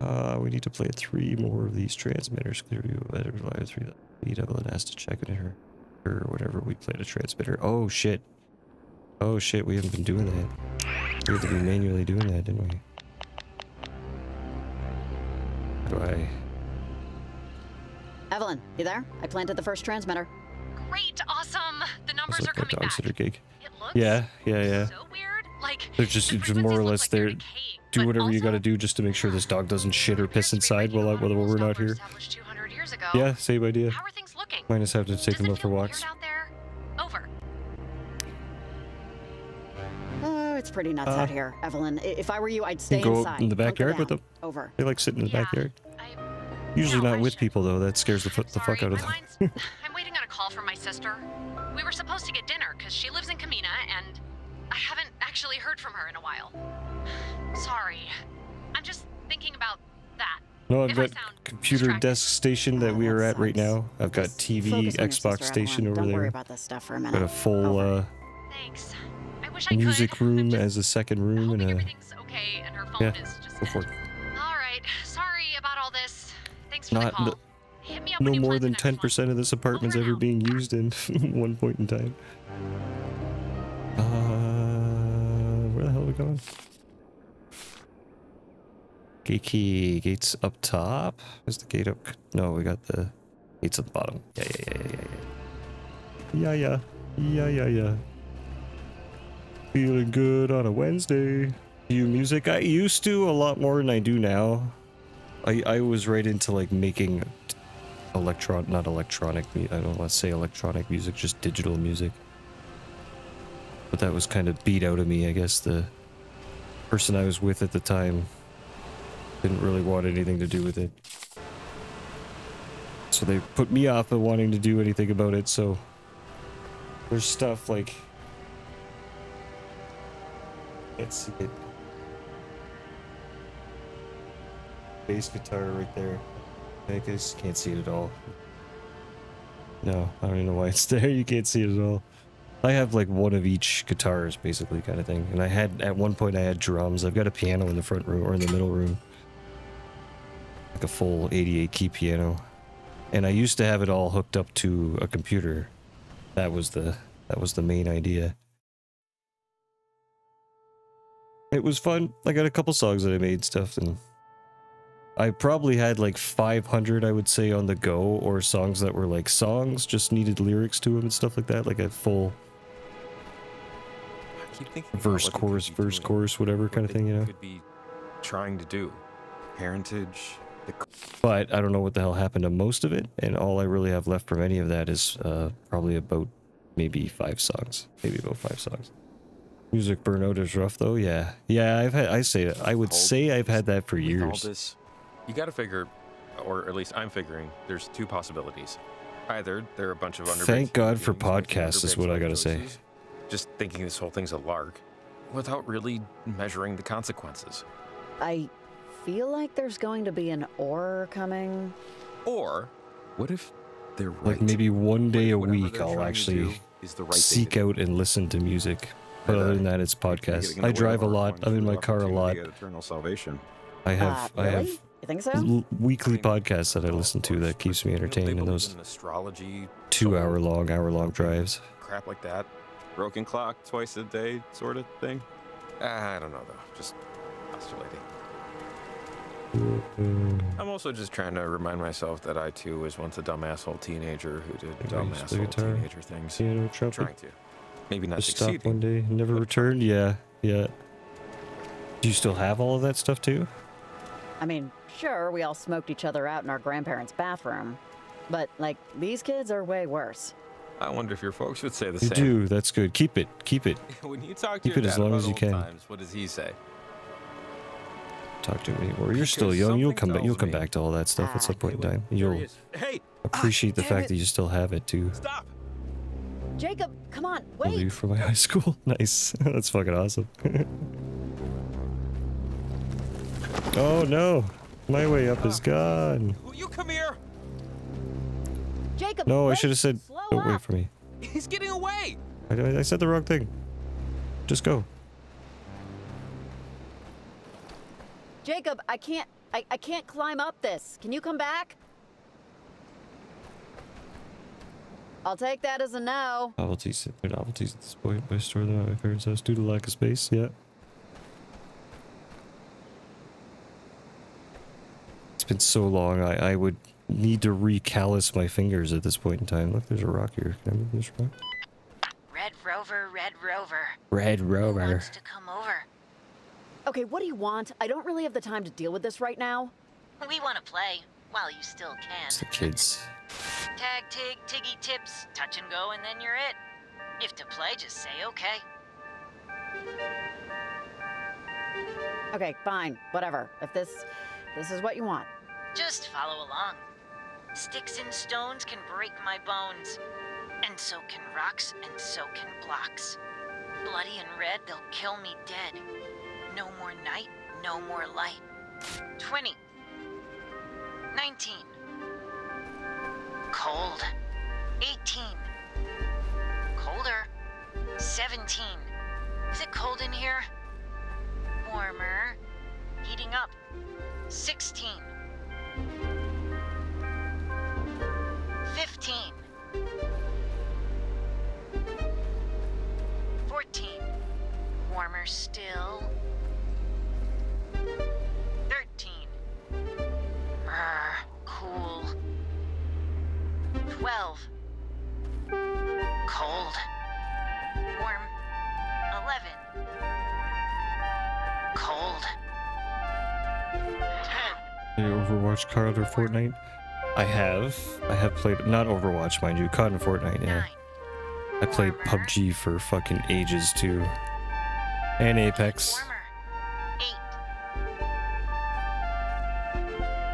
Uh, we need to play three more of these transmitters. Clear view of letters, live three. Need Evelyn has to check in her or whatever. We played a transmitter. Oh shit. Oh shit. We haven't been doing that. We had to be manually doing that, didn't we? How do I? Evelyn, you there? I planted the first transmitter. Great, awesome. The numbers This is are my coming dog back. sitter gig. It looks Yeah, yeah, yeah. so weird. Like They're just the it's more or less like they're there. decaying, Do but whatever you gotta do just to make sure this dog doesn't shit or piss inside while, while we're not here. established 200 years ago. Yeah, same idea. How are things looking? Minus have to take Does them it out for walks. weird out it's pretty nuts Uh, out here, Evelyn. If I were you, I'd You stay go inside. in the backyard with them. Over. They like sitting in the Yeah, backyard. I, Usually no, not I with should- people though. That scares the, fu- the fuck out of my them. I'm waiting on a call from my sister. We were supposed to get dinner because she lives in Camena, and I haven't actually heard from her in a while. Sorry. I'm just thinking about that. No, I've If got computer distracted. desk station that Oh, we that are at right now. I've got Just TV, focus Xbox sister, station Evelyn. over Don't worry there. about this stuff for a Got minute. a full uh, Thanks. Wish I music could. Room as a second room and a everything's okay, and her phone yeah. is just Go for it. All right. Sorry about all this. Thanks for the Not call. no, Hit me up no more than next ten one. percent of this apartment's ever being used in one point in time. Uh, where the hell are we going? Gate key. Gates up top. Is the gate up? No, we got the gates at the bottom. Yeah, yeah, yeah, yeah, yeah. Yeah, yeah, yeah, yeah, yeah. Feeling good on a Wednesday. You music? I used to a lot more than I do now. I I was right into like making electron not electronic I don't want to say electronic music, just digital music. But that was kind of beat out of me, I guess the person I was with at the time didn't really want anything to do with it. So they put me off of wanting to do anything about it, so there's stuff like can't see it. Bass guitar right there. I just can't see it at all. No, I don't even know why it's there. You can't see it at all. I have like one of each guitars, basically, kind of thing. And I had at one point I had drums. I've got a piano in the front room or in the middle room, like a full 88 key piano. And I used to have it all hooked up to a computer. That was the that was the main idea. It was fun. I got a couple songs that I made stuff and I probably had like 500 I would say on the go or songs that were like songs just needed lyrics to them and stuff like that like a full I keep thinking verse chorus verse doing, chorus whatever what kind of thing you know Could be trying to do. Parentage, But I don't know what the hell happened to most of it, and all I really have left from any of that is uh, probably about maybe five songs, maybe about five songs. Music burnout is rough though. Yeah, yeah. I've had. I say. I would say I've had that for With all years. this, you got to figure, or at least I'm figuring, there's two possibilities. Either there are a bunch of under. Thank God for podcasts, is what I gotta say. Just thinking this whole thing's a lark, without really measuring the consequences. I feel like there's going to be an or coming. Or, what if they're right? Like maybe one day a week I'll actually is the right seek out and listen to music. But other than that, it's podcasts. Getting in the I drive a lot. I'm in my car a lot. to Eternal salvation. I have Uh, I have? You think so? l- weekly podcasts that I listen to that keeps me entertained in those astrology, two hour long, hour long drives. crap like that. Broken clock twice a day, sort of thing. Ah, I don't know though. Just postulating. I'm also just trying to remind myself that I too was once a dumb asshole teenager who did dumb Erase asshole guitar, teenager things. piano, trumpet. Trying to. Maybe not Just stopped one day, never returned. Yeah, yeah. Do you still have all of that stuff too? I mean, sure, we all smoked each other out in our grandparents' bathroom, but like these kids are way worse. I wonder if your folks would say the You same. do. That's good. Keep it. Keep it. when you talk to Keep your it as long as you can. Times, what does he say? Talk to me anymore. You're still young. You'll come back. You'll come me- back to all that stuff at ah, some point in time. You'll Hey, ah, appreciate the fact it. that you still have it too. Stop. Jacob, come on, Will wait. you for my high school? Nice. That's fucking awesome. oh no, my way up is gone. Will You come here. Jacob. No, I should have said. slow Don't wait up. for me. He's getting away. I, I I said the wrong thing. Just go. Jacob, I can't. I, I can't climb up this. Can you come back? I'll take that as a no. Novelties. They're novelties at this point. I store them at my parents' house due to lack of space. Yeah. It's been so long. I, I would need to recallus my fingers at this point in time. Look, there's a rock here. Can I move this rock? Red Rover, Red Rover. Red Rover. Wants to come over. Okay, what do you want? I don't really have the time to deal with this right now. We want to play while you still It's the kids. Tag, tig, tiggy tips, touch and go, and then you're it. If to play, just say okay. Okay, fine, whatever. If this, this is what you want. Just follow along. Sticks and stones can break my bones. And so can rocks, and so can blocks. Bloody and red, they'll kill me dead. No more night, no more light. 20. 19. Cold. 18. Colder. 17. Is it cold in here? Warmer. Heating up. 16. 15. 14. Warmer still. 12. Cold. Warm. 11. Cold. 10. You Overwatch, COD, or Fortnite? I have. I have played not Overwatch, mind you. COD and Fortnite. Yeah. I played PUBG for fucking ages too, and Apex.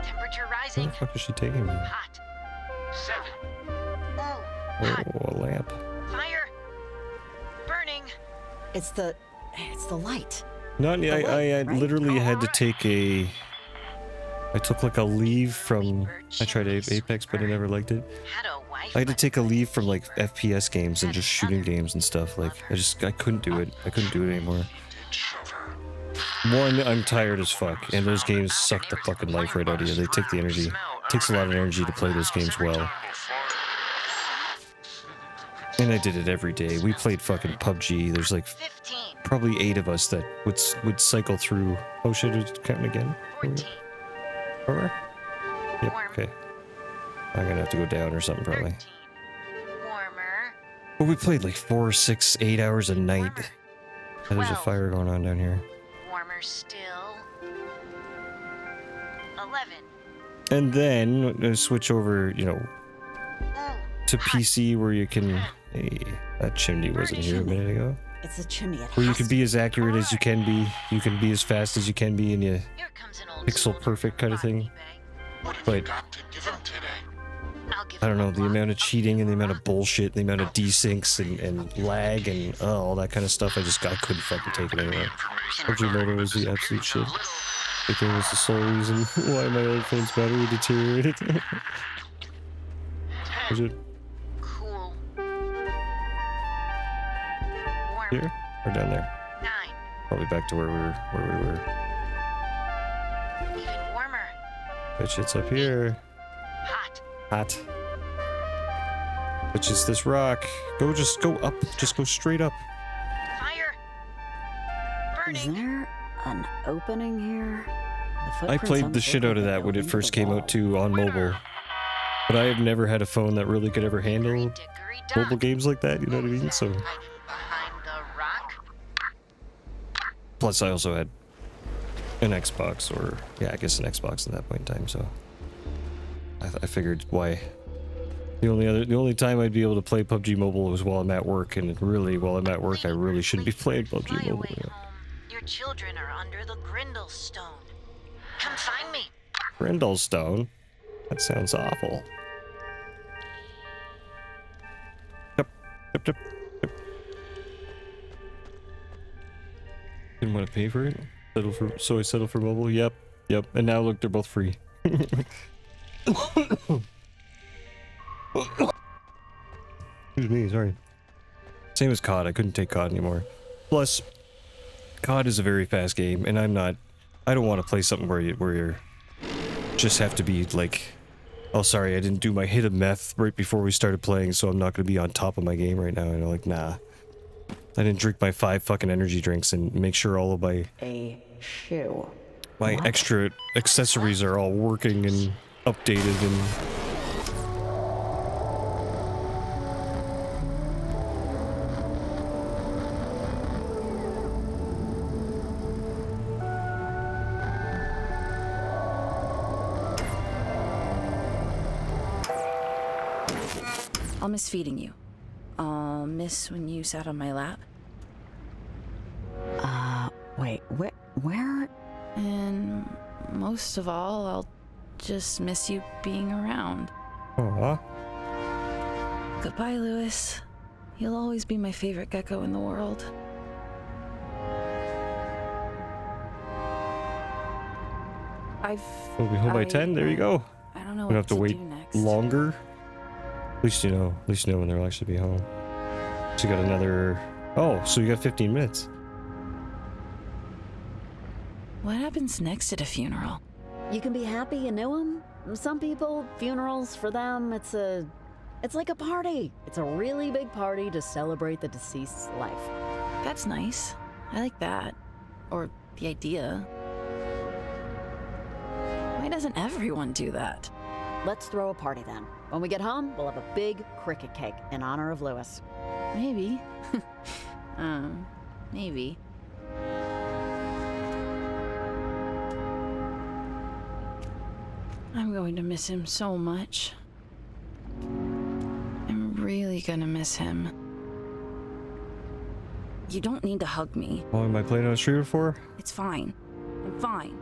Temperature Where rising. the fuck is she taking me? Hot. Seven. Ooh. Oh, a lamp. Fire. Burning. It's the, it's the light. Not. I. I, I right? literally had to take a. I took like a leave from. I tried Apex, but I never liked it. I had to take a leave from like FPS games and just shooting games and stuff. Like I just I couldn't do it. I couldn't do it anymore. One, I'm tired as fuck, and those games suck the fucking life right out of you. They take the energy. It takes a lot of energy to play those games well. And I did it every day. We played fucking PUBG. There's like 15, probably eight of us that would would cycle through. Oh shit! It's counting again. Four. Yep. Okay. I'm gonna have to go down or something probably. Warmer. But we played like four, six, eight hours a night. There's a fire going on down here. Warmer still. 11. And then switch over, you know, to PC where you can. Hey, that chimney wasn't here a minute ago. It's a chimney. It Where you can be as accurate as you can be. You can be as fast as you can be, and you pixel perfect kind of thing. But I don't know the amount of cheating and the amount of bullshit, the amount of desyncs and, and lag and uh, all that kind of stuff. I just I couldn't fucking take it anymore. Ultramoto was the absolute shit. I think it was the sole reason why my old phone's battery deteriorated. here or down there? Nine. Probably back to where we were. Where we were. Even warmer. Bitch, it's up here. Hot. Hot. Which is this rock? Go, just go up. Just go straight up. Fire. Burning. Is there an opening here? I played the shit out of that when it first came out too on mobile. But I have never had a phone that really could ever handle mobile games like that, you know what I mean? So Behind the rock. Plus I also had an Xbox or yeah, I guess an Xbox at that point in time, so I, I figured why the only other the only time I'd be able to play PUBG Mobile was while I'm at work and really while I'm at work I really shouldn't be playing PUBG Mobile. know. Your children are under the Grindel Stone. Come find me. Grindlestone? That sounds awful. Yep, yep, yep, Didn't want to pay for it. Settle for so I settled for mobile. Yep, yep. And now look, they're both free. Excuse me, sorry. Same as COD. I couldn't take COD anymore. Plus, COD is a very fast game, and I'm not. I don't want to play something where you where you're just have to be like, oh sorry, I didn't do my hit of meth right before we started playing, so I'm not going to be on top of my game right now. And I'm like, nah. I didn't drink my five fucking energy drinks and make sure all of my A shoe. my What? extra accessories are all working and updated and I'll miss feeding you. I'll miss when you sat on my lap. Uh, wait, where, where? And most of all, I'll just miss you being around. Aw. Goodbye, Lewis. You'll always be my favorite gecko in the world. I've. we'll be home by 10. There you go. I don't know We don't what have to to wait longer. At least you know. At least you know when they'll actually be home. So you got another. Oh, so you got 15 minutes. What happens next at a funeral? You can be happy you knew him. Some people, funerals for them, it's a, it's like a party. It's a really big party to celebrate the deceased's life. That's nice. I like that. Or the idea. Why doesn't everyone do that? Let's throw a party then. When we get home, we'll have a big cricket cake in honor of Lewis. Maybe. um, maybe. I'm going to miss him so much. I'm really gonna miss him. You don't need to hug me. How long am I playing on a streamer for? It's fine. I'm fine.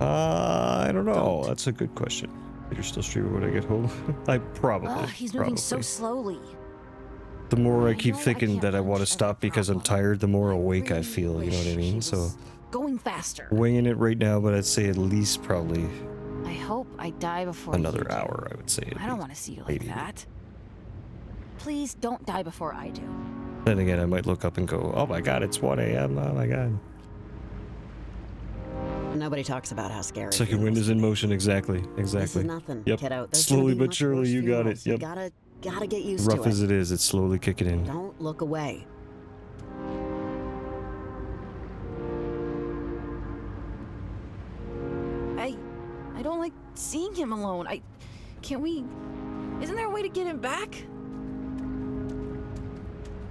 Uh, I don't know. That's a good question. You're still streaming when I get home? I probably. Ah, Ugh, he's moving so slowly. The more I keep thinking that I want to stop because I'm tired, the more awake I feel. You know what I mean? So Going faster. winging it right now, but I'd say at least probably I hope I die before another do. hour. I would say. I don't want to see you like maybe. that. Please don't die before I do. Then again, I might look up and go, "Oh my God, it's 1 a.m. Oh my God." Nobody talks about how scary. Second wind is in motion. Exactly. Exactly. This is nothing, Yep. kiddo. There's gonna Slowly but surely, you got it. funerals. You Yep. gotta, gotta get used Rough to as it. it is, it's slowly kicking in. Don't look away. I, I don't like seeing him alone. I, can't we? Isn't there a way to get him back?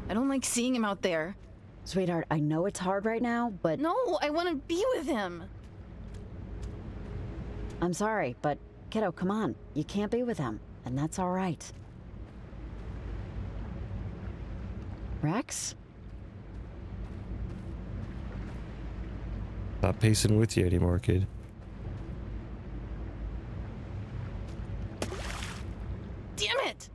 I don't like seeing him out there. Sweetheart, I know it's hard right now, but No, I want to be with him. I'm sorry, but kiddo, come on. You can't be with him, and that's all right. Rex? Not pacing with you anymore, kid. Damn it!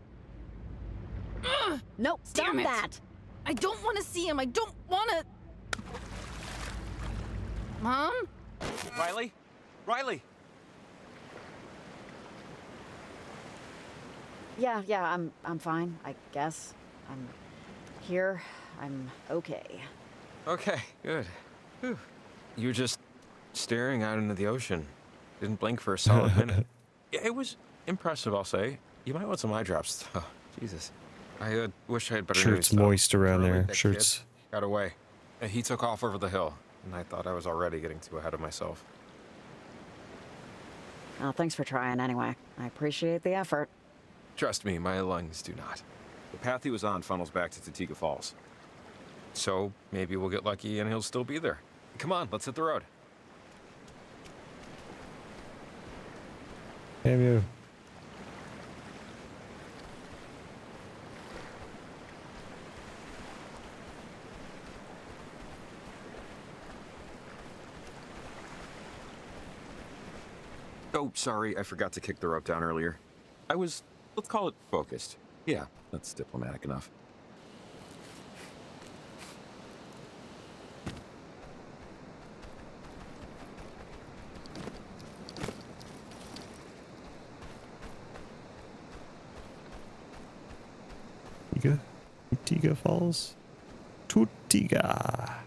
Ugh, nope, stop damn it. that! I don't want to see him. I don't want to. Mom? Riley? Riley! Yeah, yeah, I'm I'm fine, I guess. I'm here. I'm okay. Okay, good. Whew. You were just staring out into the ocean. Didn't blink for a solid minute. It was impressive, I'll say. You might want some eye drops, though. Jesus. I uh, wish I had better Sure, news, it's though. moist around there. that Sure, it's- Got away. Uh, He took off over the hill, and I thought I was already getting too ahead of myself. Well, thanks for trying anyway. I appreciate the effort. Trust me, my lungs do not. The path he was on funnels back to Tatiga Falls. So maybe we'll get lucky and he'll still be there. Come on, let's hit the road. Damn you. Oh, sorry, I forgot to kick the rope down earlier. I was, let's call it focused. Yeah, that's diplomatic enough. Tiga? Tiga Falls? Tutiga.